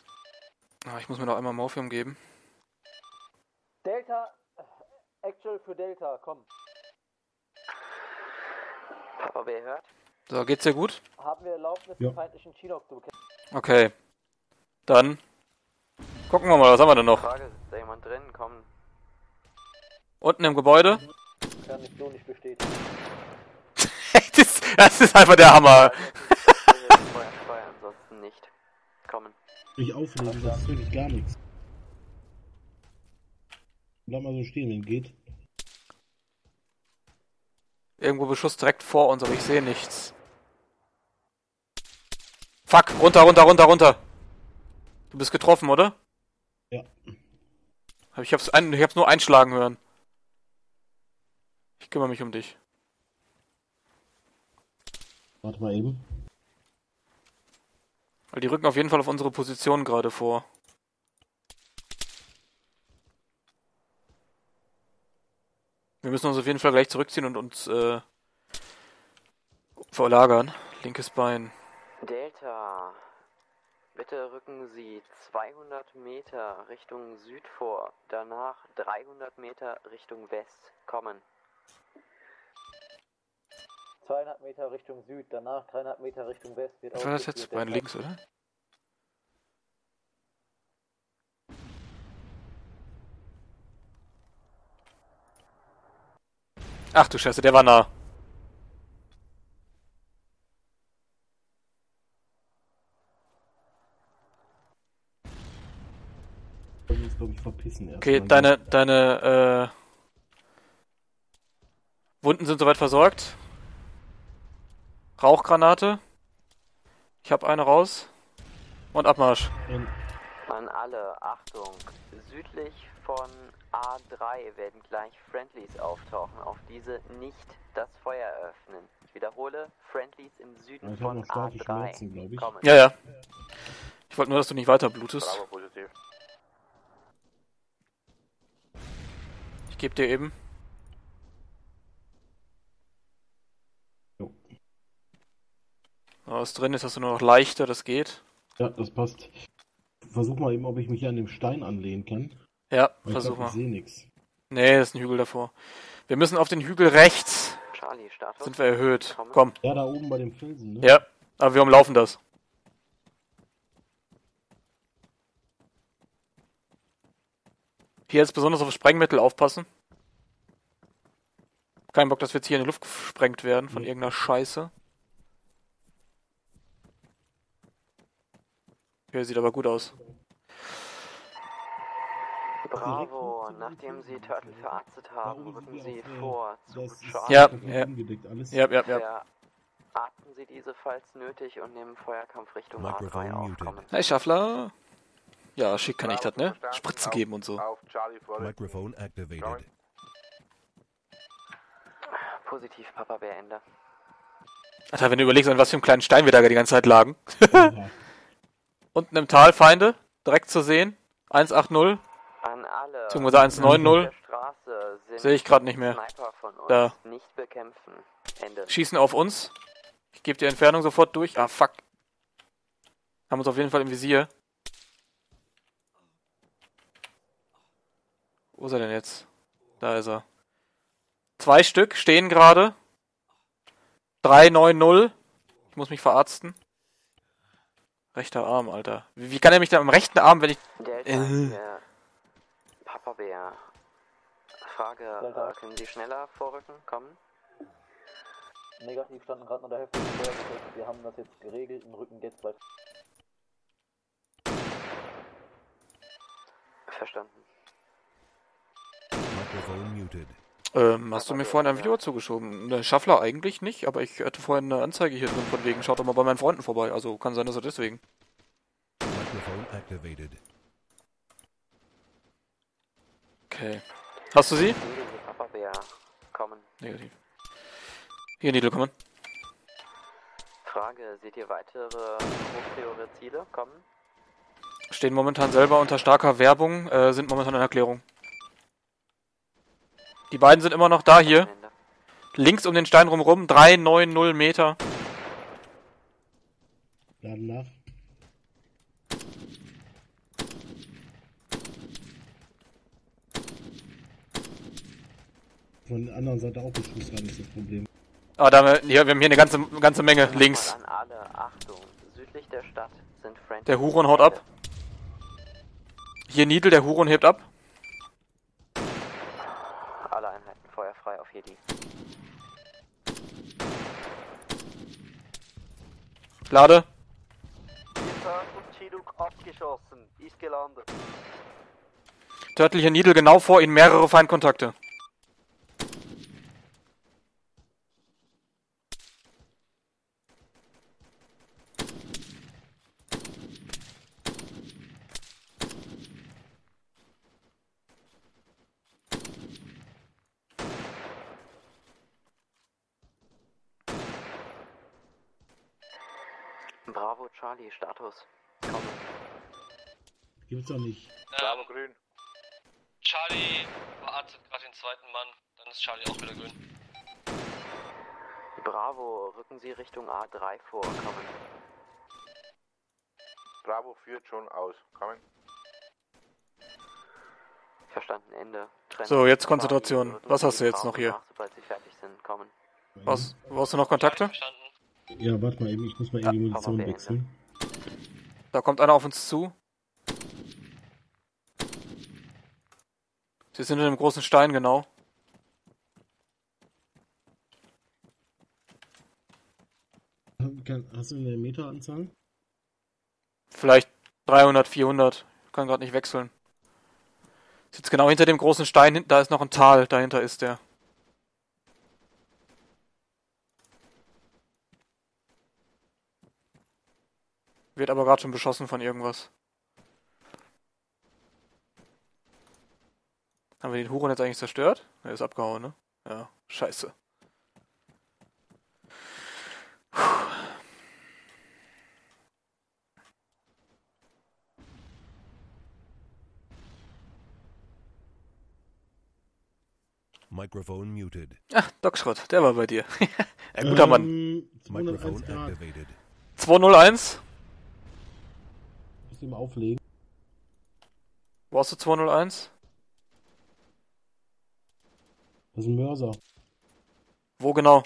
Ah, ich muss mir noch einmal Morphium geben. Delta, Actual für Delta, komm. Papa Bär hört. So, geht's dir gut? Haben wir Erlaubnis, Ja. den feindlichen Chinook zu bekämpfen? Okay. Dann gucken wir mal, was haben wir denn noch? Frage, ist da jemand drin? Kommen. Unten im Gebäude? Kann ich so nicht bestätigen. (laughs) das, das ist einfach der Hammer. Ansonsten nicht. Kommen. Ich auflegen, das ist wirklich gar nichts. Bleib mal so stehen, wenn geht. Irgendwo Beschuss direkt vor uns, aber ich sehe nichts. Fuck, runter, runter, runter, runter. Du bist getroffen, oder? Ja. Ich hab's, ein, ich hab's nur einschlagen hören. Ich kümmere mich um dich. Warte mal eben. Weil die rücken auf jeden Fall auf unsere Position gerade vor. Wir müssen uns auf jeden Fall gleich zurückziehen und uns äh, verlagern. Linkes Bein. Delta. Bitte rücken Sie 200 Meter Richtung Süd vor, danach 300 Meter Richtung West. Kommen. Zweieinhalb Meter Richtung Süd, danach dreieinhalb Meter Richtung West wird Was war das jetzt? Bein links, oder? Ach du Scheiße, der war nah. Glaube ich, verpissen. Okay, deine, deine, äh, Wunden sind soweit versorgt. Rauchgranate. Ich hab eine raus. Und Abmarsch. An alle, Achtung, südlich von A3 werden gleich Friendlies auftauchen. Auf diese nicht das Feuer eröffnen. Ich wiederhole, Friendlies im Süden ich von noch starke A3. Schmerzen. Kommen. Ja, ja. Ich wollte nur, dass du nicht weiter blutest. Ich geb dir eben. Was drin ist, hast du nur noch leichter, das geht. Ja, das passt. Versuch mal eben, ob ich mich hier an dem Stein anlehnen kann. Ja, Weil versuch mal. Ich sehe nichts. Nee, das ist ein Hügel davor. Wir müssen auf den Hügel rechts. Charlie, Status. Sind wir erhöht. Komm. Ja, da oben bei dem Felsen, ne? Ja, aber wir umlaufen das. Hier jetzt besonders auf Sprengmittel aufpassen. Kein Bock, dass wir jetzt hier in die Luft gesprengt werden von irgendeiner Scheiße. Okay, sieht aber gut aus. Bravo, nachdem Sie Turtle verarztet haben, rücken Sie vor zu. Ja, ja. Ja, ja, ja. Verarzten Sie diese falls nötig und nehmen Feuerkampf Richtung A3 Microphone auf. muted. Kommen. Hey, Schaffler. Ja, schick kann ich das, ne? Spritzen geben und so. Microphone activated. Positiv, Papa Bär Ende. Alter, wenn du überlegst, an was für einem kleinen Stein wir da die ganze Zeit lagen. (laughs) Unten im Tal Feinde, direkt zu sehen. 180. An alle. Beziehungsweise 190. Der Straße sind Sehe ich gerade nicht mehr. Da. nicht. Schießen auf uns. Ich gebe die Entfernung sofort durch. Ah, fuck. Haben uns auf jeden Fall im Visier. Wo ist er denn jetzt? Da ist er. Zwei Stück stehen gerade. 390. Ich muss mich verarzten. Rechter Arm, Alter. Wie, wie kann er mich da am rechten Arm, wenn ich... Delta, Äh. der Papa Bär. Frage, äh, können Sie schneller vorrücken? Kommen? Negativ standen gerade noch der Hälfte. Wir haben das jetzt geregelt und rücken jetzt bei. Verstanden. Microphone muted. Ähm, hast du mir vorhin ein Video zugeschoben? Ne, Schaffler eigentlich nicht, aber ich hatte vorhin eine Anzeige hier drin von wegen, schaut doch mal bei meinen Freunden vorbei. Also kann sein, dass er deswegen. Microphone activated. Okay. Hast du sie? Negativ. Kommen. Hier, Nidel, komm mal. Frage, seht ihr weitere hochpriore Ziele? Kommen? Stehen momentan selber unter starker Werbung, äh, sind momentan in Erklärung. Die beiden sind immer noch da hier. Links um den Stein rumrum, 390 Meter. Laden nach. Von der anderen Seite auch Beschuss ran, ist das Problem. Ah, da haben wir, hier, wir haben hier eine ganze, ganze Menge links. An alle, Achtung. Südlich der Stadt sind Friendly. Der Huron haut ab. Hier Nidel, der Huron hebt ab. Alle Einheiten feuerfrei auf Jedi. Lade. Turtle hier Nidel, genau vor ihnen mehrere Feindkontakte. Bravo Charlie, Status. Kommen. Gibt's doch nicht. Bravo grün. Charlie verarztet gerade den zweiten Mann, dann ist Charlie auch wieder grün. Bravo, rücken Sie Richtung A3 vor. Kommen. Bravo führt schon aus. Kommen. Verstanden, Ende. Trennen So, jetzt Konzentration. Was hast du jetzt noch hier? nach, Sobald Sie fertig sind, kommen. Was, wo hast du noch Kontakte? Ja, warte mal eben, ich muss mal eben die Munition wechseln. Da kommt einer auf uns zu. Sie sind in einem großen Stein, genau. Hast du eine Meteranzahl? Vielleicht 300, 400. Kann gerade nicht wechseln. Sitzt genau hinter dem großen Stein. Da ist noch ein Tal. Dahinter ist der. Wird aber gerade schon beschossen von irgendwas. Haben wir den Huron jetzt eigentlich zerstört? Er ist abgehauen, ne? Ja, scheiße. Microphone muted. Ach, Doc Schrott, der war bei dir. (laughs) Ein guter Mann. Ähm, Microphone 201 Grad. activated. 201? Mal auflegen. Wo hast du 201? Das ist ein Mörser. Wo genau?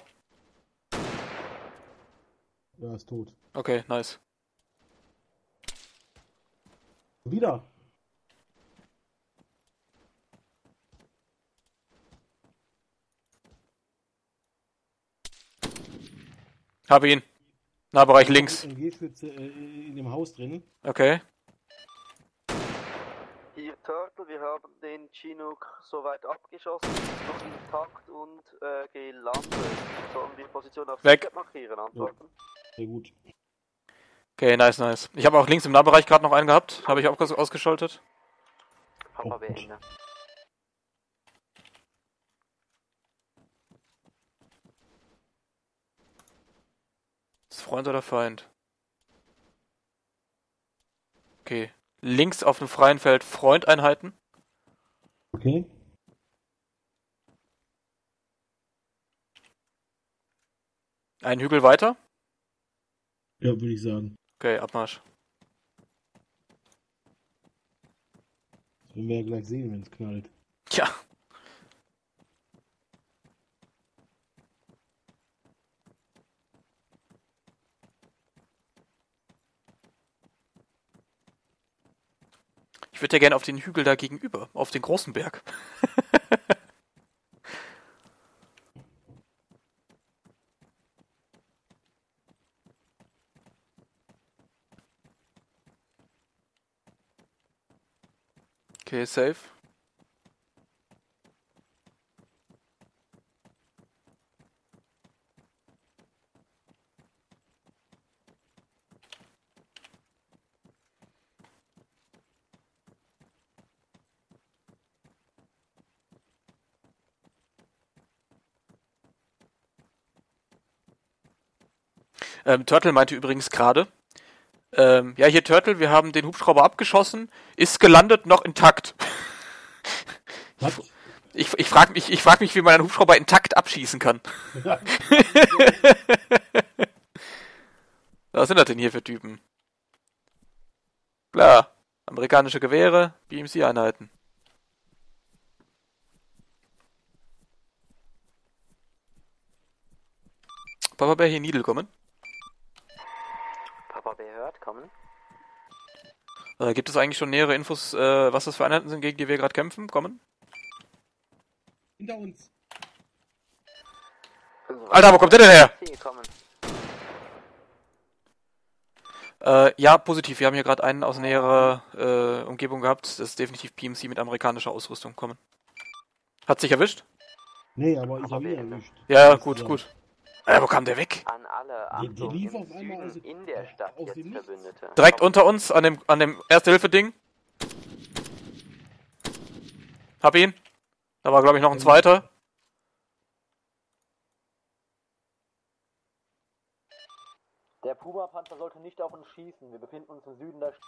Ja, ist tot. Okay, nice. Wieder. Hab ihn. Nahbereich links. Im G-Schütze äh, in dem Haus drin. Okay. Hier Turtle, wir haben den Chinook soweit abgeschossen, ist noch intakt und äh, gelandet. Sollen wir Position auf Weg. Markieren? Antworten? Sehr gut. Okay, nice, nice. Ich habe auch links im Nahbereich gerade noch einen gehabt. Habe ich auch aus- ausgeschaltet. Papa beende. Freund oder Feind? Okay. Links auf dem freien Feld Freundeinheiten. Okay. Einen Hügel weiter. Ja, würde ich sagen. Okay, Abmarsch. Das werden wir ja gleich sehen, wenn es knallt. Tja. Ich würde ja gerne auf den Hügel da gegenüber, auf den großen Berg. (laughs) okay, safe. Ähm, Turtle meinte übrigens gerade, ähm, ja, hier Turtle, wir haben den Hubschrauber abgeschossen, ist gelandet, noch intakt. Ich, ich frage mich, ich frag mich, wie man einen Hubschrauber intakt abschießen kann. (laughs) Was sind das denn hier für Typen? Klar, amerikanische Gewehre, BMC-Einheiten. Papa Bär hier Needle kommen. Papa Bär hört, kommen. Äh, gibt es eigentlich schon nähere Infos, äh, was das für Einheiten sind, gegen die wir gerade kämpfen? Kommen? Hinter uns. Alter, wo kommt der denn her? Äh, ja, positiv. Wir haben hier gerade einen aus näherer äh, Umgebung gehabt. Das ist definitiv PMC mit amerikanischer Ausrüstung. Kommen. Hat sich erwischt? Nee, aber ich habe ihn erwischt. Ja, gut, gut. Äh, wo kam der weg? An alle, Die- die Achtung, lief auf einmal aus- in der Stadt aus dem. Verbündete. Direkt unter uns, an dem, an dem Erste-Hilfe-Ding. Hab ihn. Da war, glaube ich, noch ein zweiter. Der Puma-Panzer sollte nicht auf uns schießen. Wir befinden uns im Süden der Stadt.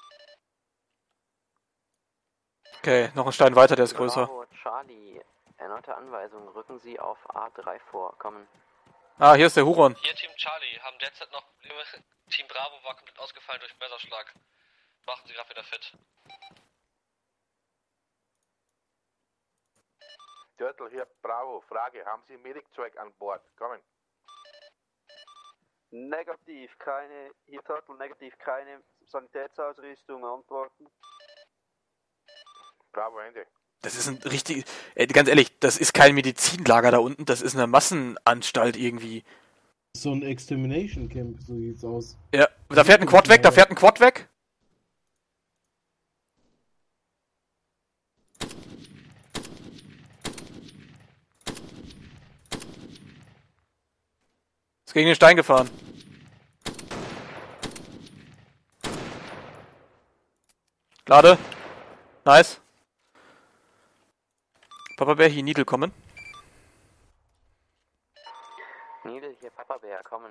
Okay, noch ein Stein weiter, der ist größer. Bravo, Charlie. Erneute Anweisung. Rücken Sie auf A3 vor. Kommen. Ah, hier ist der Huron. Hier Team Charlie, haben derzeit noch Probleme. Team Bravo war komplett ausgefallen durch Messerschlag. Machen Sie gerade wieder fit. Turtle hier, Bravo, Frage, haben Sie Medikzeug an Bord? Kommen. Negativ, keine, hier Turtle, negativ, keine Sanitätsausrüstung, Antworten. Bravo, Ende. Das ist ein richtig, äh, ganz ehrlich, das ist kein Medizinlager da unten, das ist eine Massenanstalt irgendwie. So ein Extermination Camp, so sieht's aus. Ja, da fährt ein Quad weg, da fährt ein Quad weg. Ist gegen den Stein gefahren. Lade. Nice. Papa Bär hier Needle kommen. Needle, hier Papa Bär, kommen.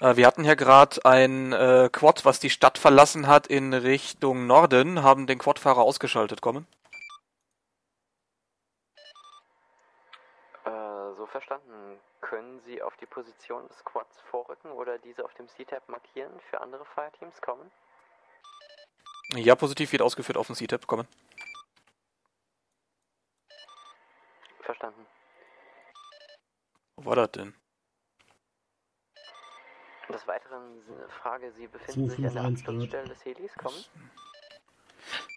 Äh, wir hatten hier gerade ein äh, Quad, was die Stadt verlassen hat in Richtung Norden, haben den Quadfahrer ausgeschaltet. Kommen. Äh, so verstanden. Können Sie auf die Position des Quads vorrücken oder diese auf dem C-Tab markieren für andere Fireteams kommen? Ja, positiv wird ausgeführt auf den C-Tab. Kommen. Verstanden. Wo war das denn? Des Weiteren s- Frage, Sie befinden sich an der 251 Grad. Absturzstelle des Helis, kommen?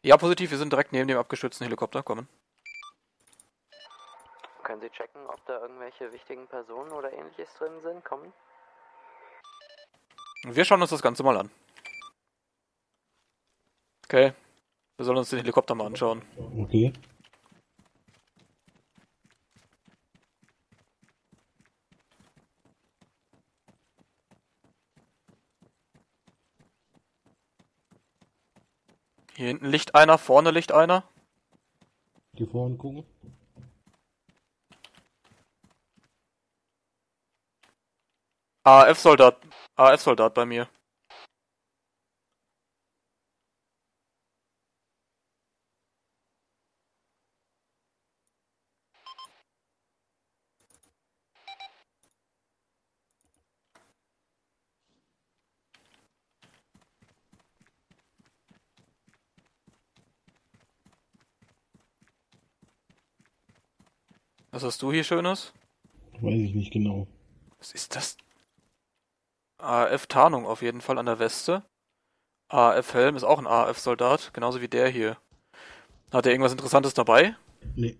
Ja, positiv, wir sind direkt neben dem abgestürzten Helikopter. Kommen. Können Sie checken, ob da irgendwelche wichtigen Personen oder ähnliches drin sind, kommen? Wir schauen uns das Ganze mal an. Okay. Wir sollen uns den Helikopter mal anschauen. Okay. Hier hinten liegt einer, vorne liegt einer. Die vorne gucken. AF-Soldat. AF-Soldat bei mir. Was hast du hier Schönes? Weiß ich nicht genau. Was ist das? AF-Tarnung auf jeden Fall an der Weste. AF-Helm ist auch ein AF-Soldat, genauso wie der hier. Hat er irgendwas Interessantes dabei? Nee.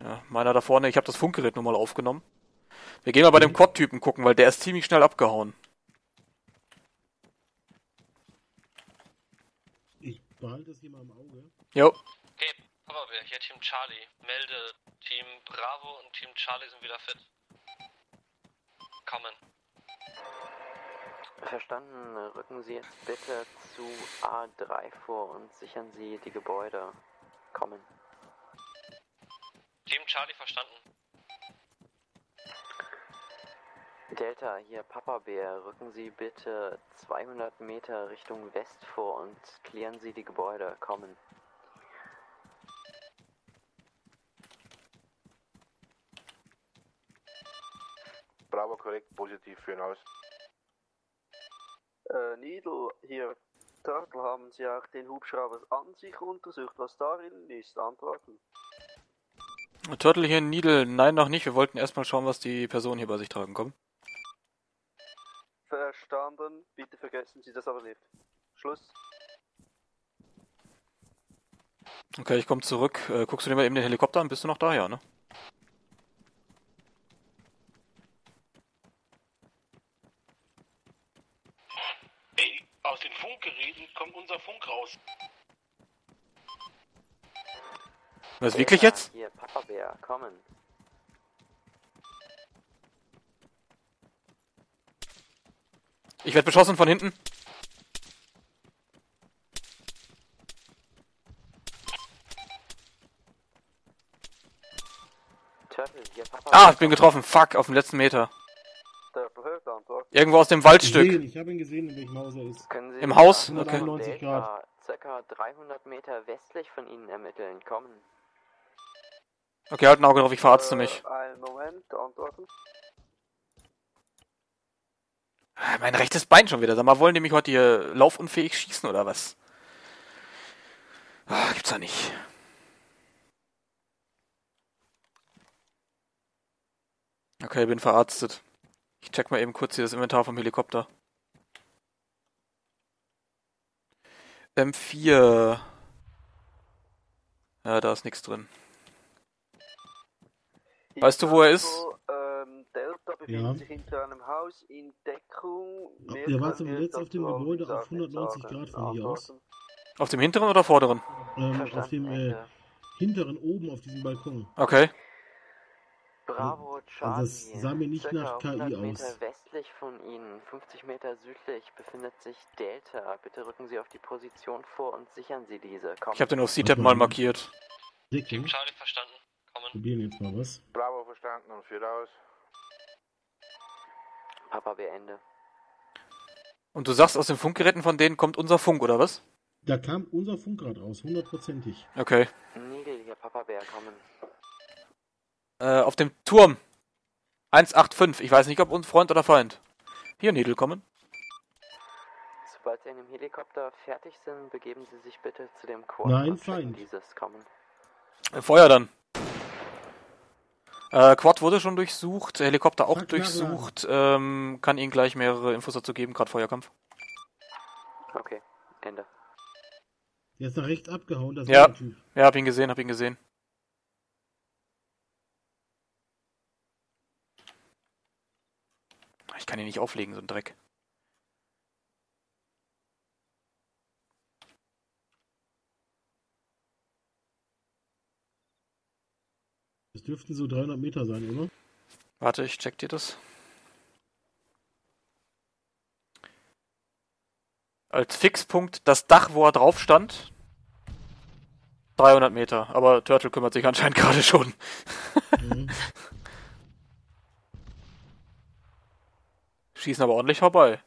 Ja, meiner da vorne, ich habe das Funkgerät nur mal aufgenommen. Wir gehen mal bei dem Quad-Typen gucken, weil der ist ziemlich schnell abgehauen. Ich behalte es hier mal im Auge. Jo. Bär, hier Team Charlie. Melde, Team Bravo und Team Charlie sind wieder fit. Kommen. Verstanden. Rücken Sie jetzt bitte zu A3 vor und sichern Sie die Gebäude. Kommen. Team Charlie verstanden. Delta, hier Papa Bär. Rücken Sie bitte 200 Meter Richtung West vor und klären Sie die Gebäude. Kommen. Bravo, korrekt, positiv für aus. Äh, Needle, hier, Turtle, haben Sie auch den Hubschrauber an sich untersucht, was darin ist? Antworten. Turtle hier in Needle, nein, noch nicht. Wir wollten erstmal schauen, was die Personen hier bei sich tragen. Komm. Verstanden, bitte vergessen Sie das aber nicht. Schluss. Okay, ich komme zurück. Äh, guckst du dir mal eben den Helikopter an? Bist du noch da? Ja, ne? Ey, aus den Funkgeräten kommt unser Funk raus. Was, wirklich jetzt? Hier Papa Bär. Kommen. Ich werde beschossen von hinten. Ah, ich bin getroffen. Fuck, auf dem letzten Meter. Irgendwo aus dem Waldstück. Ich habe ihn gesehen, in welchem Haus er ist. Können Sie Im Haus? Okay. 191 Grad. circa 300 Meter westlich von Ihnen ermitteln. Kommen. Okay, halt ein Auge drauf, ich verarzte mich. Äh, einen Moment, Antworten. Ah, Mein rechtes Bein schon wieder. Sag mal, wollen die mich heute hier laufunfähig schießen oder was? Ah, gibt's ja nicht. Okay, bin verarztet. Ich check mal eben kurz hier das Inventar vom Helikopter. M4. Ja, da ist nichts drin. Weißt du, wo er ist? Ähm, Delta befindet Ja. sich hinter einem Haus in Deckung. Mehr Der war können zum wir jetzt auf dem Gebäude auf sagen, 190 sagen, Grad von hier aus. Auf dem hinteren oder vorderen? Ähm, auf dem äh, hinteren oben auf diesem Balkon. Okay. Bravo, Charlie. Also das sah mir nicht Circa nach KI 100 aus. Meter westlich von Ihnen, 50 Meter südlich, befindet sich Delta. Bitte rücken Sie auf die Position vor und sichern Sie diese. Kommen. Ich habe den auf C-Tab mal markiert. Deckung. Charlie verstanden. Kommen. Probieren jetzt mal was. Bravo verstanden und führt aus. Papa beende. Und du sagst, aus den Funkgeräten von denen kommt unser Funk, oder was? Da kam unser Funk gerade raus, hundertprozentig. Okay. Nigel hier, Papa Bär, kommen. Äh, auf dem Turm. 185. Ich weiß nicht, ob uns Freund oder Feind. Hier, Niedel, kommen. Sobald Sie in dem Helikopter fertig sind, begeben Sie sich bitte zu dem Quad. Nein, Feind. Dieses kommen. Äh, Feuer dann. Äh, Quad wurde schon durchsucht, Helikopter auch durchsucht. Ähm, kann Ihnen gleich mehrere Infos dazu geben, gerade Feuerkampf. Okay, Ende. Der ist nach rechts abgehauen, das Ja, Typ. ja, hab ihn gesehen, hab ihn gesehen. Ich kann ihn nicht auflegen, so ein Dreck. Dürften so 300 Meter sein, oder? Warte, ich check dir das. Als Fixpunkt das Dach, wo er drauf stand. 300 Meter, aber Turtle kümmert sich anscheinend (laughs) gerade schon. Schießen aber ordentlich vorbei.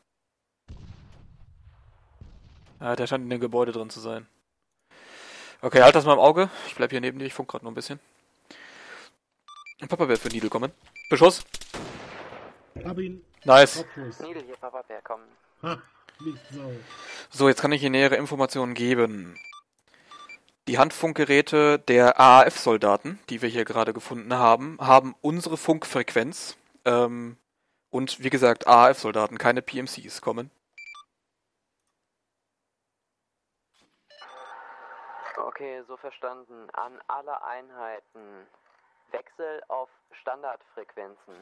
Ja, der scheint in dem Gebäude drin zu sein. Okay, halt das mal im Auge. Ich bleib hier neben dir, ich funk gerade nur ein bisschen. Papa wird für Needle kommen. Beschuss. Hab ihn. Nice. Nigel hier, Papa Bär, kommen. Ha. So, jetzt kann ich Ihnen nähere Informationen geben. Die Handfunkgeräte der AAF-Soldaten, die wir hier gerade gefunden haben, haben unsere Funkfrequenz. Ähm, und wie gesagt, AAF-Soldaten, keine PMCs kommen. Okay, so verstanden. An alle Einheiten. Wechsel auf Standardfrequenzen.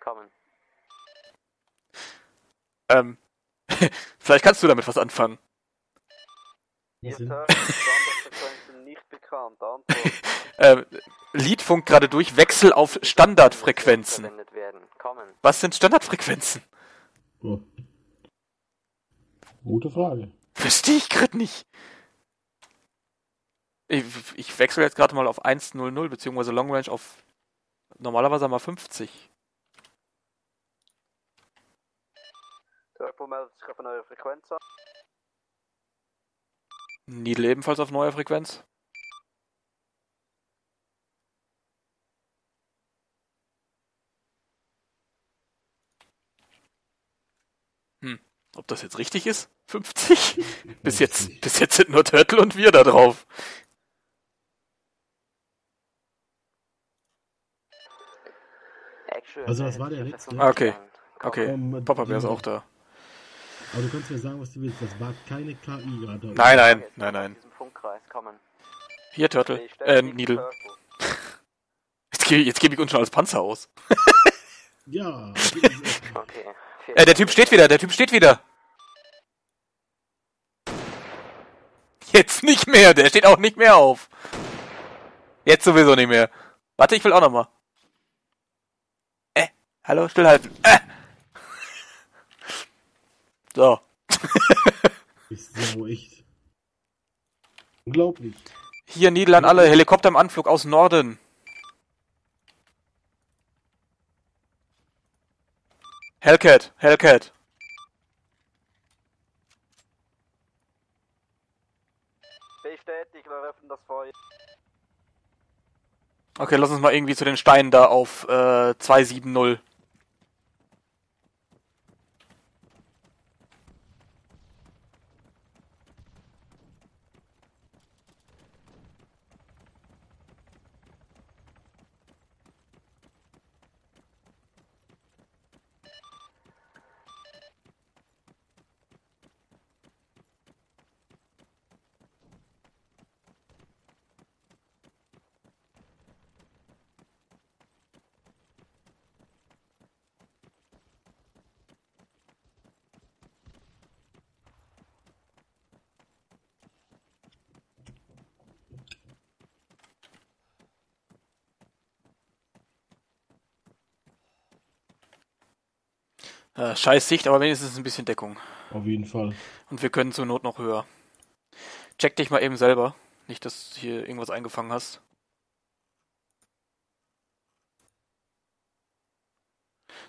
Kommen. Ähm, (laughs) vielleicht kannst du damit was anfangen. Nicht bekannt. (laughs) Ähm, Liedfunk gerade durch, Wechsel auf Standardfrequenzen. Was sind Standardfrequenzen? Oh. Gute Frage. Verstehe ich gerade nicht. Ich, ich wechsle jetzt gerade mal auf 1.00, beziehungsweise Long Range auf normalerweise mal 50. Turbo meldet sich auf eine neue Frequenz an. Needle ebenfalls auf neuer Frequenz. Hm, ob das jetzt richtig ist? 50? (laughs) bis jetzt, bis jetzt sind nur Turtle und wir da drauf. Also das war der letzte. Ah, okay. Okay, Ähm, Papa wäre auch da. Aber du kannst mir sagen, was du willst. Das war keine KI gerade. Nein, nein, nein, nein. Hier, Turtle. Äh, Needle. (laughs) Jetzt gebe jetzt geb ich uns schon als Panzer aus. (laughs) Ja. Okay. Äh, der Typ steht wieder, der Typ steht wieder. Jetzt nicht mehr, der steht auch nicht mehr auf. Jetzt sowieso nicht mehr. Warte, ich will auch noch mal. Äh, hallo, stillhalten. Äh. So. Ist so echt. Unglaublich. Hier, Niederland, alle. Helikopter im Anflug aus Norden. Hellcat, Hellcat. Bestätigt, wir öffnen das Feuer. Okay, lass uns mal irgendwie zu den Steinen da auf äh, 270. Äh, scheiß Sicht, aber wenigstens ein bisschen Deckung. Auf jeden Fall. Und wir können zur Not noch höher. Check dich mal eben selber. Nicht, dass du hier irgendwas eingefangen hast.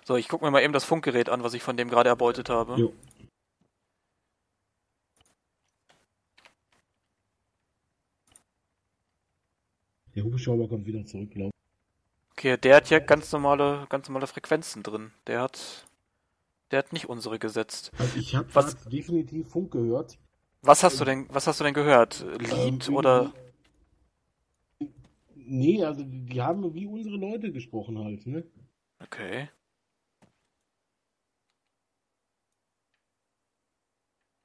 So, ich gucke mir mal eben das Funkgerät an, was ich von dem gerade erbeutet habe. Jo. Der Hubschrauber kommt wieder zurück, glaube Okay, der hat ja ganz normale, ganz normale Frequenzen drin. Der hat, der hat nicht unsere gesetzt. Also ich habe definitiv Funk gehört. Was hast du denn, was hast du denn gehört? Lied Ähm, oder? Nee, also die haben wie unsere Leute gesprochen halt, ne? Okay.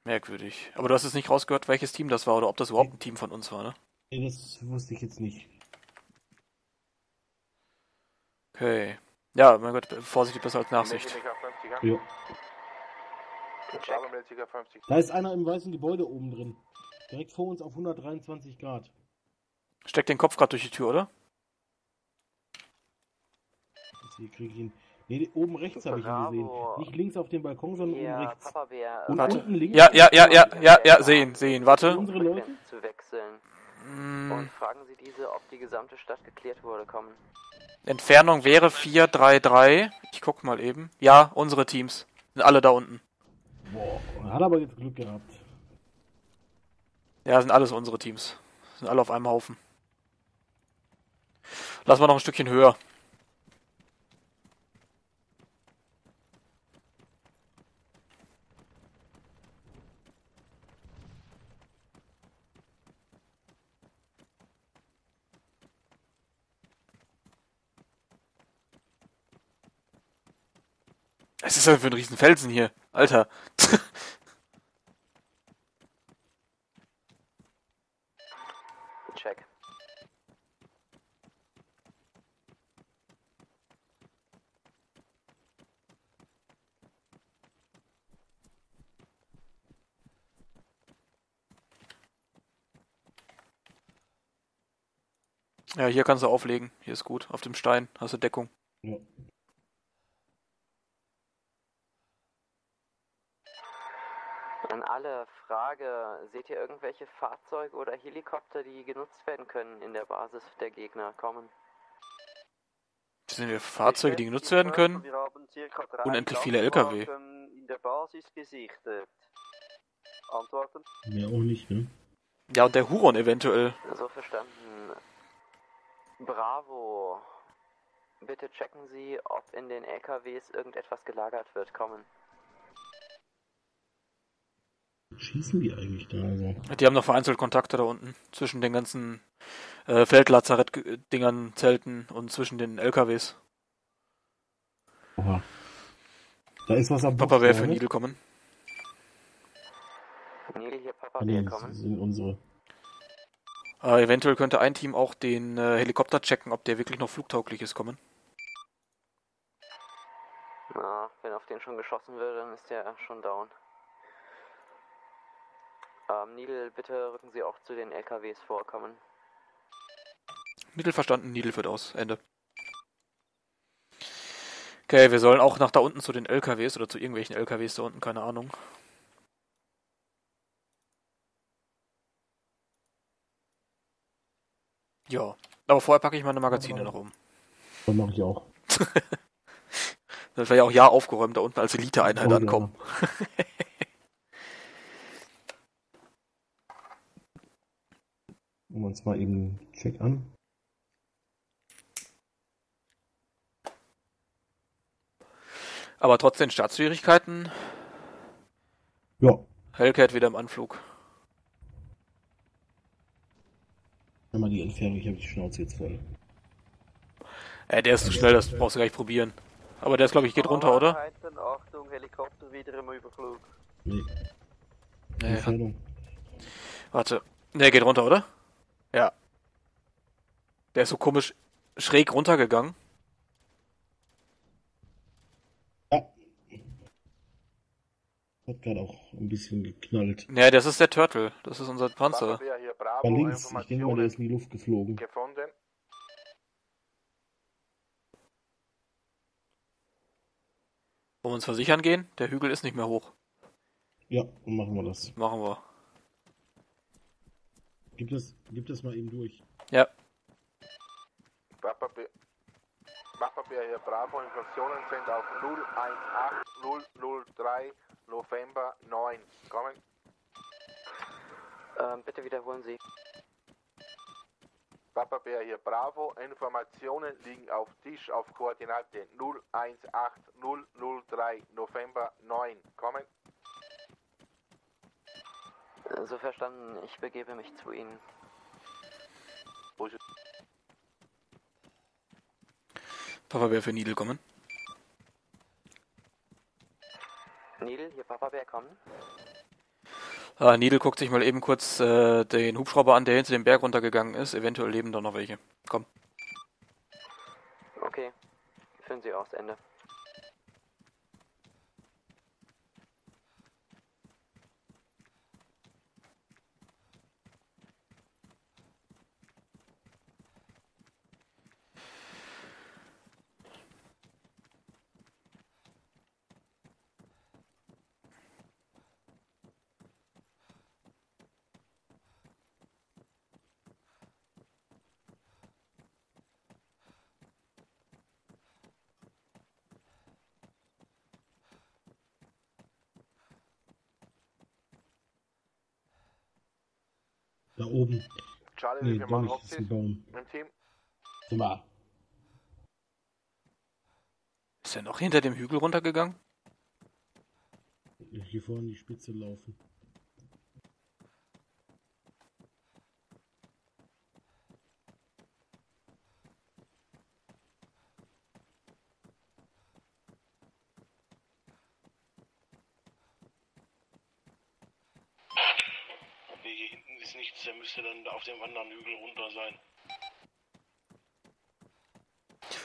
Merkwürdig. Aber du hast jetzt nicht rausgehört, welches Team das war oder ob das überhaupt ein Team von uns war, ne? Nee, das wusste ich jetzt nicht. Okay. Ja, mein Gott, Vorsicht ist besser als Nachsicht. Melde dich auf 50, ja? Jo. Bravo meldet sich auf 50. Da ist einer im weißen Gebäude oben drin. Direkt vor uns auf 123 Grad. Steck den Kopf gerade durch die Tür, oder? Jetzt hier krieg ich ihn. Nee, oben rechts habe ich ihn gesehen. Nicht links auf dem Balkon, sondern Ja, oben rechts. Papa. Und Warte. unten links. Ja, ja, ja, ja, ja, ja, sehen, sehen, warte. Unsere Leute? Zu wechseln. Mm, Und fragen Sie diese, ob die gesamte Stadt geklärt wurde, kommen. Entfernung wäre 433. Ich guck mal eben. Ja, unsere Teams. Sind alle da unten. Boah, hat aber jetzt Glück gehabt. Ja, sind alles unsere Teams. Sind alle auf einem Haufen. Lass mal noch ein Stückchen höher. Was ist das für ein Riesenfelsen hier? Alter. Check. Ja, hier kannst du auflegen. Hier ist gut. Auf dem Stein hast du Deckung. Ja. An alle Frage, seht ihr irgendwelche Fahrzeuge oder Helikopter, die genutzt werden können in der Basis der Gegner? Kommen. Sind wir Fahrzeuge, die genutzt werden können? Unendlich viele LKW. In der Basis gesichtet. Antworten? Mehr auch nicht, ne? Ja, und der Huron eventuell. So verstanden. Bravo. Bitte checken Sie, ob in den LKWs irgendetwas gelagert wird. Kommen. Schießen die eigentlich da? Also. Die haben noch vereinzelt Kontakte da unten. Zwischen den ganzen äh, Feldlazarett-Dingern, Zelten und zwischen den LKWs. Oha. Da ist was am Papa Bus wäre für. Needle kommen. Neil hier, Papa Ah, nee, das kommen. sind unsere. Äh, eventuell könnte ein Team auch den äh, Helikopter checken, ob der wirklich noch flugtauglich ist, kommen. Na, wenn auf den schon geschossen wird, dann ist der schon down. Ähm, Needle, bitte rücken Sie auch zu den LKWs vorkommen. Needle verstanden, Needle führt aus. Ende. Okay, wir sollen auch nach da unten zu den LKWs oder zu irgendwelchen LKWs da unten, keine Ahnung. Ja, aber vorher packe ich meine Magazine noch um. Das mache ich auch. Das wäre ja auch ja aufgeräumt da unten als Elite-Einheit Oh, ja. (laughs) Gucken wir uns mal eben einen Check an. Aber trotz den Startschwierigkeiten, Ja. Hellcat wieder im Anflug. Einmal die Entfernung, ich habe die Schnauze jetzt voll. Äh, der ist zu schnell, das brauchst du gar nicht probieren. Aber der ist, glaube ich, geht runter, oder? Achtung, Helikopter wieder im Überflug. Nee. Nee, Entfernung. Warte. Der geht runter, oder? Ja. Der ist so komisch schräg runtergegangen. Hat gerade auch ein bisschen geknallt. Ja, das ist der Turtle. Das ist unser Panzer. Bravo, links, ich denke mal, der ist in die Luft geflogen. gefunden. Wollen wir uns versichern gehen? Der Hügel ist nicht mehr hoch. Ja, dann machen wir das. Machen wir. Gib das, gib das mal eben durch. Ja. Wachtpapier hier Bravo, Informationen sind auf 018003 November 9. Kommen. Ähm, bitte wiederholen Sie. Wachtpapier hier Bravo, Informationen liegen auf Tisch auf Koordinate 018003 November 9. Kommen. So verstanden, ich begebe mich zu Ihnen. Papa Bär für Nidel kommen. Needle, hier Papa Bär kommen. Ah, Nidel guckt sich mal eben kurz äh, den Hubschrauber an, der hinter dem Berg runtergegangen ist. Eventuell leben da noch welche. Komm. Okay, führen Sie aus, Ende. Da oben. Charlie, Nee, Mann durch habt ist Baum. im Team? Mal. Ist er noch hinter dem Hügel runtergegangen? Hier vorne die Spitze laufen. Nee, hier hinten ist nichts, der müsste dann auf dem anderen Hügel runter sein.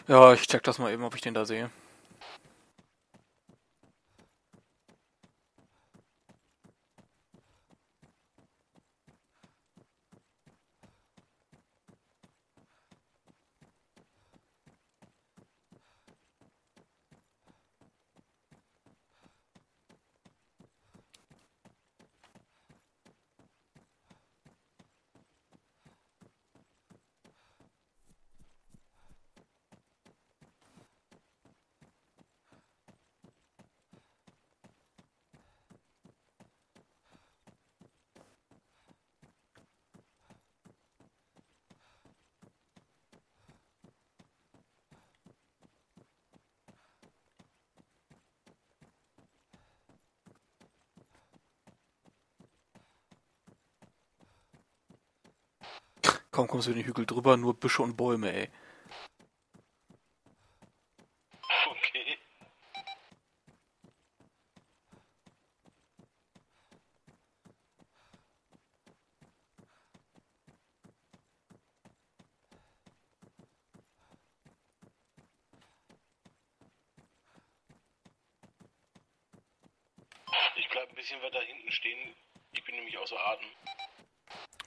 Ja, ich check das mal eben, ob ich den da sehe. Kaum kommst du den Hügel drüber, nur Büsche und Bäume, ey. Okay. Ich bleib ein bisschen weiter hinten stehen. Ich bin nämlich außer Atem.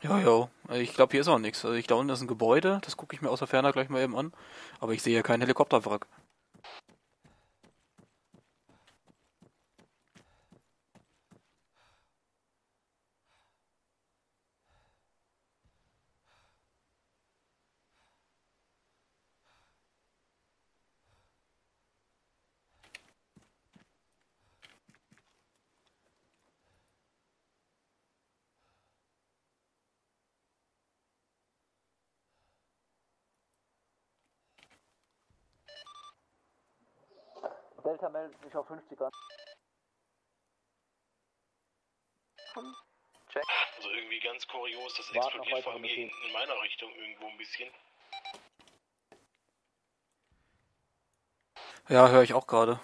Ja, ja. Ich glaube, hier ist auch nichts. Also ich da unten ist ein Gebäude, das gucke ich mir aus der Ferne gleich mal eben an. Aber ich sehe ja keinen Helikopterwrack. Delta meldet sich auf 50 an. Check. Also irgendwie ganz kurios, das Warten explodiert vor Befehle. hinten in meiner Richtung irgendwo ein bisschen. Ja, höre ich auch gerade.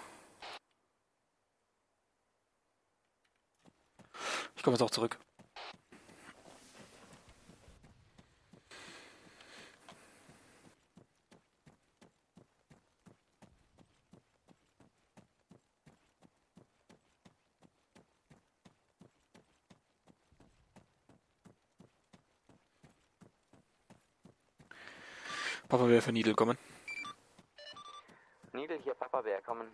Ich komme jetzt auch zurück. Für Nidel kommen. Needle, hier Papa Bär kommen.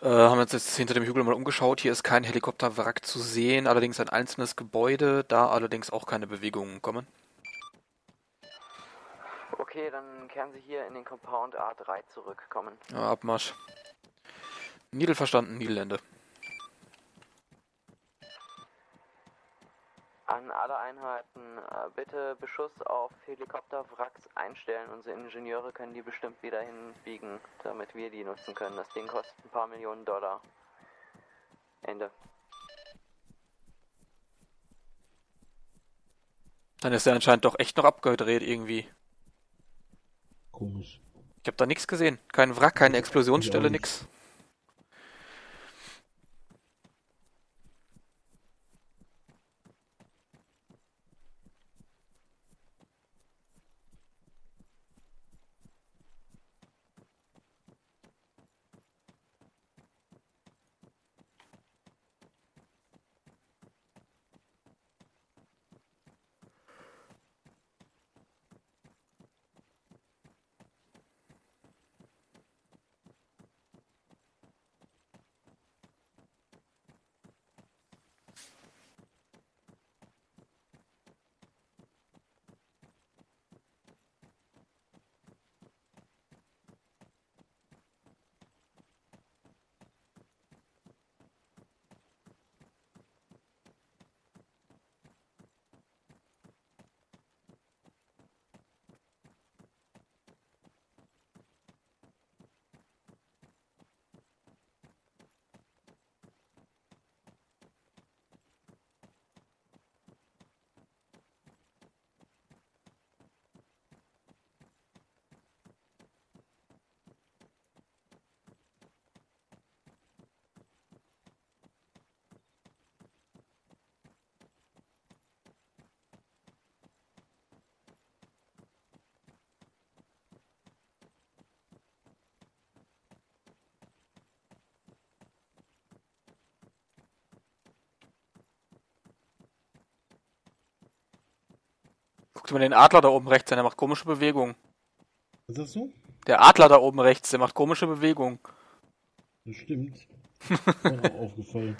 Äh, haben uns jetzt hinter dem Hügel mal umgeschaut. Hier ist kein Helikopterwrack zu sehen, allerdings ein einzelnes Gebäude, da allerdings auch keine Bewegungen kommen. Okay, dann kehren Sie hier in den Compound A3 zurückkommen. Ja, Abmarsch. Nidel verstanden, Nidelende. An alle Einheiten äh, bitte Beschuss auf Helikopterwracks einstellen. Unsere Ingenieure können die bestimmt wieder hinbiegen, damit wir die nutzen können. Das Ding kostet ein paar Millionen Dollar. Ende. Dann ist er anscheinend doch echt noch abgedreht irgendwie. Komisch. Ich habe da nichts gesehen. Kein Wrack, keine Explosionsstelle, nicht. nix. Guck dir mal den Adler da oben rechts an, der macht komische Bewegungen. Was sagst du? Der Adler da oben rechts, der macht komische Bewegungen. Das stimmt. (laughs) Ist mir auch aufgefallen.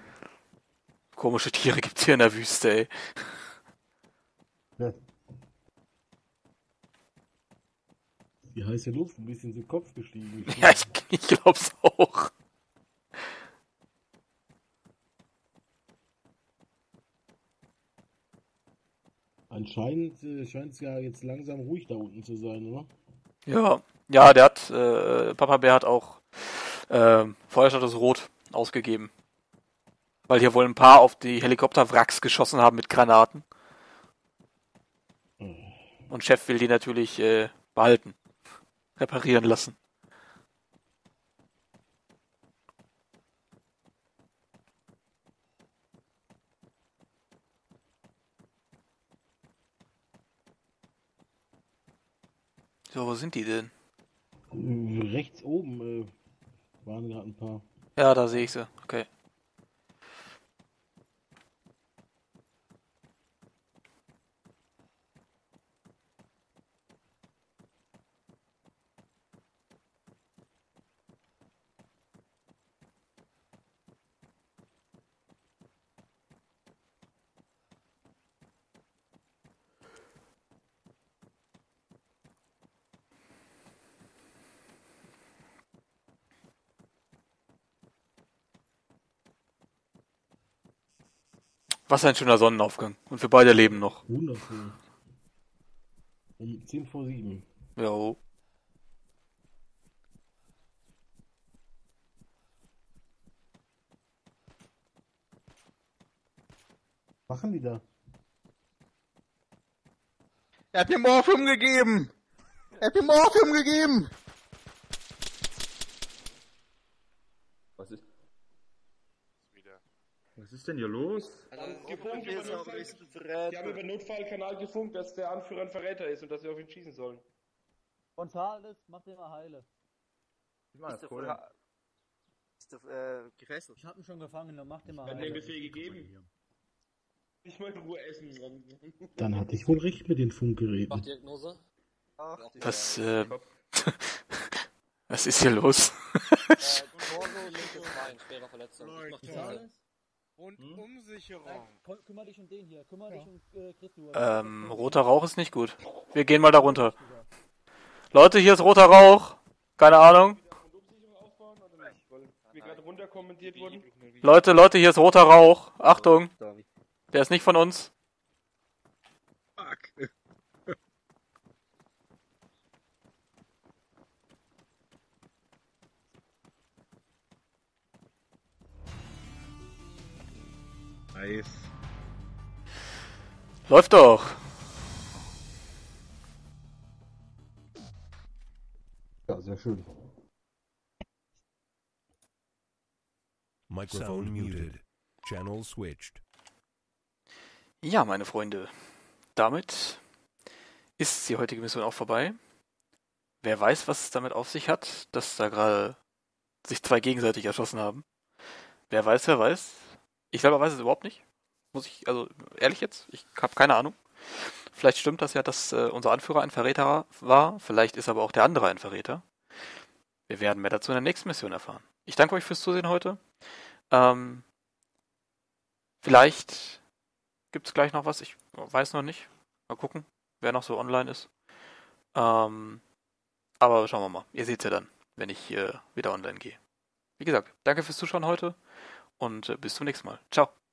Komische Tiere gibt's hier in der Wüste, ey. Ja. Die heiße Luft ein bisschen zum Kopf gestiegen. (laughs) Ja, ich, ich glaub's auch. Scheint es ja jetzt langsam ruhig da unten zu sein, oder? Ja, ja, der hat, äh, Papa Bär hat auch äh, Feuerstatus Rot ausgegeben. Weil hier wohl ein paar auf die Helikopterwracks geschossen haben mit Granaten. Und Chef will die natürlich äh, behalten. Reparieren lassen. So, wo sind die denn? Rechts oben äh, waren gerade ein paar. Ja, da sehe ich sie. Okay. Was ein schöner Sonnenaufgang. Und wir beide leben noch. Wundervoll. Um 10 vor 7. Jo. Machen die da? Er hat mir Morphium gegeben! Er hat mir Morphium gegeben! Was ist. Was ist denn hier los? Also, gefunkt über Notfall, die haben über den Notfallkanal gefunkt, dass der Anführer ein Verräter ist und dass wir auf ihn schießen sollen. Gonzales, mach den mal heile. Ich mach Ist das der cool. Ist der, äh, gefesselt? Ich hab ihn schon gefangen, dann mach den mal Hat heile. den Befehl gegeben. Ich mal in Ruhe essen. Dann hatte ich wohl recht mit den Funkgeräten. Diagnose? Ach, Was, äh, (laughs) was ist hier los? Torso, linkes Nein, schwere Verletzung. Ich mach die Leute. Zahl. Rundumsicherung. Kü- Kümmer dich um den hier, kümmer dich um äh, Chris, du. Ähm, roter Rauch ist nicht gut. Wir gehen mal da runter. Leute, hier ist roter Rauch. Keine Ahnung. Leute, Leute, hier ist roter Rauch. Achtung. Der ist nicht von uns. Fuck. Nice. Läuft doch. Ja, sehr schön. Microphone muted. Channel switched. Ja, meine Freunde. Damit ist die heutige Mission auch vorbei. Wer weiß, was es damit auf sich hat, dass da gerade sich zwei gegenseitig erschossen haben. Wer weiß, wer weiß. Ich selber weiß es überhaupt nicht. Muss ich, also ehrlich jetzt, ich habe keine Ahnung. Vielleicht stimmt das ja, dass äh, unser Anführer ein Verräter war. Vielleicht ist aber auch der andere ein Verräter. Wir werden mehr dazu in der nächsten Mission erfahren. Ich danke euch fürs Zusehen heute. Ähm, vielleicht gibt es gleich noch was. Ich weiß noch nicht. Mal gucken, wer noch so online ist. Ähm, aber schauen wir mal. Ihr seht ja dann, wenn ich äh, wieder online gehe. Wie gesagt, danke fürs Zuschauen heute und äh, bis zum nächsten Mal. Ciao.